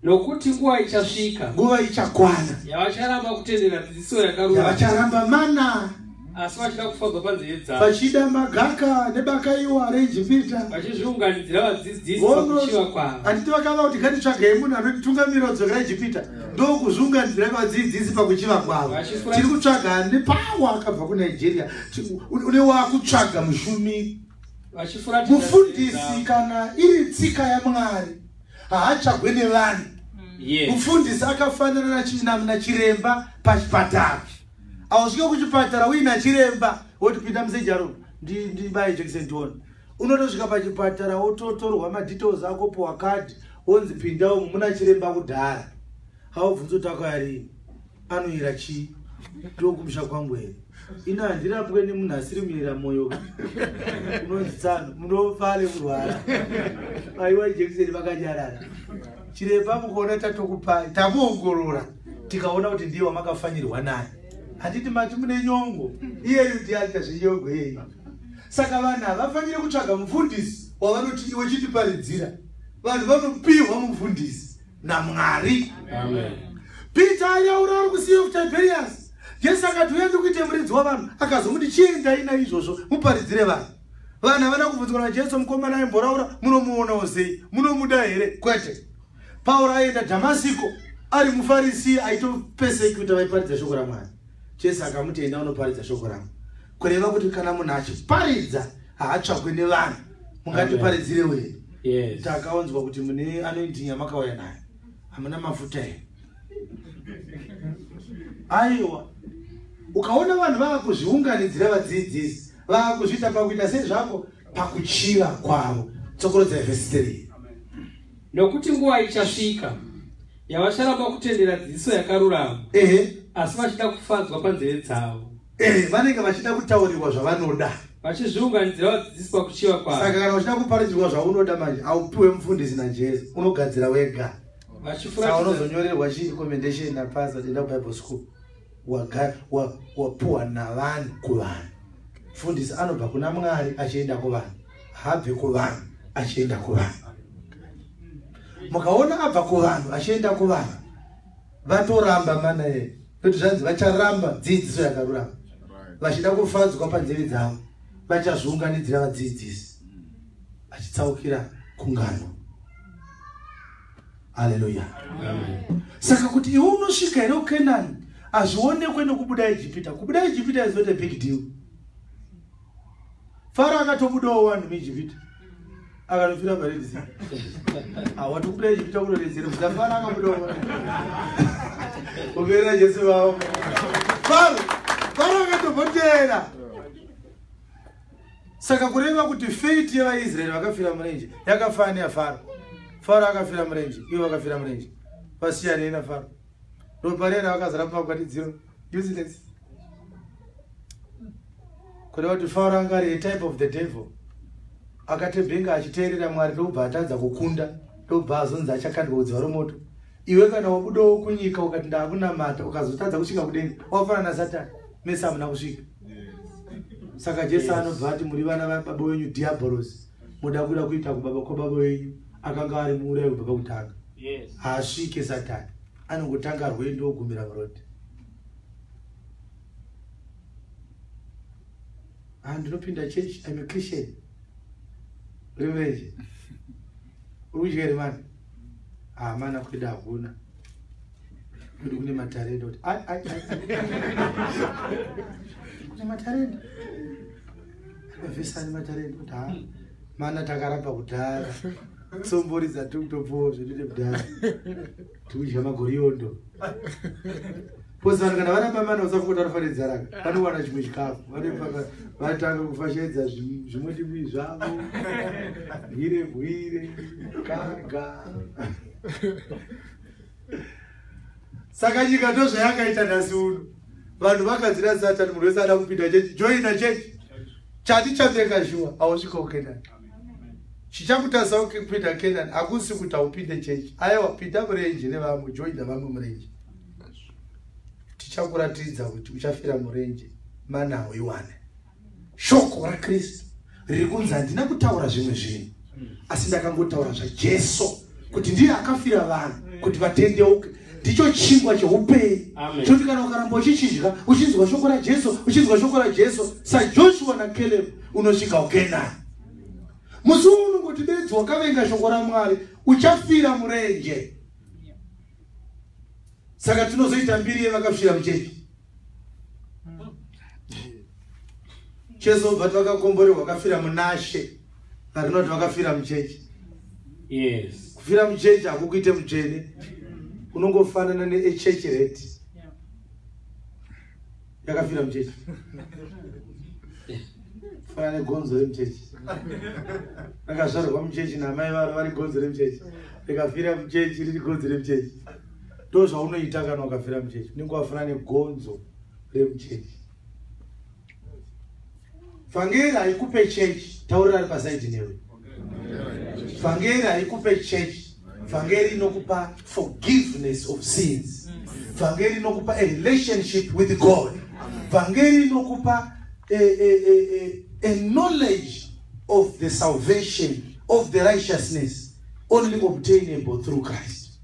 nokuti nguva ichasvika nguva ichakwana yavacharamba kutendera dzidziso yakarurama yavacharamba mana asi vachida kufadzwa panzeve dzavo vachida magaka nebakaiwa reijipita vachizviunganidzira vadzidzisi pakuchiva kwavo handiti vakava kuti ngatitsvagai munhu anotitungamira kudzoka ijipita ndokuzviunganidzira vadzidzisi pakuchiva kwavo tiri kutsvaga nepawa akabva kunigeria une vachifuratidza nzeve mufundisi kana iri tsika yamwari haatsvagwe nevanhu mufundisi akafanana nachi- na- nachiremba pachipatara. Ausvike kuchipatara uina chiremba wotipinda musejaro ndibaye jekiseni tione unotosvika pachipatara wototorwa madetails ako powa kadhi wonzi pinda umu muna chiremba kudhara. Haubvunzi kuti akayarini anoyira chii? Ndokumusha kwangu here ino handirapwe nemunhu asiri muyera mwoyo unonzi tsano munofare kurwara aiwa jekiseni vakanyarara chiremba mukuona tatokupai tamuongorora tikaona kuti ndiye wamakafanyirwa naye handiti mati mune nyongo iyeyu ndiaita zvenyongo iyeyi saka vanhu havafaniri kutsvaga mufundisi wavanoti iwe chitiparidzira. Vanhu vanopiwa mufundisi namwari. Peter anyaura ari kusiya of tiberius jesu akati uyaende kuite muridzi wavanhu? Akazomuti chiendai naizvozvo muparidzire vanhu. Vanhu havana kubvunzwa najesu mukomana aimboraura munomuonawo sei munomuda here? Kwete. Pauro aenda dhamasiko ari mufarisi aitopesekuita vaiparidza shoko ramwari. Jesu akamuti enda unoparidza shoko rangu. Kureva kuti kana munhu achiparidza haatsvagwe nevanhu. Mungatiparidzirewo here Yes. takaonzwa kuti mune anointinya makauya naye. Hamuna mafuta here? Aiwa ukaona vanhu vava kuzviunganidzira vadzidzisi vava kuzviita pakuita sei zvako? Pakuchiva kwavo. Tsokorodzai vhesi 3 nokuti nguva ichasvika yavacharamba kutendera dzidziso yakarurama ehe. asi vachida kufadzwa panzeve dzavo. Ehe vanenge vachida kutaurirwa zvavanoda. Vachizviunganidzira vadzidzisi pakuchiva saka kwavo kana uchida kuparidzirwa zvaunoda manje haupiwe mufundisi najesu unogadzira wega. Saka vachifuratidza unozonyorerwa chii recommendation napasa denda kubible school wapuwa navanhu kuvanhu. Mufundisi anobva kuna mwari achienda kuvanhu haabve kuvanhu achienda kuvanhu. Mukaona abva kuvanhu achienda kuvanhu vatoramba mana here kuti zvanzi vacharamba dzidziso yakarurama. Vachida kufadzwa panzeve dzavo vachazviunganidzira vadzidzisi vachitsaukira kungano. Haleluya saka kuti iwe unosvika here kukenani hazvionekwe nekubuda ijipita kubuda ijipita is not a big deal. Faro akatobudawo vanhu muijipita akanofira paredzi awati kubuda ijipita kunodetsera kuda faro akabudawo uverera jesu vavo. Faro faro akatobhotera. Saka kureva kuti fate yevaisraeri vakafira murenje yakafanana neyafaro. Faro akafira murenje ivo vakafira murenje vasiyanei nafaro ropa rena vakazara pamagwatidziro useless. Kureva kuti faro anga ari a type of the devil. Akatebhenga achiteerera mwari ndokubva atadza kukunda ndokubva azonzi achakandwa udziva romoto iwe kana wabudawo kunyika ukati ndakunamata ukazotadza kusvika kudenga wafanana nasatani mese hamuna kusvika. Saka jesu anobva ati muri vana vababa wenyu diabolos muda kuda kuita kubaba kwababa wenyu akanga ari muurayi kubva pakutanga. Yes. haasvike satani anongotanga rwendo ogumira muroti ah ndinopinda church im christian. Uri murenje uri kudyere mani ah mana kweda hakuna. Kwedu kune matarenda kuti kune matarenda. Mavhesi ane matarenda kuti ha mana takaramba kudhara tsombori dzatikutopowo zvetute kudhara tikudya magoriondo. Pose vanhu kana varamba mana usafa kuti vanofanidzaraka vanowana chimwe chikafu. Vanofamba- vatanga kufashedza zvim- zvimwe zvavo. Bwire bwire gaga saka nyika ndo zvayakaita nhasi uno. Vanhu vakadzira satani munhu wese ada kupinda chechi joina chechi. Chati chapfeka shuwa hausvika ukenani chichakutarisa kupinda kenani hakusi kuti haupinde chechi. Aiwa pinda murenje nevamwe joina vamwe murenje. Tichakuratidza kuti uchafira murenje manawo iwane shoko rakristu riri kunzi handina kutaura zvimwe zvinhu asi ndakangotaura zvajesu kuti ndiye akafira vanhu kuti vatendeuke. Ndicho chingwa cheupenyu. Chokuti kana ukaramba uchichinzwa uchinzwa shoko rajesu uchinzwa shoko rajesu sajoshua nakaleb unosvika ukenani musi unongoti bedzi wakavenga shoko ramwari uchafira murenje. Saka tinozoita mbiri yevakafira muchechi. Chezobva tvakakomborerwa vakafira munashe varinoti vakafira muchechi. Yes. kufira muchechi hakukuite mutsvene unongofanana neechechi reti yakafira muchechi. Fanana negonzo remuchechi rakazvarwa muchechi namai varo vari gonzo remuchechi. Rikafira muchechi riri gonzo remuchechi. Ndo zvaunoita kana ukafira muchechi? Unenge wafanana negonzo remuchechi. Vhangeri haikupe chechi. Taurira ari pasaidi newe. Vhangeri haikupe chechi. Vhangeri inokupa forgiveness of sins. Vhangeri inokupa a relationship with god. Vhangeri inokupa a, a, a, a, a knowledge of the salvation of the righteousness only obtainable through christ.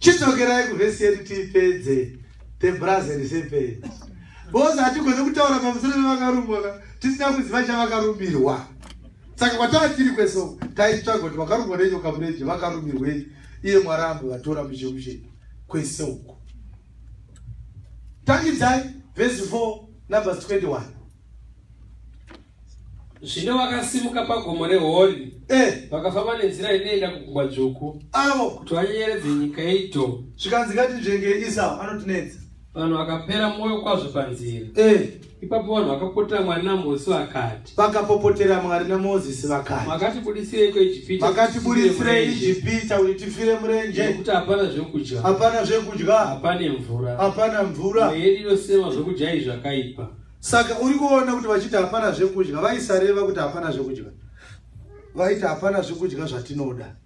Chidzokerai kuvhesi yedu tiipedze the brazil sepedze bose hatigone kutaura pamusoro pevakarumbwa tisina kuziva chavakarumbirwa saka kwataa tiri kwesoko taitsvaga kuti vakarumbwa nenyoka mureje vakarumbirwei iye mwari ambovatora muchemushe kwese uko tangidzai vhesi 4 numbers 21 zvino vakasimuka pagomo rehori e vakafamba nenzira inoenda kugungwa dzvuku. Avo. Kuti vanyenyeredze nyika yeidhomu zvikanzi ngati nzvenge isau anotinetsa. Vanhu vakapera mwoyo kwazvo panzira. E ipapo vanhu vakapotera mwari namosi vakati vakapopotera mwari namozisi vakati. Makatibudisireiko ijipiti makatibudisirei ijipita kuti tifire murenje? Nekuti hapana zvekudya. Hapana zvekudya. Hapane mvura. Hapana mvura. Yedu inosema zvokudya izvi zvakaipa saka uri kuona kuti vachiti hapana zvekudya vaisareva kuti hapana zvekudya. Vaiti hapana zvekudya zvatinoda.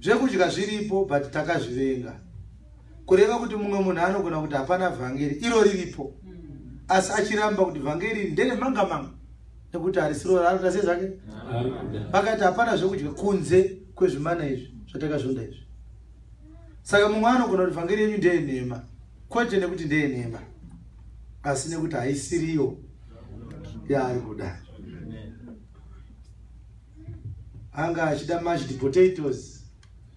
Zvekudya zviripo but takazvivenga. Kureva kuti mumwe munhu anogona kuti hapana vhangeri iro riripo. Asi achiramba kuti vhangeri ndere manga manga nekuti harisiro raanoda sei zvake vakati hapana zvekudya kunze kwezvimana izvi zvatakazvonda izvi. Saka mumwe anogona kuti vhangeri yenyu ndeyenhema kwete nekuti ndeyenhema asi nekuti haisiriyo. Yaari kuda anga achida mashed potatoes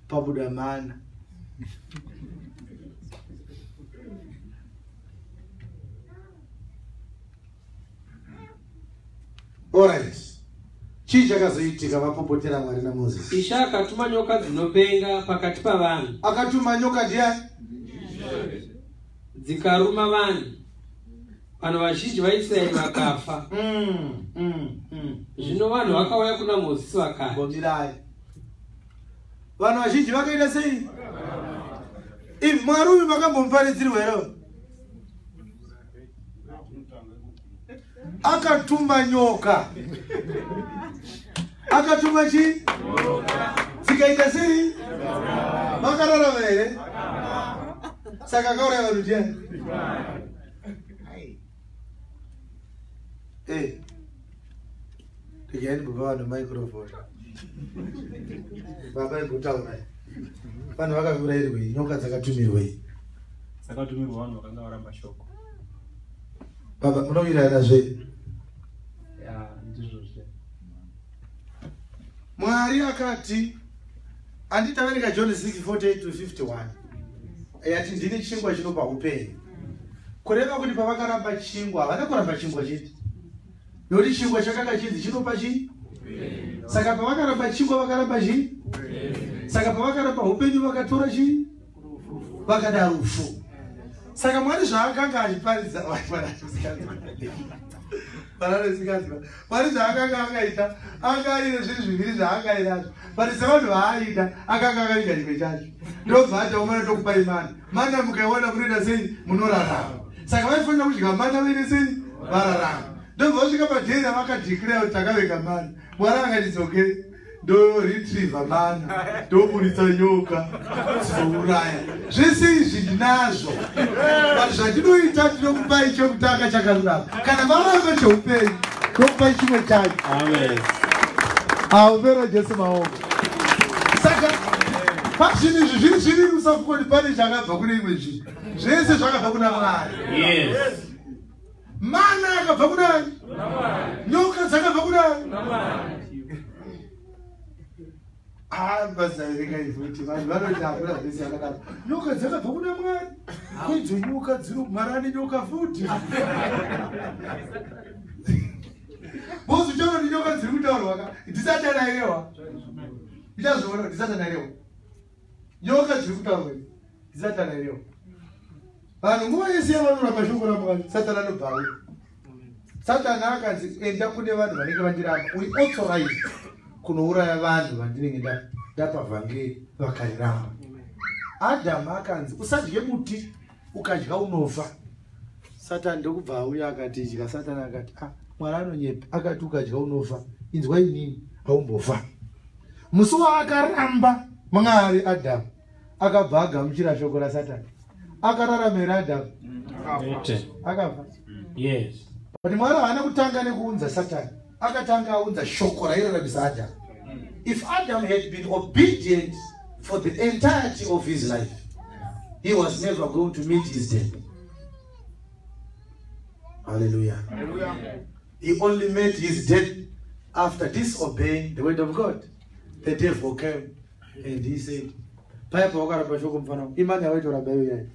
pabuda mana. Orit chii chakazoitika vapopotera mwari namozisi ishe akatuma nyoka dzinopenga pakati pavanhu. Akatuma nyoka ndiani? Dzikaruma vanhu vanhu vazhinji vaisraeri vakafa. Mm, mm, mm. zvino vanhu vakauya kuna mozisi vakati gomirai. Vanhu vazhinji vakaita sei? Ivi mwari uyu makambomuparidzirwa here akatuma nyoka. Akatuma chi? Dzikaita sei? Vakararama here? Saka akauraya vanhu ndiani Eh. regai ndimbopa vanhu microfone baba imbotaurai vanhu vakavirayirwei nyoka dzakatumirwei dzakatumirwa vanhu vakanga varamba shoko. Baba munovirayira ya ndizvozve mwari akati handitaverenga john 648 to 51 yati ndini chingwa chinopa upenyu. Kureva kuti pavakaramba chingwa havana kuramba chingwa chiti nokuti chingwa chakanga chinzi chinopa chii? Saka pavakaramba chingwa vakaramba chii? Saka pavakaramba upenyu vakatora chii? Vakada rufu. Saka mwari zvaakanga achiparidza vananozikanzwa mwari zvaakanga akaita anga aine zvinhu zviviri zvaanga inazvo parise vanhu vaaita akanga akaviga chimwe chacho. Ndobva ati umana tokupai mana mana mukaiona munoita sei? Munorarama. Saka vaifanira kudya mana vaine sei? Vararama ndobva vasvika padhera vakadhikiraya kuti takavenga mana mwari akatidzokei ndoretrievha mana ndoburitsa nyoka dzinouraya zvese izvi ndinazvo. But zvatinoita tinokupai chekutanga chakarurama. Kana varamba cheupenyu tokupai chimwe chacho aupera jesu maoko. Saka pazvinhu izvi zviri zviri usafukoni pane chakabva kune imwe zvinhu zvese zvakabva kuna mwari. Yes mana akabva kunani nyoka dzakabva kunani ambazaerengaivoti vanhu vanoti hakuna vhesi yakadaro. Nyoka dzakabva kuna mwari kwidzo nyoka dzinomhara nenyoka futi. Bozi uchaona kuti nyoka dziri kutaurwa ka? Ndisati anairewa? Ndichazviona kuti ndisati anairewa. Nyoka dziri kutaurwa. Ndisati anairewa vanhu nguva yese yavanoramba shoko ramwari satani anobva auya satani akanzi enda kune vanhu vanenge vandiramba. Uiauthorize kunouraya vanhu vandinenge nda- ndapa vhangeri vakariramba. Adhamu akanzi usadye muti ukadya unofa satani ndokubva auya akati dya satani akati ah, mwari anonyepa. Akati ukadya unofa inzwa inini haumbofa musi waakaramba mwari adhamu akabva agamuchira shoko rasatani akararama here adhamu akafa. Yes. But mwari haana kutanga nekuunza satani. Akatanga aunza shoko rairaramisa adhamu if adam had been obedient for the entirety of his life he was never going to meet his death. Hallelujah. He only met his death after disobeying the word of god. The devil came and he said pawakaramba shoko mufana wangu, imani yawaitoramba iyoyai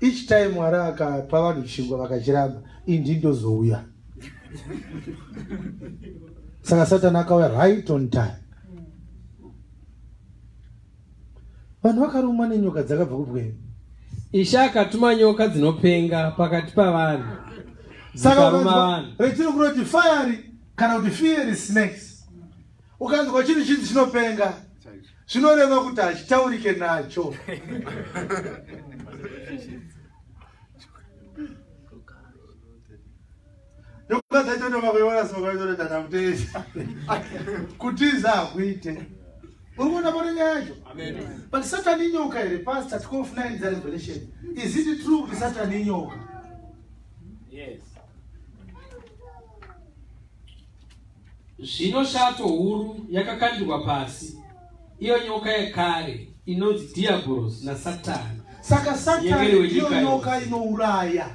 each time mwari akapa vanhu chingwa vakachiramba indi ndozouya. Saka satani akauya right on time. Vanhu vakarumwa nenyoka dzakabva kupwei ishe akatuma nyoka dzinopenga pakati pavanhu. Saka dzikaruma ukanzwa- vanhu. retiri kunoti fiery kana kuti fiery snakes ukanzwa chinhu chinopenga zvinoreva kuti hachitaurike nacho nyoka dzaitonovakuiona sokaitorodana muteza kutiza hakuite uri kuona pane nyaya yacho but satani inyoka here pasta 12 za revelation? Is it true kuti satani inyoka? Yes. Zvino shato huru yakakandirwa pasi. Iyo nyoka yekare inonzi diabolos nasatani saka satani wenyika nyoka inouraya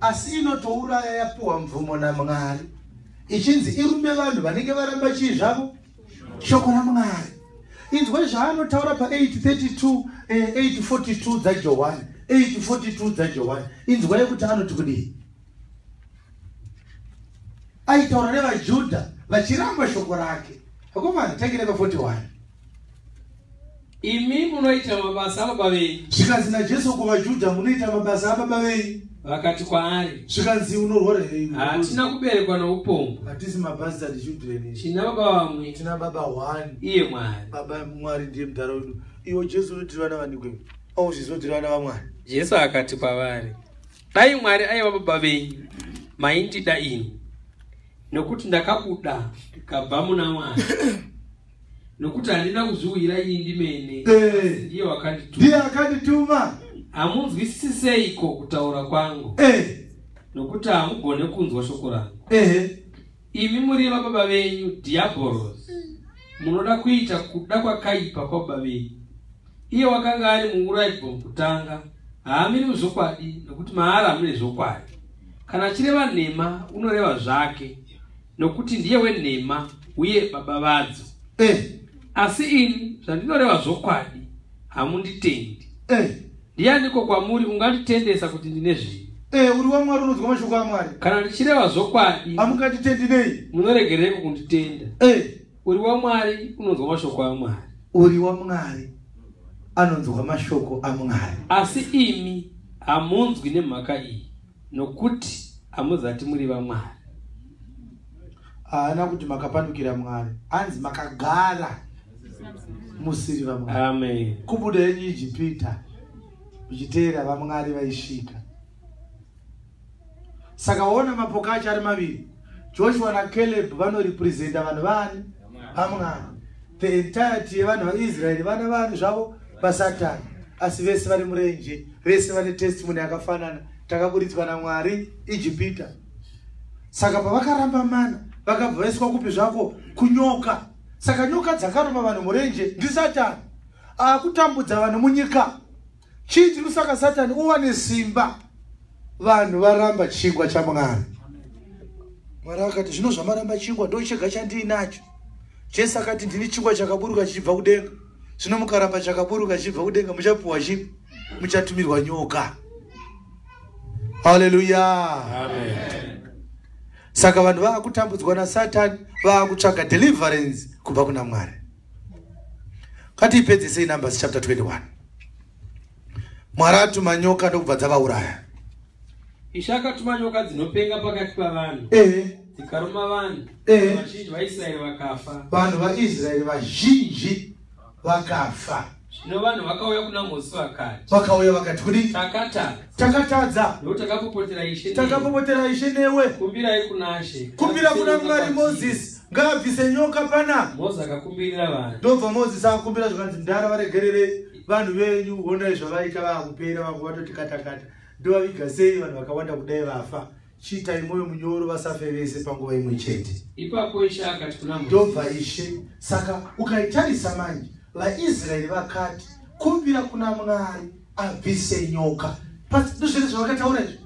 asi inotouraya yapiwa mvumo namwari ichinzi irume vanhu vanenge varamba chii zvavo shoko ramwari inzwe zvaanotaura pa832 eh, 842 dzajohani 842 dzajohani inzwai kuti anoti kudii? Aitaura nevajudha vachiramba shoko rake. Akomana tangire pa41 imi munoita mabasa ababa venyu zvikanzi najesu kuvajudha munoita mabasa ababa venyu vakati kwaari zvikanzi unorwara hei? hatina kuberekwa noupombwe hatisi mabastard children tina baba vamwe. Tina baba one. Iye mwari. Baba mwari ndiye mudharaunda iwo jesu unotiri vana vanikwe au zvizotiri vana vamwari jesu akati kwavari dai mwari aiva baba venyu maindida ini. Nokuti ndakabuda ndikabva muna mwari nokuti handina kuzviuyira ini ndimene Eh. ndiye wakandituma. ndiye akandituma. Hamunzwisisi seiko kutaura kwangu? Eh, nokuti hamugone kunzwa shoko rangu. Ehe imi muri vababa venyu diabolos. Munoda kuita kuda kwakaipa kwababa venyu. Iye wakanga ari muuraidzwa mukutanga haamiri muzvokwadi nokuti maari hamune zvokwadi. Kana achireva nhema unoreva zvake. Nokuti ndiye wenhema uye baba vadzo. Eh, asi ini zvandinoreva zvokwadi hamunditendi. Eh, ndianiko kwamuri unganditendesa kuti ndine zvinhu eh, uri wamwari unonzwa mashoko amwari? Kana ndichireva zvokwadi hamunganditendinei munoregereko kunditenda. Eh, uri wamwari unonzwa mashoko amwari. Uri wamwari anonzwa mashoko amwari. Asi imi hamunzwi nemhaka iyi nokuti hamuzati muri vamwari. Haana kuti makapandukira mwari anzi makagara musiri vamwari amen. Kubuda yenyu ijipita uchiteera vamwari vaisvika. Saka waona mapoka acho ari maviri. Joshua nakaleb vanorepresenta vanhu vani vamwari. The entirety yevanhu vaisraeri vana vanhu zvavo vasatani asi vese vari murenje vese vane testimony yakafanana. Takaburitswa namwari ijipita saka pavakaramba mana vakabva vaiswa kupi zvako kunyoka saka nyoka dzakaruma vanhu murenje ndisatani. Akutambudza vanhu munyika. Chii chinosaka satani? Uwane simba vanhu varamba chingwa chamwari mwari. Akati zvino zvamaramba chingwa? Ndo chega chandiinacho jesu akati ndini chingwa chakaburuka chichibva kudenga. Zvino mukaramba chakaburuka chichibva kudenga muchapiwa chipi muchatumirwa nyoka. Haleluya saka vanhu vaakutambudzwa nasatani vaakutsvaga deliverance kubva kuna mwari. Katiipedzisei numbers chapter 21 mwari atuma nyoka ndokubva dzavauraya. Ishe akatuma nyoka dzinopenga pakati pavanhu. Ehe dzikaruma vanhu. Eh. vazhinji vaisraeri vakafa. Vanhu vaisraeri vazhinji vakafa. Zvino vanhu vakauya kuna mozisi vakati vakauya vakati kudii takatadza. Takatadza. Ndokuti takapopotera ishe newe. takapopotera ishe newe. Kumbirai kuna she kumbira kuna mwari mozisi ngaabvise nyoka pana. Mozisi akakumbirira vanhu. Ndobva mozisi akumbira zvikanzi ndara varegerere vanhu venyu honai zvavaita vaakupera vamwe vatoti katakata ndovaviga sei vanhu vakawanda kudai vafa? Chiitai mwoyo munyoro vasafe vese panguva imwe chete. Ipapo ishe akati kuna ndobva ishe saka ukaitarisa manje vaisraeri vakati kumbira kuna mwari abvise nyoka Pasi- ndozvere zvavakataura izvi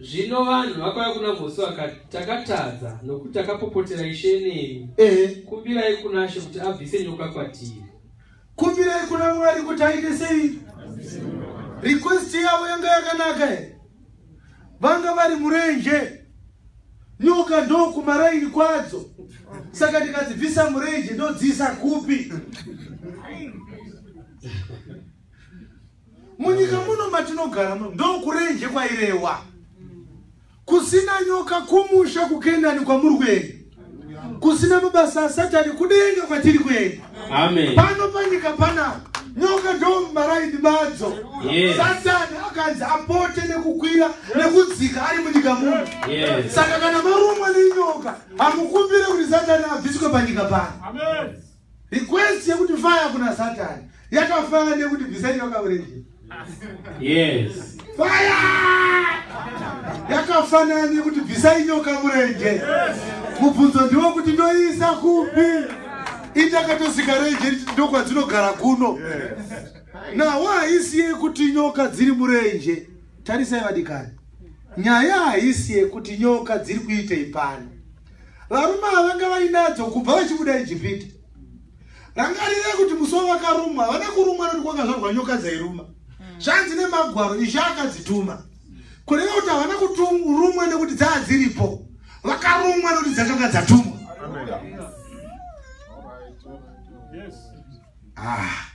zvino vanhu vakauya kuna mozisi vakati takatadza nokuti takapopotera ishe nemi ehe kumbirai kuna she kuti abvise nyoka kwatiri. Kumbirai kuna mwari kuti aite sei? Requesti yavo yanga yakanaka here? Vanga vari murenje. Nyoka ndo kumaraini kwadzo. Saka ndikadzibvisa murenje ndodziisa kupi? Munyika muno matinogara muno ndo kurenje kwairewa kusina nyoka kumusha kukendani kwamuri kuenda kusina mabasa asatani kudenga kwatiri kuenda amen. Pano panyika panapa nyoka ndo mumaraini madzo. Yes. satani akanzi apote nekukwira nekudzika ari munyika muno. Yes. Saka kana marumwa nenyoka hamukumbire kuti satani abviswe panyika pano. Request yekuti faya kuna satani. Yakafanana nekuti bvisai nyoka murenje yes faya yakafanana nekuti bvisai nyoka murenje. Mubvunzo ndiwo kuti ndoiisa kupi itakatosika renje ndokwadzinogara kuno. Nawo haisi yekuti nyoka dziri murenje. Tarisai vadikani. Nyaya haisi yekuti nyoka dziri kuitei pano varume havanga vainadzo kubva vachibuda ijipita rangarire kuti musuwo vakarumwa havana kurumwa nokuti kwakazvarwa nyoka dzairuma zvanzi nemagwaro izvi akadzituma. Kureva kuti havana kurumwa nekuti dzaa dziripo vakarumwa nokuti dzakanga dzatumwa. Ah.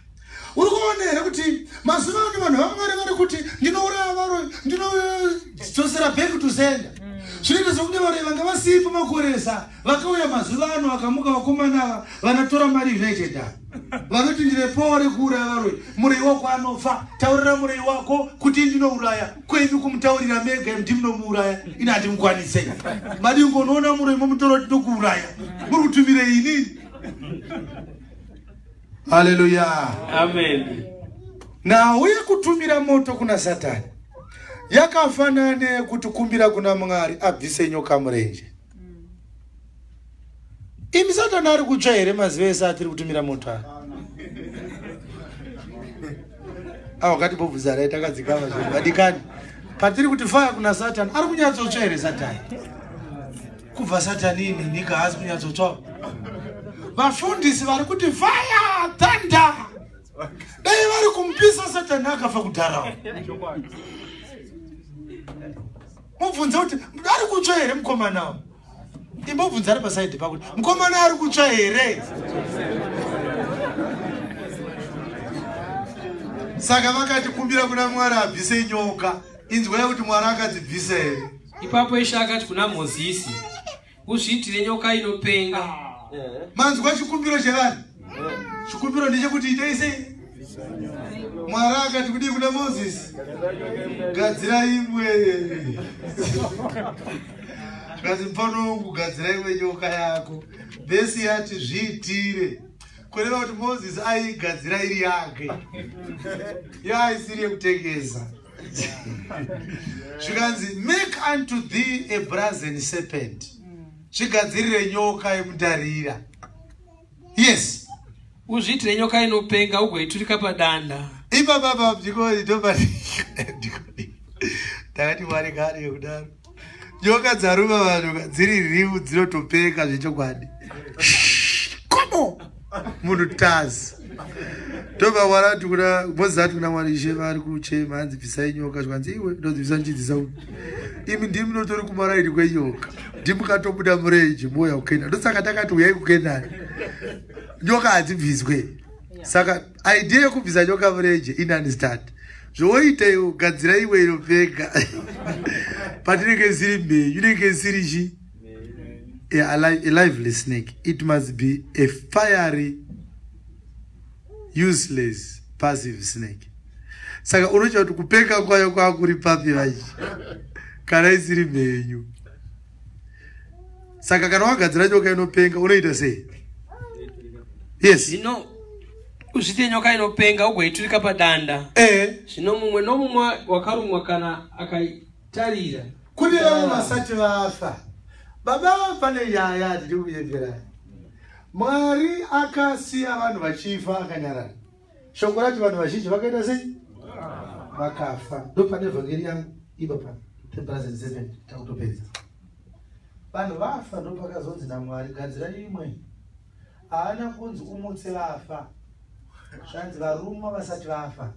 uri kuona here kuti mazuva ano vanhu vamwari vari kuti ndinouraya varo ndinodzosera back to sender zvinoita zvokunge varoi vanga vasiipo makoresa vakauya mazuva ano vakamuka vakomana ava vanatora mari united ava vanoti ndine powa rekuuraya varoi murei wako anofa. Taurira murei wako kuti ndinouraya kwenyu kumutaurira mega ndimunomuuraya ina handimukwanisei madingonoona muroi momutora kuti ndokuuraya muri kutumirei inini haleluya amen. Nhau yekutumira moto kuna satani yakafanana neyekuti kumbira kuna mwari abvise nyoka murenje. Imi satani ari kutsva here maziva ese atiri kutumira moto aya? Avo katibobvuzarai takadzikama zvinhu vadikani patiri kuti faya kuna satani ari kunyatsotsva here satani? Kubva satani ini nyika haasi kunyatsotsvawo vafundisi vari kuti faya thanda dai vari kumupisa satani akafa kudharawo mubvunze kuti ari kutsva here mukomanawo imbobvunza ari pasaidhi pakuti mukomana ari kutsva here? Saka vakati kumbira kuna mwari abvise nyoka. Inzwa yekuti mwari akadzibvisa here? Ipapo ishe akati kuna mozisi uzviitire nyoka inopenga. Manzwa chikumbiro chevanhu? Chikumbiro ndechekuti itei sei mwari akati kudii kuna mozisi gadzira imwe. Zvikazi mufano kugadzira imwe nyoka yako. Bhesi yati zviitire. Kureva kuti mozisi aigadzira iri yake. Yaaisiri yekutengesa. Zvikanzi make unto thee a brazen serpent. Zvigadzirire nyoka yemutarira yes. Uzviitire nyoka inopenga ugoiturika padanda ipapapa ndikoni tobati takati mwari gari yekudaro nyoka dzaruma vanhu dziri riu dzinotopeka zvechokwadi. Komo! Munhu tazi tobva mwari ati kuna mozisi ati kuna mwari ishe vari kuchema hanzi bvisai nyoka zvikanzi iwe ndodzibvisa nchidzisa upi imi ndimi notori kumaraini kwenyoka. Ndimukatobuda murenje moya kukenda ndosaka takati uyai kukendani nyoka hadzibviswe saka idea yekubvisa nyoka murenje inunderstand zvoita iwe gadzira iwe inopfeka patinenge ziri mhenyu inenge ziri chi a, a, li- a lively snake. It must be a fiery useless passive snake. Saka unocha kuti kupeka kwayo kwakuri papi vachi kana isiri mhenyu saka kana wagadzira nyoka inopenga unoita sei? Yes. Zvino uzvite nyoka inopenga ugoiturika padanda. E zvino mumwe nomumwe wakarumwa kana akaitarira. Kune vamwe vasati vafa. Baba pane nyaya ndiri kuyemberai mwari akasiya vanhu vachifa akanyarara. Shoko racho vanhu vazhinji vakaita sei? Vakafa. Ndo pane vhangeri yangu ipapa 1007 takutopedza vanhu vafa ndo pakazonzi namwari gadzira imwe. Haana kunzi umutse vafa zvanzi varumwa vasati vafa.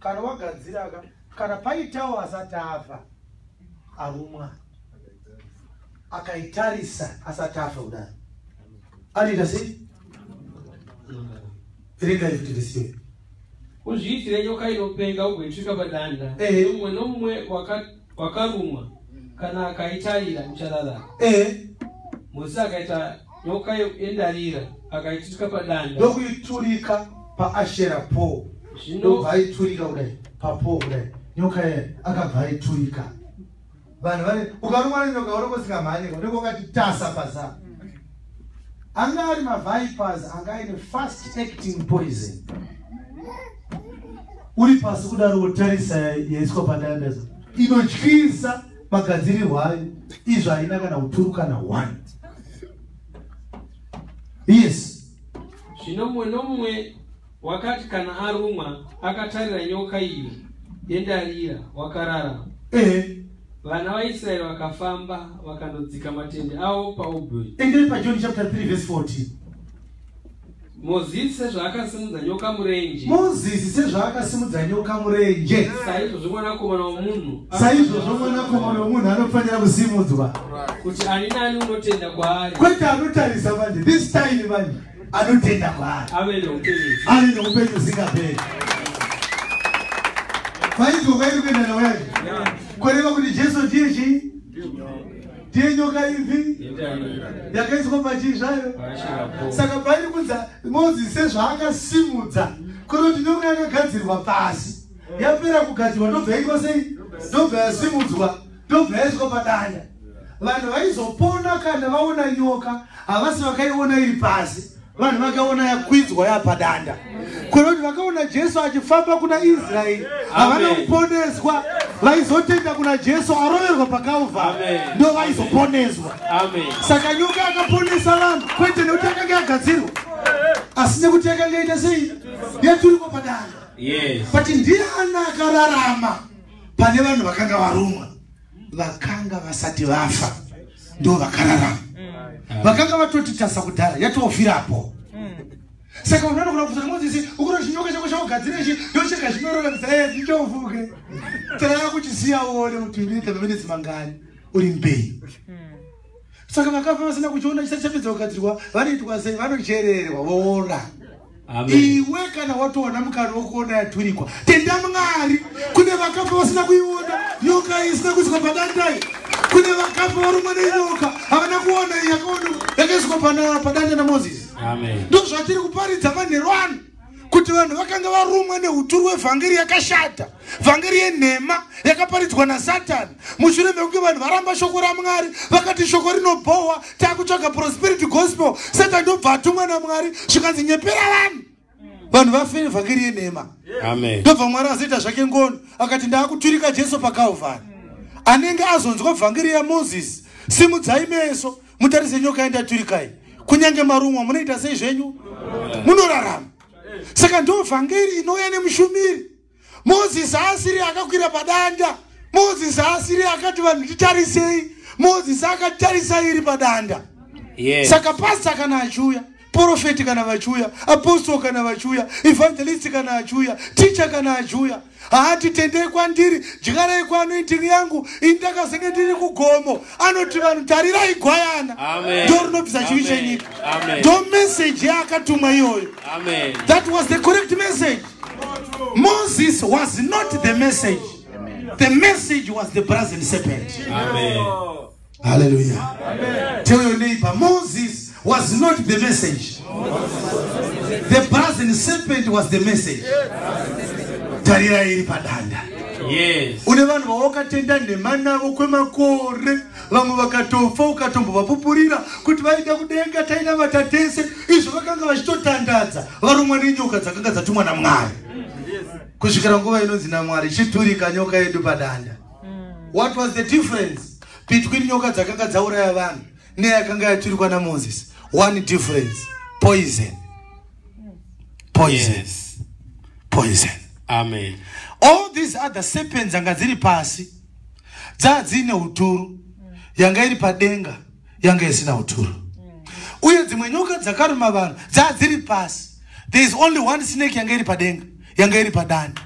Kana wagadzira ka kana paitawo asati afa arumwa akaitarisa asati afa kudaro anoita sei? Regai kuti risiwe uzviitire nyoka inopenga ugoiturika padanda. Mumwe nomumwe waka- wakarumwa kana akaitarira muchararama e musi akaita nyoka yendarira akaiturika padanda. Ndokuiturika paashera po. Ndobva aiturika kudai papo kudai. Nyoka ye akabva aiturika. Vanhu vane ukarumwa nenyoka unenge usingamhanye unenge wakati tasa pasa anga ari mavipers anga aine fast acting poison. Uri pasi kudaro wotarisa yaiswa padanda inotyisa magadzirirwo ayo izvo haina kana uturu kana one yes. Zvino mumwe nomumwe wakati kana arumwa akatarira nyoka iyo yendarira wakararama ehe vana vaisraeri vakafamba vakandodzika matende avo paobheri endei pajohn chapter 3 verse 14 mozisi sezvaakasimudza nyoka murenje. Mozisi sezvaakasimudza nyoka murenje. Saizvozvo mwanakomana womunhu. Saizvozvo mwanakomana womunhu anofanira kusimudzwa. Kuti ani nani unotenda kwaari? Kwete anotarisa manje this time manje anotenda kwaari. Ave neupenyu. Ane neupenyu usingaperi. Maizvo kwairi kuenda nawo yacho? Kureva kuti jesu ndiye chii ndiye nyoka ipi yendarira yakaiswa pachii zvayo. Saka pairi kunza mozisi sezvaakasimudza kunoti nyoka yakagadzirwa pasi. Yapera kugadzirwa ndobva yaitwa sei? Ndobva yasimudzwa ndobva yaiswa padanda vanhu vaizopona kana vaona nyoka havasi vakaiona iri pasi vanhu vakaona yakwidzwa yapadanda. Kunoti vakaona jesu achifamba kuna israeri havana kuponeswa. Vaizotenda kuna jesu aroverwa pakauvha Amen. ndo vaizoponeswa. Saka nyoka yakaponesa vanhu kwete nekuti yakanga yagadzirwa asi nekuti yakanga ita sei? Yaturikwa padanda. Yes. But ndiani akararama? Pane vanhu vakanga varumwa vakanga vasati vafa ndo vakararama vakanga vatoti tasa kudhara yatofirapo saka vanhu vanogona kuzoti mozisi ukuro chinyoka chako chakugadzira ichi ndocheka zvinororakisa e ndichovuke. Taraya kuchisiya uone kuti unoita maminitsi mangani uri mbei. Saka vakafa vasina kuchiona chisati chapedza kugadzirwa vanoitwa sei? Vanochererwa voona iwe kana watoona mukana wokuona yaturikwa tenda mwari kune vakafa vasina kuiona nyoka isina kuiswa padandai kune vakafa varumwa nenyoka havana kuona yakaiswa padanda namozisi. Amen. Ndo zvatiri kuparidza manheru ano kuti vanhu vakanga varumwa neuturu hwevhangeri yakashata vhangeri yenhema yakaparidzwa nasatani. Mushure mekunge vanhu varamba shoko ramwari vakati shoko rinobhohwa taakutsvaga prosperity gospel. Satani ndobva atumwa namwari zvikanzi nyepera vanhu. Vanhu vafere vhangeri yenhema. Amen. Ndobva mwari azoita zvake ngono akati ndaakuturika jesu pakalvari anenge azonzwa vhangeri yamozisi simudzai meso mutarise nyoka yandaturikai kunyange marumwa munoita sei zvenyu munorarama. Saka ndo vhangeri inouya nemushumiri. Mozisi haasiri akakwira padanda. Mozisi haasiri akati vanhu titarisei. Mozisi akatarisa iri padanda. Yes. Saka pasta kana achiuya profeti kana vachiuya apostol kana vachiuya evangelist kana achiuya ticha kana achiuya haati tendei kwandiri dyarai kwaanoitiri yangu ini ndakazenge ndiri kugomo. Anoti vanhu tarirai gwayana. Amen. ndo rinobvisa chivi Amen. chenyika. Amen. ndo meseji yaakatumwa iyoyo. Amen. That was the correct message. Moses was not the message. The message was the brazen serpent. Amen. Hallelujah. Tell your neighbor, Moses was not the message. The brazen serpent was the message. Tarira iri padanda. yes une vanhu vawakatenda nhema navo kwemakore vamwe vakatofa ukatombovapupurira kuti vaida kudenga tainavata tese izvo vakanga vachitotandadza varumwa nenyoka dzakanga dzatumwa namwari kusvikira nguva inonzi namwari chiturika nyoka yedu padanda what was the difference between nyoka dzakanga dzauraya vanhu neyakanga yaturikwa namozisi one difference. Poison. Poison. Yes. Poison. Amen. All these other serpents dzanga dziri pasi. Dzaa dziine uturu. Yanga iri padenga. Yanga isina uturu. Uye dzimwe nyoka dzakaruma vanhu dzaa dziri pasi. There is only one snake yanga iri padenga. Yanga iri padanda.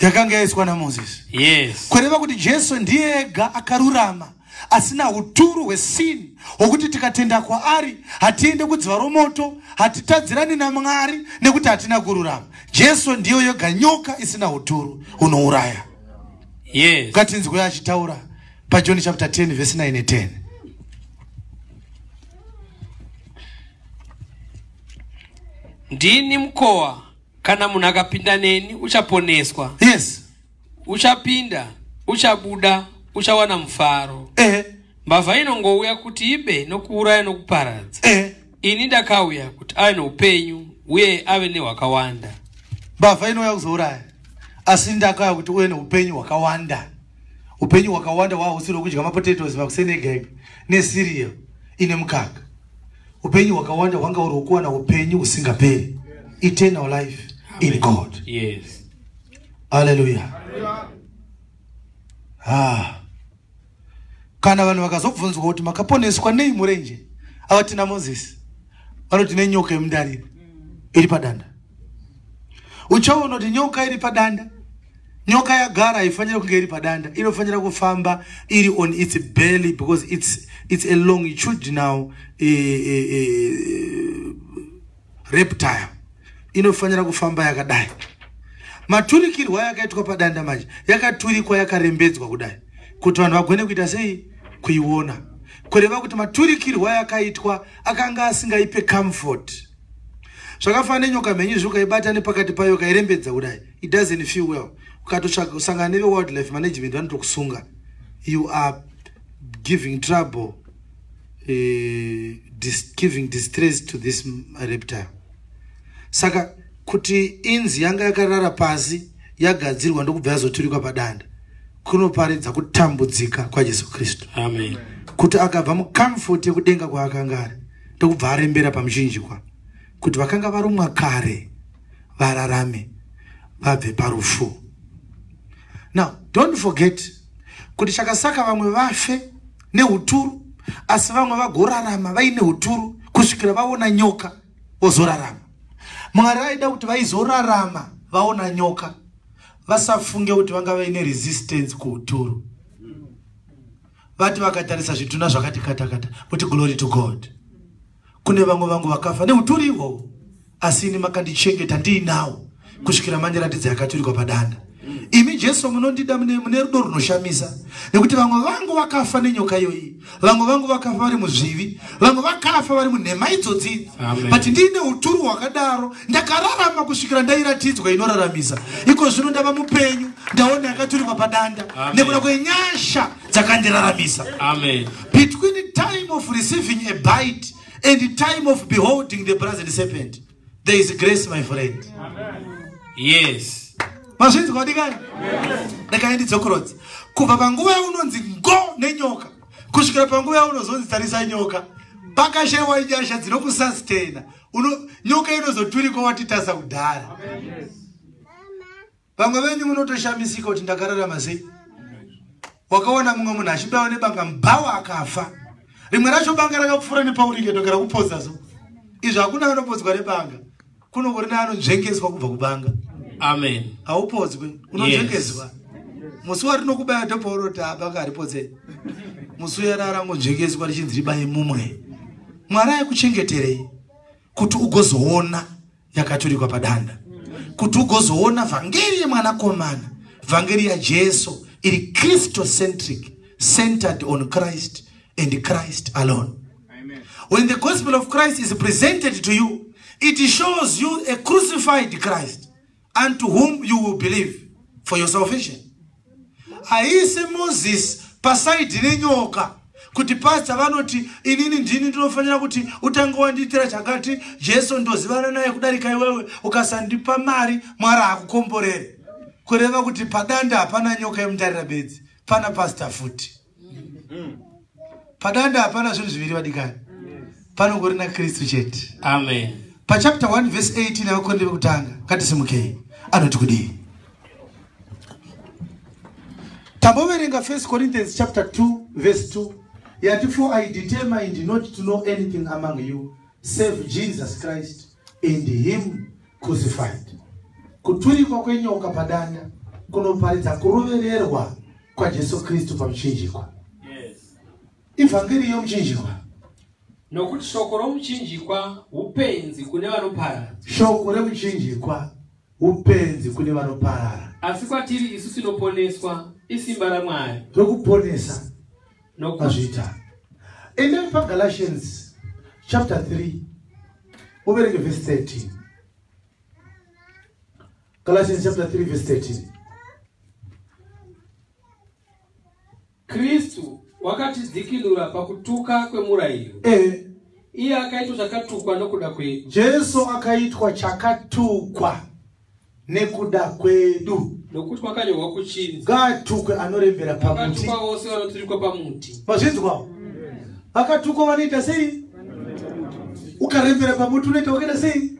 Yakanga yaiswa namozisi. Yes. Kureva kuti jesu ndiye ega akarurama asina uturu hwesini hwokuti tikatenda kwaari hatiende kudziva romoto hatitadzirani namwari nekuti hatina kururama. Jesu ndiyo yoga nyoka isina uturu unouraya yes. Ngatinzwe achitaura pajohn chapter 10 vhesi 9 10 ndini mukowa kana munhu akapinda neni uchaponeswa. Yes. Uchapinda uchabuda uchawana mufaro. Ehe. Mbavha inongouya kuti ibe nokuuraya nokuparadza. Ehe. Ini ndakauya kuti ave noupenyu uye ave nehwakawanda. Mbavha inouya kuzouraya. Asi ndakauya kuti uve neupenyu hwakawanda. Upenyu hwakawanda hwahusiri hwekudya mapotatos makusenegege nesirial ine mukaka. Upenyu hwakawanda hwanga uri hwokuwana upenyu husingaperi. Eternal life in god. Yes. Haleluya ah. Kana vanhu vakazobvunzwa kuti makaponeswa nei murenje avati namozisi vanoti nenyoka yemundarira iri padanda. Uchaona kuti nyoka iri padanda? Nyoka yagara haifaniri kunge iri padanda. Inofanira kufamba iri on its belly because it's, it's a longitudinal eh, eh, eh, reptile. Inofanira kufamba yakadai. Maturikirwo yakaitwa padanda manje yakaturikwa yakarembedzwa kudai. Kuti vanhu vagone kuita sei kuiona kureva kuti maturikirwo yakaitwa akanga asingaipe comfort. Zvakafanana nenyoka mhenyu izvi ukaibata nepakati payo ukairembedza kudai. It doesn't feel well. Ukatosangana nevewildlife management vanotokusunga. You are giving trouble uh, dis giving distress to this reptile. Saka kuti inzi yanga yakarara pasi yagadzirwa ndokubva yazoturikwa padanda kunoparidza kutambudzika kwajesu kristu. Amen. Kuti akabva mukamfoti yekudenga kwaakanga ari ndokubva arembera pamuchinjikwa kuti vakanga varumwa kare vararame vabve parufu. Now don't forget kuti chakasaka vamwe vafe neuturu asi vamwe vagorarama vaine uturu kusvikira vaona nyoka vozorarama. Mwari aida kuti vaizorarama vaona nyoka vasafunge kuti vanga vaine resistance kuuturu. Vati vakatarisa zvituna zvakati katakata kuti glory to god. Kune vamwe vangu vakafa neuturu ihwohwo asi ini makandichengeta ndiinawo kusvikira mandiratidza yakaturikwa padanda imi jesu munondida mune rudo runoshamisa. Nekuti vamwe vangu vakafa nenyoka iyoyi vamwe vangu vakafa vari muzvivi vamwe vakafa vari munhema idzodzidzi Amen. but ndiine uturu hwakadaro. Ndakararama kusvikira ndairatidzwa inoraramisa iko zvino ndava mupenyu ndaona yakaturikwa padanda. Amen. nekuda kwenyasha dzakandiraramisa amen. Between time of receiving a bite and the time of beholding the brazen serpent there is grace my friend. Yes mazvinzwa dikani? Ndakaendidzokorodza kubva panguva yaunonzi ngo nenyoka kusvikira panguva yaunozonzi tarisa nyoka pakashayiwa nyasha dzinokusastena nyoka inozoturikwa watitasa kudhara. Vamwe venyu munotoshamisika kuti ndakararama sei? Wakaona mumwe munhu achibawa nebanga mbawa akafa. Rimwe racho banga rakapfuura nepauringe ndoka rakupodza so izvi hakuna anopodzwa nebanga. Kunongori neanonzvengeswa kubva kubanga amen. Haupodzwi unonzvengezwa musi warinokubaya ndopauroti abanga haripodzei musi uyana rangonzvengeswa richinzi ribaye mumwe. Mwari aikuchengeterei kuti ugozoona yakaturikwa padanda. Kuti ugozoona vhangeri yemwanakomana vhangeri yajesu iri christocentric centered on christ and christ alone. When the gospel of christ is presented to you it shows you a crucified christ unto whom you will believe for your salvation. Haisi mozisi pasaidhi nenyoka kuti pasta vanoti inini ndini ndinofanira kuti utange wandiitira chakati? Jesu ndozivana naye kudarika iwewe ukasandipa mari mwari hakukomborere kureva kuti padanda hapana nyoka yemutarira bedzi pana pasta futi. Padanda hapana zvinhu zviviri vadikani. Panongorina kristu chete. Amen. Pachapter 1 vhese 18 avakonde vekutanga. Ngatisimukei anoti kudii? Tamboverenga 1 corinthians chapter 2 verse 2 yati for i determined not to know anything among you save jesus christ and him crucified. Kuturikwa kwenyoka padanda kunoparidza kurovererwa kwajesu kristu pamuchinjikwa. Ivhangeri yomuchinjikwa. Nokuti shoko romuchinjikwa upenzi kune vanoparadza. Shoko remuchinjikwa upenzi kune vanoparara asi kwatiri isu tinoponeswa isimba ramwari. Rokuponesa nokuti pazviita endai pagalatians chapter 3 uverenge vhesi 13 galatians chapter 3 vhesi 13 kristu wakatidzikinura pakutuka kwemurayiro. E iye akaitwa zvakatukwa nokuda kwedu. Jesu akaitwa chakatukwa nekuda kwedu. Nokuti kwakanyorwa kuchinzi. Ngaatukwe anorembera pamuti. Vakatukwa vose vanoturikwa pamuti. Mazvinzwawo vakatukwa vanoita sei? Ukarembera pamuti unoita wakaita sei?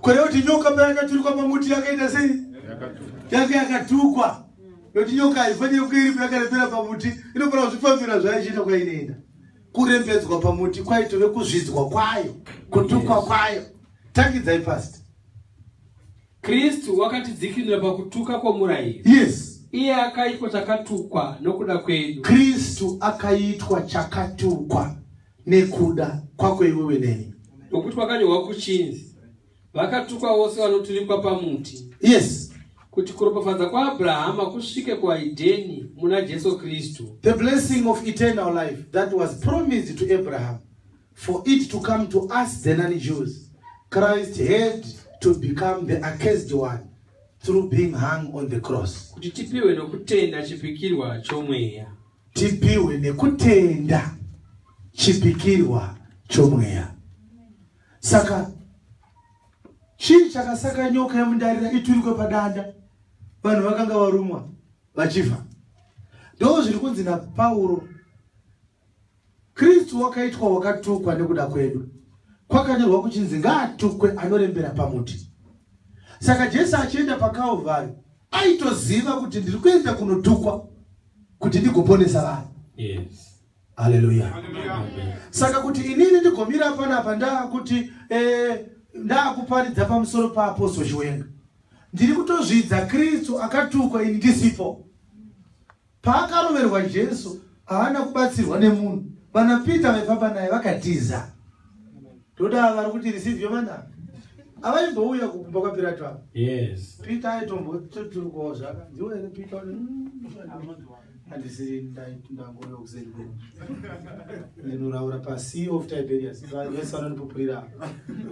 Kureva kuti nyoka payakaturikwa pamuti yakaita sei? Yake yakatukwa. Nokuti nyoka haifaniri kuiripo yakarembera pamuti. Inofanira kuzvifambira zvaichiita kwainoenda. Kurembedzwa pamuti kwaitove kuzvidzwa kwayo kutukwa kwayo. Tangidzai pasi kristu wakatidzikinura pakutuka kwomurayiro. Yes. Iye akaitwa chakatukwa nokuda kwedu. Kristu akaitwa chakatukwa nekuda kwako iwewe neni. Nokuti kwakanyorwa kuchinzi vakatukwa vose vanoturikwa pamuti. Yes. Kuti kuropafadza kwaabrahama kusvike kuvaidheni muna jesu kristu. The blessing of eternal life that was promised to abraham for it to come to us the non-jews christ had to become the accused one through being hung on the cross. Kuti tipiwe nokutenda chipikirwa chomweya. Tipiwe nekutenda chipikirwa chomweya. Saka chii chakasaka nyoka yemundarira iturikwe padanda. Vanhu vakanga varumwa vachifa ndo zviri kunzi napauro kristu wakaitwa wakatukwa nekuda kwedu kwakanyorwa kuchinzi ngaatukwe anorembera pamuti. Saka jesu achienda pakalvari aitoziva kuti ndiri kuenda kunotukwa kuti ndigoponesa vanhu. Yes. haleluya Amen. saka kuti inini ndigomira panapa ndaakuti eh, ndaakuparidza pamusoro paaposto chiwenga. Ndiri kutozvidza kristu akatukwa ini ndisipo paakaroverwa jesu haana kubatsirwa nemunhu. Vana pita vaifamba naye vakatiza ndoda vari kuti receive yomana havaimbouya kukumba kwapirato ava yes. pita aitombototurukwawo zvaka. Ndiwo here pita handisiri ndangoya kuseri kwenyu. Ndinoraura pasea of tiberius vese vanondipupurira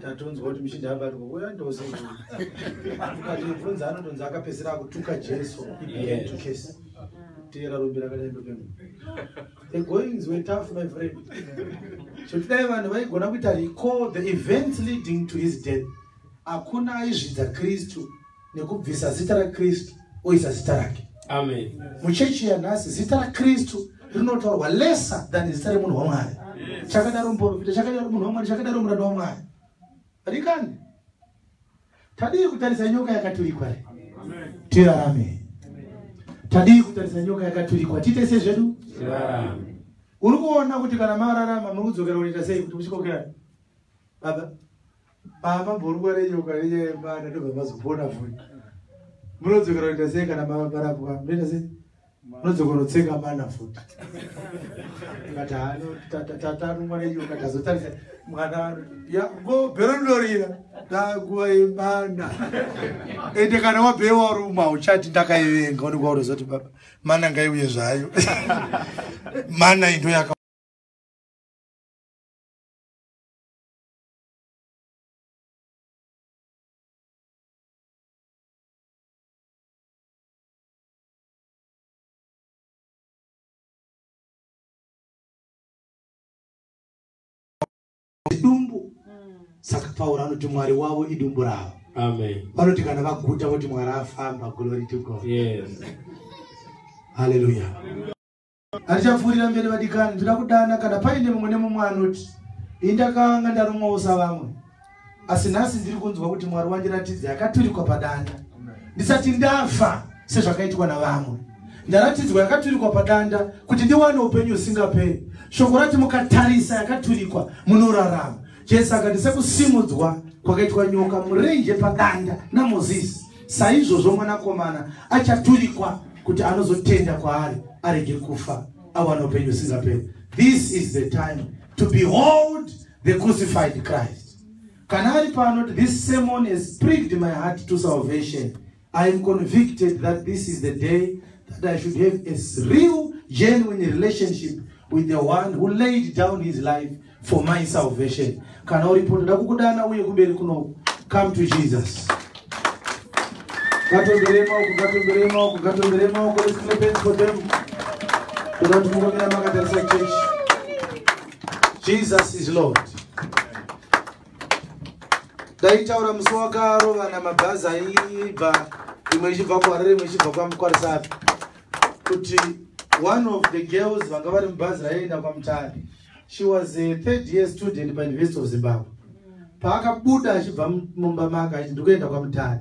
tatonzwa kuti muchindihamba uya ndoseiukatibvunza anondonzi akapesera akutuka jesu Yes. tukesi teera rombi rakadaindopemu the goings were tough my friend. Chotidai vanhu vaigona kuita recall the events leading to his death. Hakuna aizvidza kristu nekubvisa zita rakristu oisa zita rake. Amen. Muchechi yanhasi zita rakristu rinotaurwa lesa than zita remunhu wamwari. Chakadaro muprofita chakadaro munhu wamwari chakadaro muranda wamwari. Rikani? Tadii kutarisa nyoka yakaturikwa re? Tirarame tadii kutarisa nyoka yakaturikwa tiite sezvedu uri kuona kuti kana mararama muri kudzokera kunoita sei kuti muchikokera baba baba mbori nguva renyoka nenyaya yembana ndobva mazopona futi munodzokera kunoita sei kana marapwa? Munoita sei? Munodzoka kunotsenga mana futi kati hano tatarumwa nenyoka tazotarisa mwana bhero ndorira. Ndaguva yemana ende kana wabhee waruma uchati ndakaivenga unenge waurozoti baba mana ngaiuye zvayo. Mana indo yaka dumbu. Mm. Saka pauro anoti mwari wavo idumbu ravo. Vanoti kana vaguta voti mwari afamba glory to god. Yes haleluya hatichapfuurira mberi vadikani ndinoda kudana kana paine mumwe nemumwe anoti indakanga ndarumwawo savamwe. Asi nhasi ndiri kunzwa kuti mwari wandiratidza yakaturikwa padanda. Ndisati ndafa sezvakaitwa navamwe. Ndaratidzwa yakaturikwa padanda kuti ndiwane upenyu husingaperi. Shoko rati mukatarisa yakaturikwa munorarama. Jesu akati sekusimudzwa kwakaitwa nyoka murenje padanda namozisi. Saizvozvo mwanakomana achaturikwa kuti anozotenda kwaari arege kufa awana upenyu husingaperi. This is the time to behold the crucified christ. Kana ari pano this sermon has pricked my heart to salvation. I am convicted that this is the day that i should have a real genuine relationship with the one who laid down his life for my salvation. Kana uripo ndoda kukudana uye kumberi kunoku come to jesus ngatombere maoko ngatombere maoko ngatombere maoko let's clap hands for them. Toda kuti mukomera makatarisa church. Jesus is lord. Ndaitaura musi wakarovana mabhazi aibva rimwe ichibva kuharare rimwe ichibva kwamukwarisapi kuti one of the girls vanga vari mubhazi raienda kwamutare she was a third year student pauniversity of zimbabwe. Paakabuda achibva mumba make achiti ndikuenda kwamutare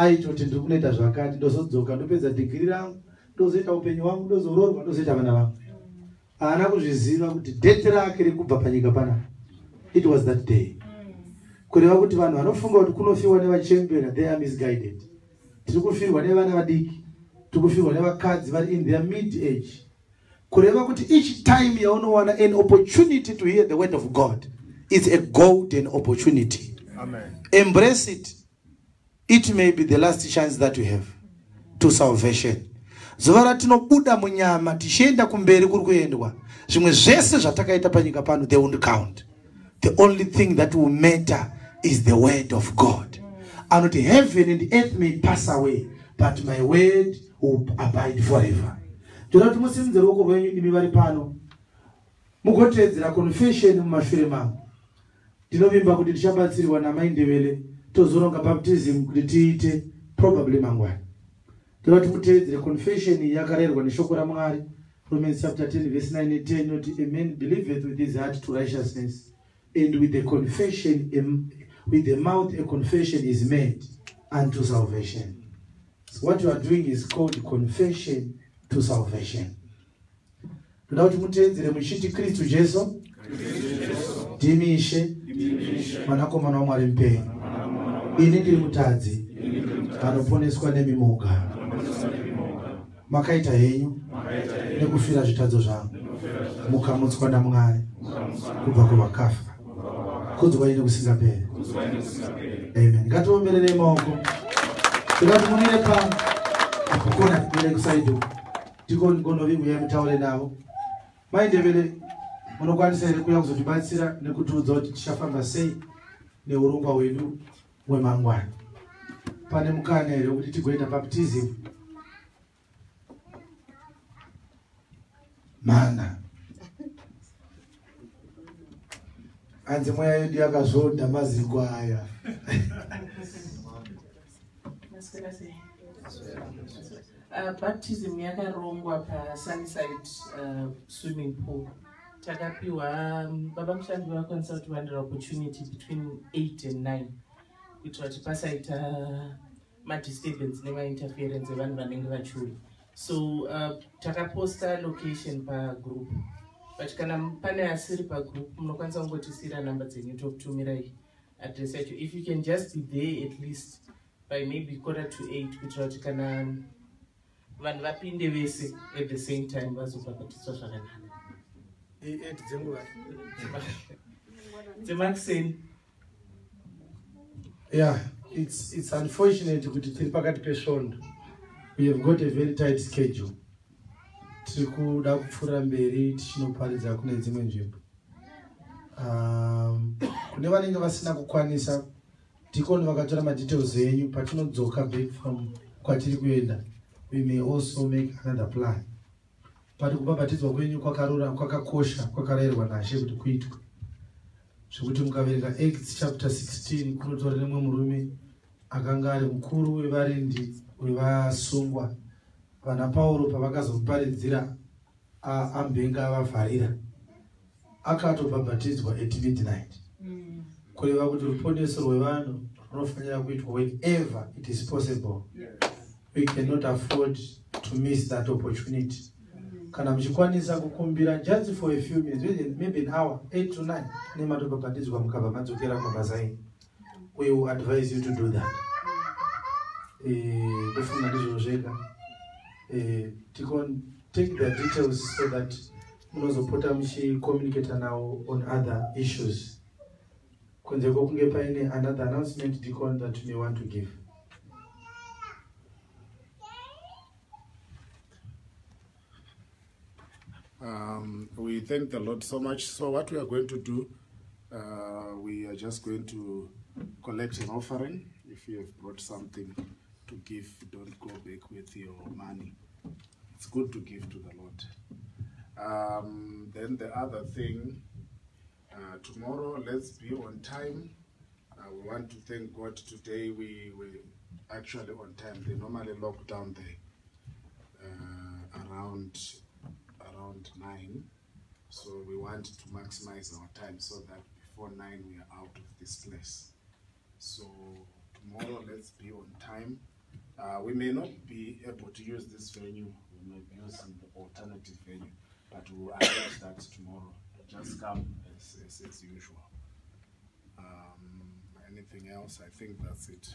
aitoti ndiri kunoita zvakati ndozodzoka ndopedza dhigiri rangu ndozoita upenyu hwangu ndozoroorwa ndozoita vana vangu. Haana kuzviziva kuti dete rake rikubva panyika panapa it was that day. Kureva kuti vanhu vanofunga kuti kunofiwa nevachembera they are misguided. Tiri kufirwa nevana vadiki tiri kufirwa nevakadzi vari in their mid age. Kureva kuti each time yaunowana an opportunity to hear the word of god is a golden opportunity. Amen. embrace it it may be the last chance that you have to salvation. Zuva ratinobuda munyama tichienda kumberi kuri kuendwa zvimwe zvese zvatakaita panyika pano they won't count. The only thing that will matter is the word of god. Anoti heaven and earth may pass away but my word will abide forever. Toda kuti musimudze ruoko rwenyu imi vari pano mugoteedzera confession mumashure mangu. Ndinovimba kuti tichabatsirwa namaindevele tozoronga baptism kuti tiite probably mangwani. Toda kuti muteedzere confession yakarayirwa neshoko ramwari romans chapter 10 verse 9 and 10 noti a man believeth with his heart to righteousness and with the confession with the mouth a confession is made unto salvation. So what you are doing is called confession to salvation. Toda kuti muteedzere muchiti kristu jesu. Ndimi ishe mwanakomana wamwari mupenyu ini ndiri mutadzi. Anoponeswa nemimoga makaita henyu nekufira zvitadzo zvangu. Mukamutswa namwari kubva kuvakafa. Kudzwa ine kusingaperi amen. Ngatiombererei maoko. Tikati munire pa apo kona timire kusaidi uku tikongonoviguyai mutaure navo. Maindevere munokwanisa here kuya kuzotibatsira nekutiudza kuti tichafamba sei neurongwa hwedu hwemangwana pane mukana here wekuti tigoita baptism? Mana. Hanzi mweya yedu yakazvodha maziko aya? Uh, baptism yakarongwa pasunnyside uh, swimming pool. Takapiwa um, baba mushandi vakwanisa kuti vandira opportunity between 8 and 9 kuitira kuti pasaita madisturbance nemainterference evanhu vanenge vachiuya so uh, takaposta location pagroup but kana pane asiri pagroup munokwanisa kungotisiyira namba dzenyu tokutumirai adress yacho if you can just be there at least by maybe quarter to eight kuitira kuti kana vanhu vapinde vese at the same time vazobhabhatiswa zvakanaka. Dzenguva dzemakuseni yeah it's, it's unfortunate kuti tiri pakati pesvondo. We have got a very tight schedule. Tiri kuda kupfuurira mberi tichinoparidza kune dzimwe nzvimbo. Um, kune vanenge vasina kukwanisa tikoni vakatora madetails enyu. Patinodzoka back from kwatiri kuenda we may also make another plan. But kubhabhatidzwa kwenyu kwakarura kwakakosha kwakarayirwa nashe kuti kuitwe zvekuti mukaverenga acts chapter 16 kunotaura nemwe murume akanga ari mukuru wevarindi wevasungwa. Vana pauro pavakazomuparidzira ambenga avavharira. Akatobhabhatidzwa at midnight. Kureva kuti ruponeso rwevanhu runofanira kuitwa whenever it is possible. We cannot afford to miss that opportunity kana muchikwanisa kukumbira just for a few minutes maybe- an hour 8 to 9 nematobhabhatidzwa mukabva madzokera kumabasa enyu we will advise you to do that. Eh, ndofunga ndizvo zvega. Eh, take the details so that munozopota muchicommunicata nawo on other issues. Kunze kwokunge paine another announcement dicon that you may want to give Um, we thank the Lord so much. So, what we are going to do, uh, we are just going to collect an offering. If you have brought something to give, don't go back with your money. It's good to give to the Lord. Um, then the other thing, uh, tomorrow, let's be on time. Uh, we want to thank God today. We were actually on time. They normally lock down the uh, around around nine. So we want to maximize our time so that before nine we are out of this place. So tomorrow let's be on time. Uh, we may not be able to use this venue. We may be using the alternative venue, but we will arrange that tomorrow. Just come as, as, as usual. Um, anything else? I think that's it.